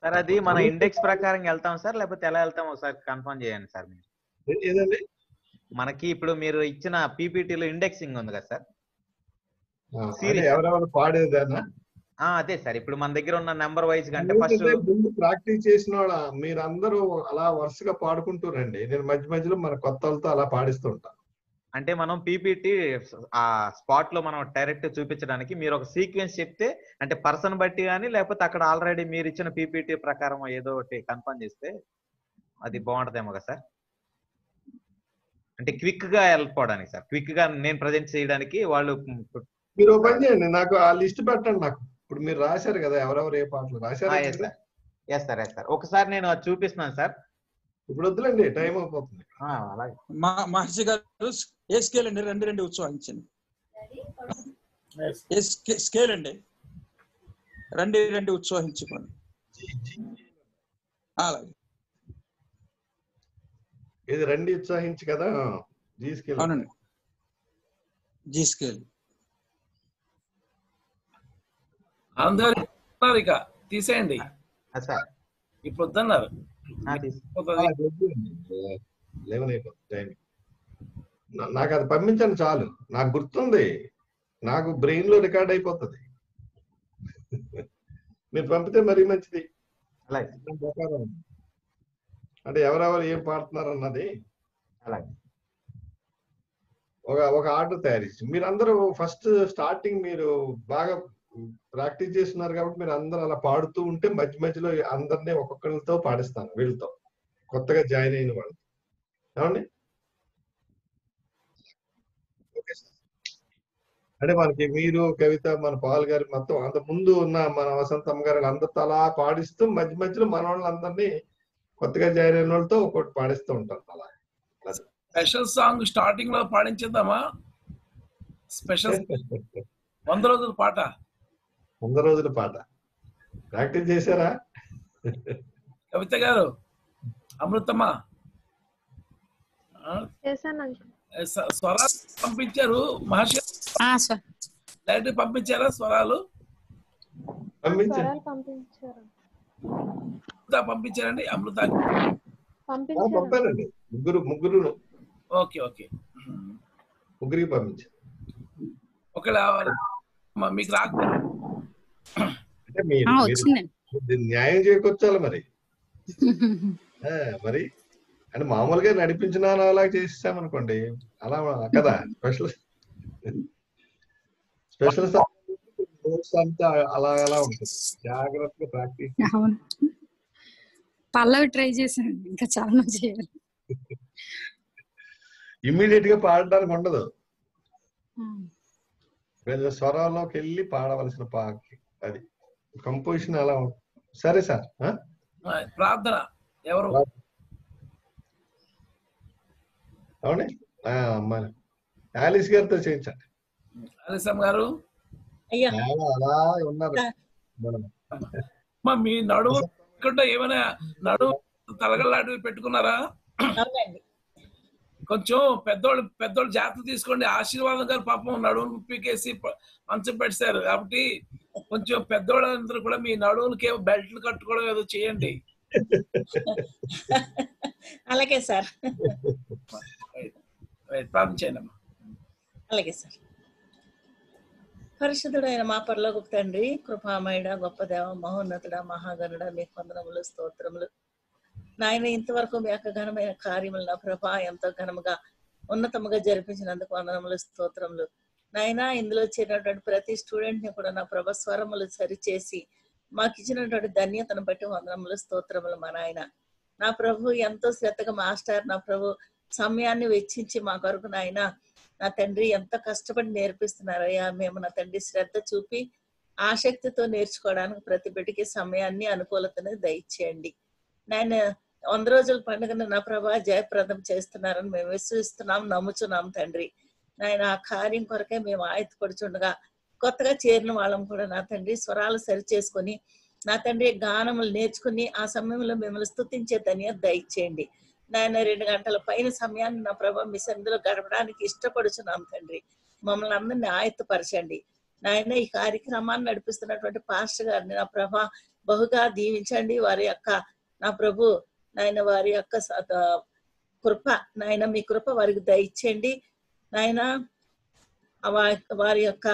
సార్ అది మన ఇండెక్స్ ప్రకారం వెళ్తాం సార్? లేకపోతే ఎలా వెళ్తాం? ఒకసారి కన్ఫర్మ్ చేయండి సార్ మీరు. ఏదండి? మనకి ఇప్పుడు మీరు ఇచ్చిన పీపీటీలో ఇండెక్సింగ్ ఉంది కదా సార్. ఎవరెవరు పాడేదేనా? అదే సార్. ఇప్పుడు మన దగ్గర ఉన్న నెంబర్ వైజ్ కంటే ఫస్ట్ ప్రాక్టీస్ చేసిన వాళ్ళ మీరందరూ అలా వరుసగా పాడుకుంటూ రండి నేను మధ్య మధ్యలో మన కొత్త వాళ్ళతో అలా పాడిస్తుంటా. అంటే మనం పీపీటీ ఆ స్పాట్లో మనం డైరెక్ట్ చూపించడానికి మీరు ఒక సీక్వెన్స్ చెప్తే అంటే పర్సన్ బట్టి కానీ లేకపోతే అక్కడ ఆల్రెడీ మీరు ఇచ్చిన పీపీటీ ప్రకారం ఏదో ఒకటి కన్ఫర్మ్ చేస్తే అది బాగుంటదేమో కదా సార్. అంటే క్విక్గా వెళ్ళిపోవడానికి సార్. క్విక్గా నేను ప్రజెంట్ చేయడానికి వాళ్ళు మీరు పని చేయండి. నాకు ఆ లిస్ట్ పెట్టండి నాకు. ఇప్పుడు మీరు రాశారు కదా ఎవరెవరు ఏ పాటలు రాశారు yes sir yes sir yes sir ఒకసారి నేను అది చూపిస్తున్నాను సార్ ఇప్పుడు వద్దులేండి టైం అయిపోతుంది అలాగే. మా మహర్షి గారు ఏ స్కేల్ అండి రెండు రెండు ఏ స్కే- స్కేల్ అండి. రెండు రెండు ఉత్సవాహించుకోండి అలాగే. ఇది రండి ఉత్సాహించి కదా జీ స్కేల్ అవునండి. జీ స్కేల్ అందరు ఇక. తీసేయండి. సార్. ఇప్పుడు వద్దన్నారు. నాకు అది పంపించండి చాలు. నాకు గుర్తుంది. నాకు బ్రెయిన్లో రికార్డ్ అయిపోతుంది. మీరు పంపితే మరీ మంచిది. అంటే ఎవరెవరు ఏం పాడుతున్నారు అన్నది ఒక ఒక ఆర్డర్ తయారు చేసి మీరు అందరూ ఫస్ట్ స్టార్టింగ్ మీరు బాగా ప్రాక్టీస్ చేస్తున్నారు కాబట్టి మీరు అందరూ అలా పాడుతూ ఉంటే మధ్య మధ్యలో అందరినీ ఒక్కొక్కరితో పాడిస్తాను వీళ్ళతో. కొత్తగా జాయిన్ అయిన వాళ్ళు. ఏమండి. అంటే మనకి మీరు కవిత మన పాల్ గారి మొత్తం అంత ముందు ఉన్న మన వసంతమ్మ గారు అందరితో అలా పాడిస్తూ మధ్య మధ్యలో మన వాళ్ళందరినీ కొత్తగా జాయిన్ అయిన వాళ్ళతో ఒక్కొక్కటి పాడిస్తూ ఉంటారు అలా. స్పెషల్ సాంగ్ స్టార్టింగ్లో పాడించేద్దామా? స్పెషల్ [LAUGHS] వంద రోజుల పాట. వంద రోజుల పాట. ప్రాక్టీస్ చేశారా? కవిత గారు అమృతమ్మ స్వరాలు పంపించారు మహర్షి డైరెక్ట్ పంపించారా స్వరాలు? పంపించారు. పంపించారండి అమృత. ఆ, పంపానండి ముగ్గురు ముగ్గురు ఓకే ఓకే. ముగ్గురికి పంపించాను ఒకవేళ మీకు రాకపోతే అంటే దీన్ని న్యాయం చేకూర్చాలి మరి. [LAUGHS] మరి అంటే మామూలుగా నడిపించిన అలా చేసేసామనుకోండి అలా కదా స్పెషల్ స్పెషల్ [LAUGHS] నోట్స్ అంతా అలా అలా ఉంటుంది. జాగ్రత్తగా ప్రాక్టీస్ పల్లవి ట్రై చేశాను ఇంకా చాలా చేయాలి. [LAUGHS] ఇమ్మీడియట్గా పాడడానికి ఉండదు. స్వరంలోకి వెళ్ళి పాడవలసిన పాకి అది కంపోజిషన్ అలా సరే సార్ ప్రార్థన ఎవరు? అవునే? ఆ, అమ్మాయి ఆలిస్ గారితో చేయించండి. అలిసం గారు? అలా ఉన్నారు. మనం మీ ఇక్కడ ఏమైనా నడుము తలగలాంటివి పెట్టుకున్నారా? అవునండి. కొంచెం పెద్దోళ్ళు పెద్దోళ్ళు జాగ్రత్త తీసుకోండి. ఆశీర్వాదం గారు పాపం నడుము పీకేసి మంచం పెట్టారు. కాబట్టి కొంచెం పెద్దోళ్ళందరూ కూడా మీ నడువులకి బెల్ట్లు కట్టుకోవడం ఏదో చేయండి. అలాగే సార్. ప్రార్థన చేయండి అలాగే సార్. పరిశుద్ధుడైన మా పరలోక తండ్రి కృపామయుడ గొప్ప దేవ మహోన్నతుడ మహాగణుడ మీ వందనములు స్తోత్రములు. నాయన ఇంతవరకు మీ యొక్క ఘనమైన కార్యములు నా ప్రభా ఎంతో ఘనముగా ఉన్నతముగా జరిపించినందుకు వందనములు స్తోత్రములు. నాయన ఇందులో చేరినటువంటి ప్రతి స్టూడెంట్ని కూడా నా ప్రభ స్వరములు సరిచేసి మాకు ఇచ్చినటువంటి ధన్యతను బట్టి వందనములు స్తోత్రములు మా నాయన. నా ప్రభు ఎంతో శ్రద్ధగా మాస్టర్ నా ప్రభు సమయాన్ని వెచ్చించి మా కొరకు నాయన నా తండ్రి ఎంత కష్టపడి నేర్పిస్తున్నారయ్యా మేము నా తండ్రి శ్రద్ధ చూపి ఆసక్తితో నేర్చుకోవడానికి ప్రతి బిడ్డకి సమయాన్ని అనుకూలతను దయచేయండి. నాయన వంద రోజుల పండుగను నా ప్రభా జయప్రదం చేస్తున్నారని మేము విశ్వసిస్తున్నాం నమ్ముచున్నాం తండ్రి. నాయన ఆ కార్యం కొరకే మేము ఆయతపడుచుండగా కొత్తగా చేరిన వాళ్ళం కూడా నా తండ్రి. స్వరాలు సరి చేసుకొని నా తండ్రి గానములు నేర్చుకుని ఆ సమయంలో మిమ్మల్ని స్థుతించే ధన్యత దయచేయండి. నాయన రెండు గంటల పైన సమయాన్ని నా ప్రభా మీ సన్నిధిలో గడపడానికి ఇష్టపడుచున్నాం తండ్రి. మమ్మల్ని అందరినీ ఆయత్తపరచండి నాయన ఈ కార్యక్రమాన్ని నడిపిస్తున్నటువంటి పాస్టర్ గారిని నా ప్రభా బహుగా దీవించండి. వారి యొక్క నా ప్రభు నాయన వారి యొక్క కృప నాయన మీ కృప వారికి దయచేయండి. నాయన వారి యొక్క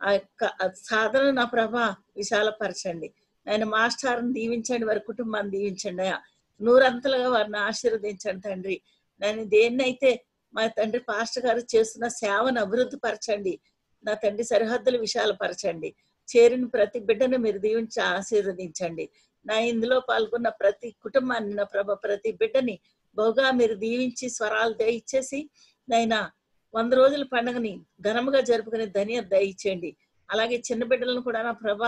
ఆ యొక్క సాధన నా ప్రభ విశాలపరచండి. ఆయన మాస్టర్ని దీవించండి వారి కుటుంబాన్ని దీవించండి అయ్యా. నూరంతలుగా వారిని ఆశీర్వదించండి తండ్రి. నేను దేన్నైతే మా తండ్రి పాస్టర్ గారు చేస్తున్న సేవను అభివృద్ధి పరచండి నా తండ్రి సరిహద్దులు విశాలపరచండి. చేరిన ప్రతి బిడ్డను మీరు దీవించి ఆశీర్వదించండి. నా ఇందులో పాల్గొన్న ప్రతి కుటుంబాన్ని నా ప్రభ ప్రతి బిడ్డని బహుగా మీరు దీవించి స్వరాలు దయచేసి నైనా వంద రోజుల పండుగని ఘనముగా జరుపుకునే ధన్యత దయచేయండి. అలాగే చిన్న బిడ్డలను కూడా నా ప్రభ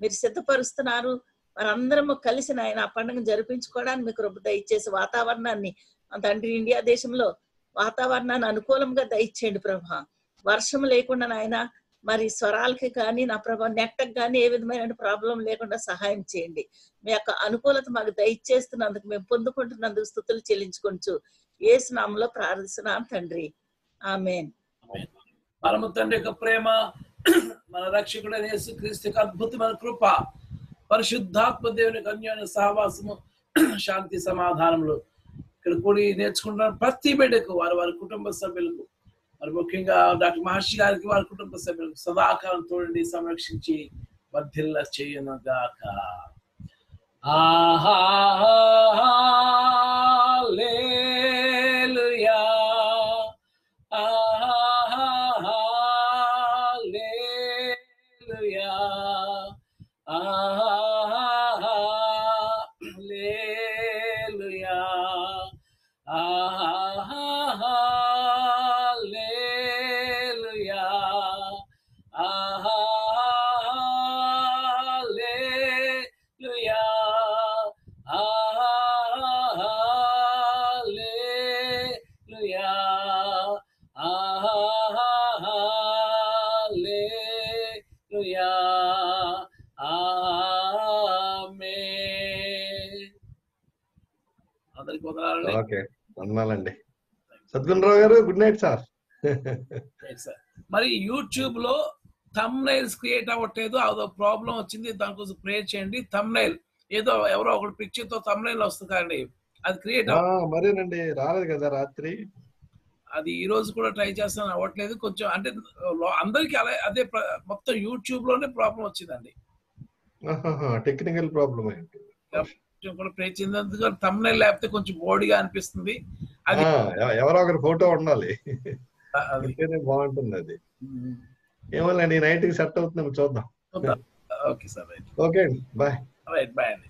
మీరు సిద్ధపరుస్తున్నారు. వారందరము కలిసి నాయన ఆ పండుగను జరిపించుకోవడానికి మీకు కృప దయచేసి వాతావరణాన్ని ఆ తండ్రి ఇండియా దేశంలో వాతావరణాన్ని అనుకూలంగా దయచేయండి ప్రభా. వర్షం లేకుండా నాయన మరి స్వరాలకి కానీ నా ప్రభా నెట్టకు కానీ ఏ విధమైన ప్రాబ్లం లేకుండా సహాయం చేయండి. మీ యొక్క అనుకూలత మాకు దయచేస్తున్నందుకు మేము పొందుకుంటున్నందుకు స్థుతులు చెల్లించుకొంచు ఏ స్నామంలో ప్రార్థిస్తున్నాం తండ్రి. ఆమెన్. పరమ తండ్రి యొక్క ప్రేమ మన రక్షకుడైన యేసు క్రీస్తు యొక్క అద్భుతమైన కృప పరిశుద్ధాత్మ దేవుని అన్యోన్య సహవాసము శాంతి సమాధానములు ఇక్కడ కూడి నేర్చుకుంటున్న. ప్రతి బిడ్డకు వారి వారి కుటుంబ సభ్యులకు మరి ముఖ్యంగా డాక్టర్ మహర్షి గారికి వారి కుటుంబ సభ్యులకు సదాకాలం తోడండి సంరక్షించి వర్ధిల్ల చేయనుగాక. ఆహా ఓకే వందనాలండి సద్గుణరావు గారు గుడ్ నైట్ సార్. మరి యూట్యూబ్లో థమ్ నైల్స్ క్రియేట్ అవ్వట్లేదు అదో ప్రాబ్లం వచ్చింది దానికోసం ప్రే చేయండి థమ్ నైల్ ఏదో ఎవరో ఒకటి పిక్చర్తో థమ్ నైల్ వస్తుంది కదండి అది క్రియేట్ మరేనండి రాలేదు కదా రాత్రి. అది ఈ రోజు కూడా ట్రై చేస్తాను అవ్వట్లేదు కొంచెం అంటే అందరికీ అలా అదే మొత్తం యూట్యూబ్లోనే ప్రాబ్లం వచ్చిందండి టెక్నికల్ ప్రాబ్లమ్ కూడా ప్రే చేసినందుకు థమ్ నైల్ లేకపోతే కొంచెం బోడిగా అనిపిస్తుంది. అది ఎవరో ఒకరి ఫోటో ఉండాలి. బాగుంటుంది అది. ఏమోలేండి నైట్కి సెట్ అవుతుందేమో చూద్దాం. Okay sir okay bye. Right bye అండి.